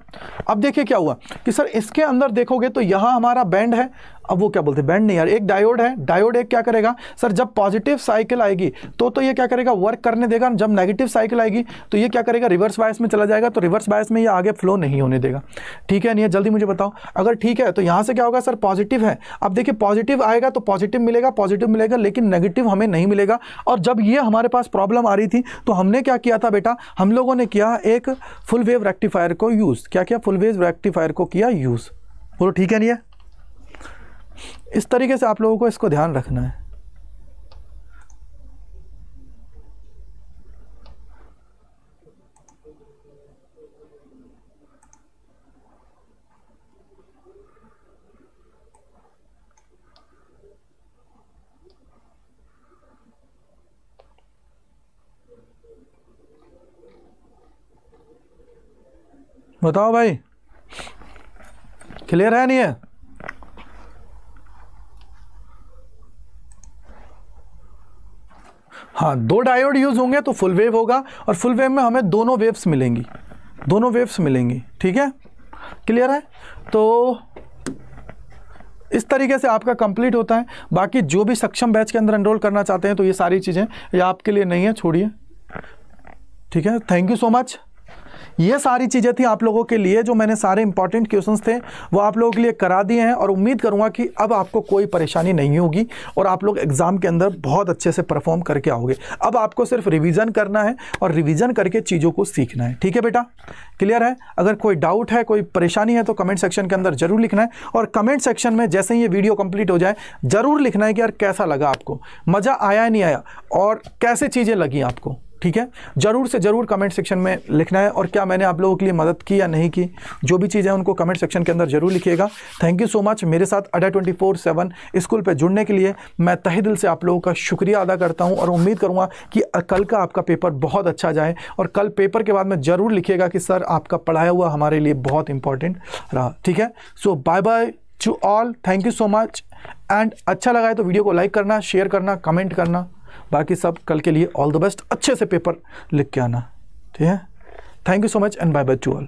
अब देखिए क्या हुआ कि सर इसके अंदर देखोगे तो यहाँ हमारा बैंड है अब वो क्या बोलते हैं? बैंड नहीं यार, एक डायोड है। डायोड एक क्या करेगा? सर जब पॉजिटिव साइकिल आएगी तो तो ये क्या करेगा? वर्क करने देगा। जब नेगेटिव साइकिल आएगी तो ये क्या करेगा? रिवर्स बायस में चला जाएगा तो रिवर्स बायस में ये आगे फ्लो नहीं होने देगा। ठीक है नहीं जल्दी मुझे बताओ। अगर ठीक है तो यहाँ से क्या होगा सर पॉजिटिव है। अब देखिए पॉजिटिव आएगा तो पॉजिटिव मिलेगा पॉजिटिव मिलेगा, लेकिन नेगेटिव हमें नहीं मिलेगा। और जब ये हमारे पास प्रॉब्लम आ रही थी तो हमने क्या किया था बेटा? हम लोगों ने किया एक फुल वेव रेक्टिफायर को यूज़ क्या किया? फुल वेव रेक्टिफायर को किया यूज़ बोलो, ठीक है नहीं है इस तरीके से आप लोगों को इसको ध्यान रखना है। बताओ भाई क्लियर है नहीं है? हाँ दो डायोड यूज़ होंगे तो फुल वेव होगा और फुल वेव में हमें दोनों वेव्स मिलेंगी। दोनों वेव्स मिलेंगी, ठीक है? क्लियर है? तो इस तरीके से आपका कंप्लीट होता है। बाकी जो भी सक्षम बैच के अंदर एनरोल करना चाहते हैं तो ये सारी चीज़ें ये आपके लिए नहीं है, छोड़िए। ठीक है? थैंक यू सो मच ये सारी चीज़ें थी आप लोगों के लिए, जो मैंने सारे इंपॉर्टेंट क्वेश्चंस थे, वो आप लोगों के लिए करा दिए हैं और उम्मीद करूँगा कि अब आपको कोई परेशानी नहीं होगी और आप लोग एग्ज़ाम के अंदर बहुत अच्छे से परफॉर्म करके आओगे। अब आपको सिर्फ़ रिविज़न करना है और रिविज़न करके चीज़ों को सीखना है। ठीक है बेटा? क्लियर है? अगर कोई डाउट है, कोई परेशानी है तो कमेंट सेक्शन के अंदर ज़रूर लिखना है और कमेंट सेक्शन में जैसे ही ये वीडियो कंप्लीट हो जाए, ज़रूर लिखना है कि यार कैसा लगा आपको? मज़ा आया, नहीं आया? और कैसे चीज़ें लगी आपको? ठीक है? ज़रूर से ज़रूर कमेंट सेक्शन में लिखना है और क्या मैंने आप लोगों के लिए मदद की या नहीं की? जो भी चीज़ें उनको कमेंट सेक्शन के अंदर ज़रूर लिखिएगा। थैंक यू सो मच मेरे साथ Adda twenty four seven school पर जुड़ने के लिए। मैं तहे दिल से आप लोगों का शुक्रिया अदा करता हूँ और उम्मीद करूँगा कि कल का आपका पेपर बहुत अच्छा जाए और कल पेपर के बाद में ज़रूर लिखिएगा कि सर आपका पढ़ाया हुआ हमारे लिए बहुत इंपॉर्टेंट रहा। ठीक है? So bye bye to all thank you so much and अच्छा लगा है तो वीडियो को लाइक करना शेयर करना कमेंट करना। बाकी सब कल के लिए ऑल द बेस्ट अच्छे से पेपर लिख के आना, ठीक है? Thank you so much and bye bye to all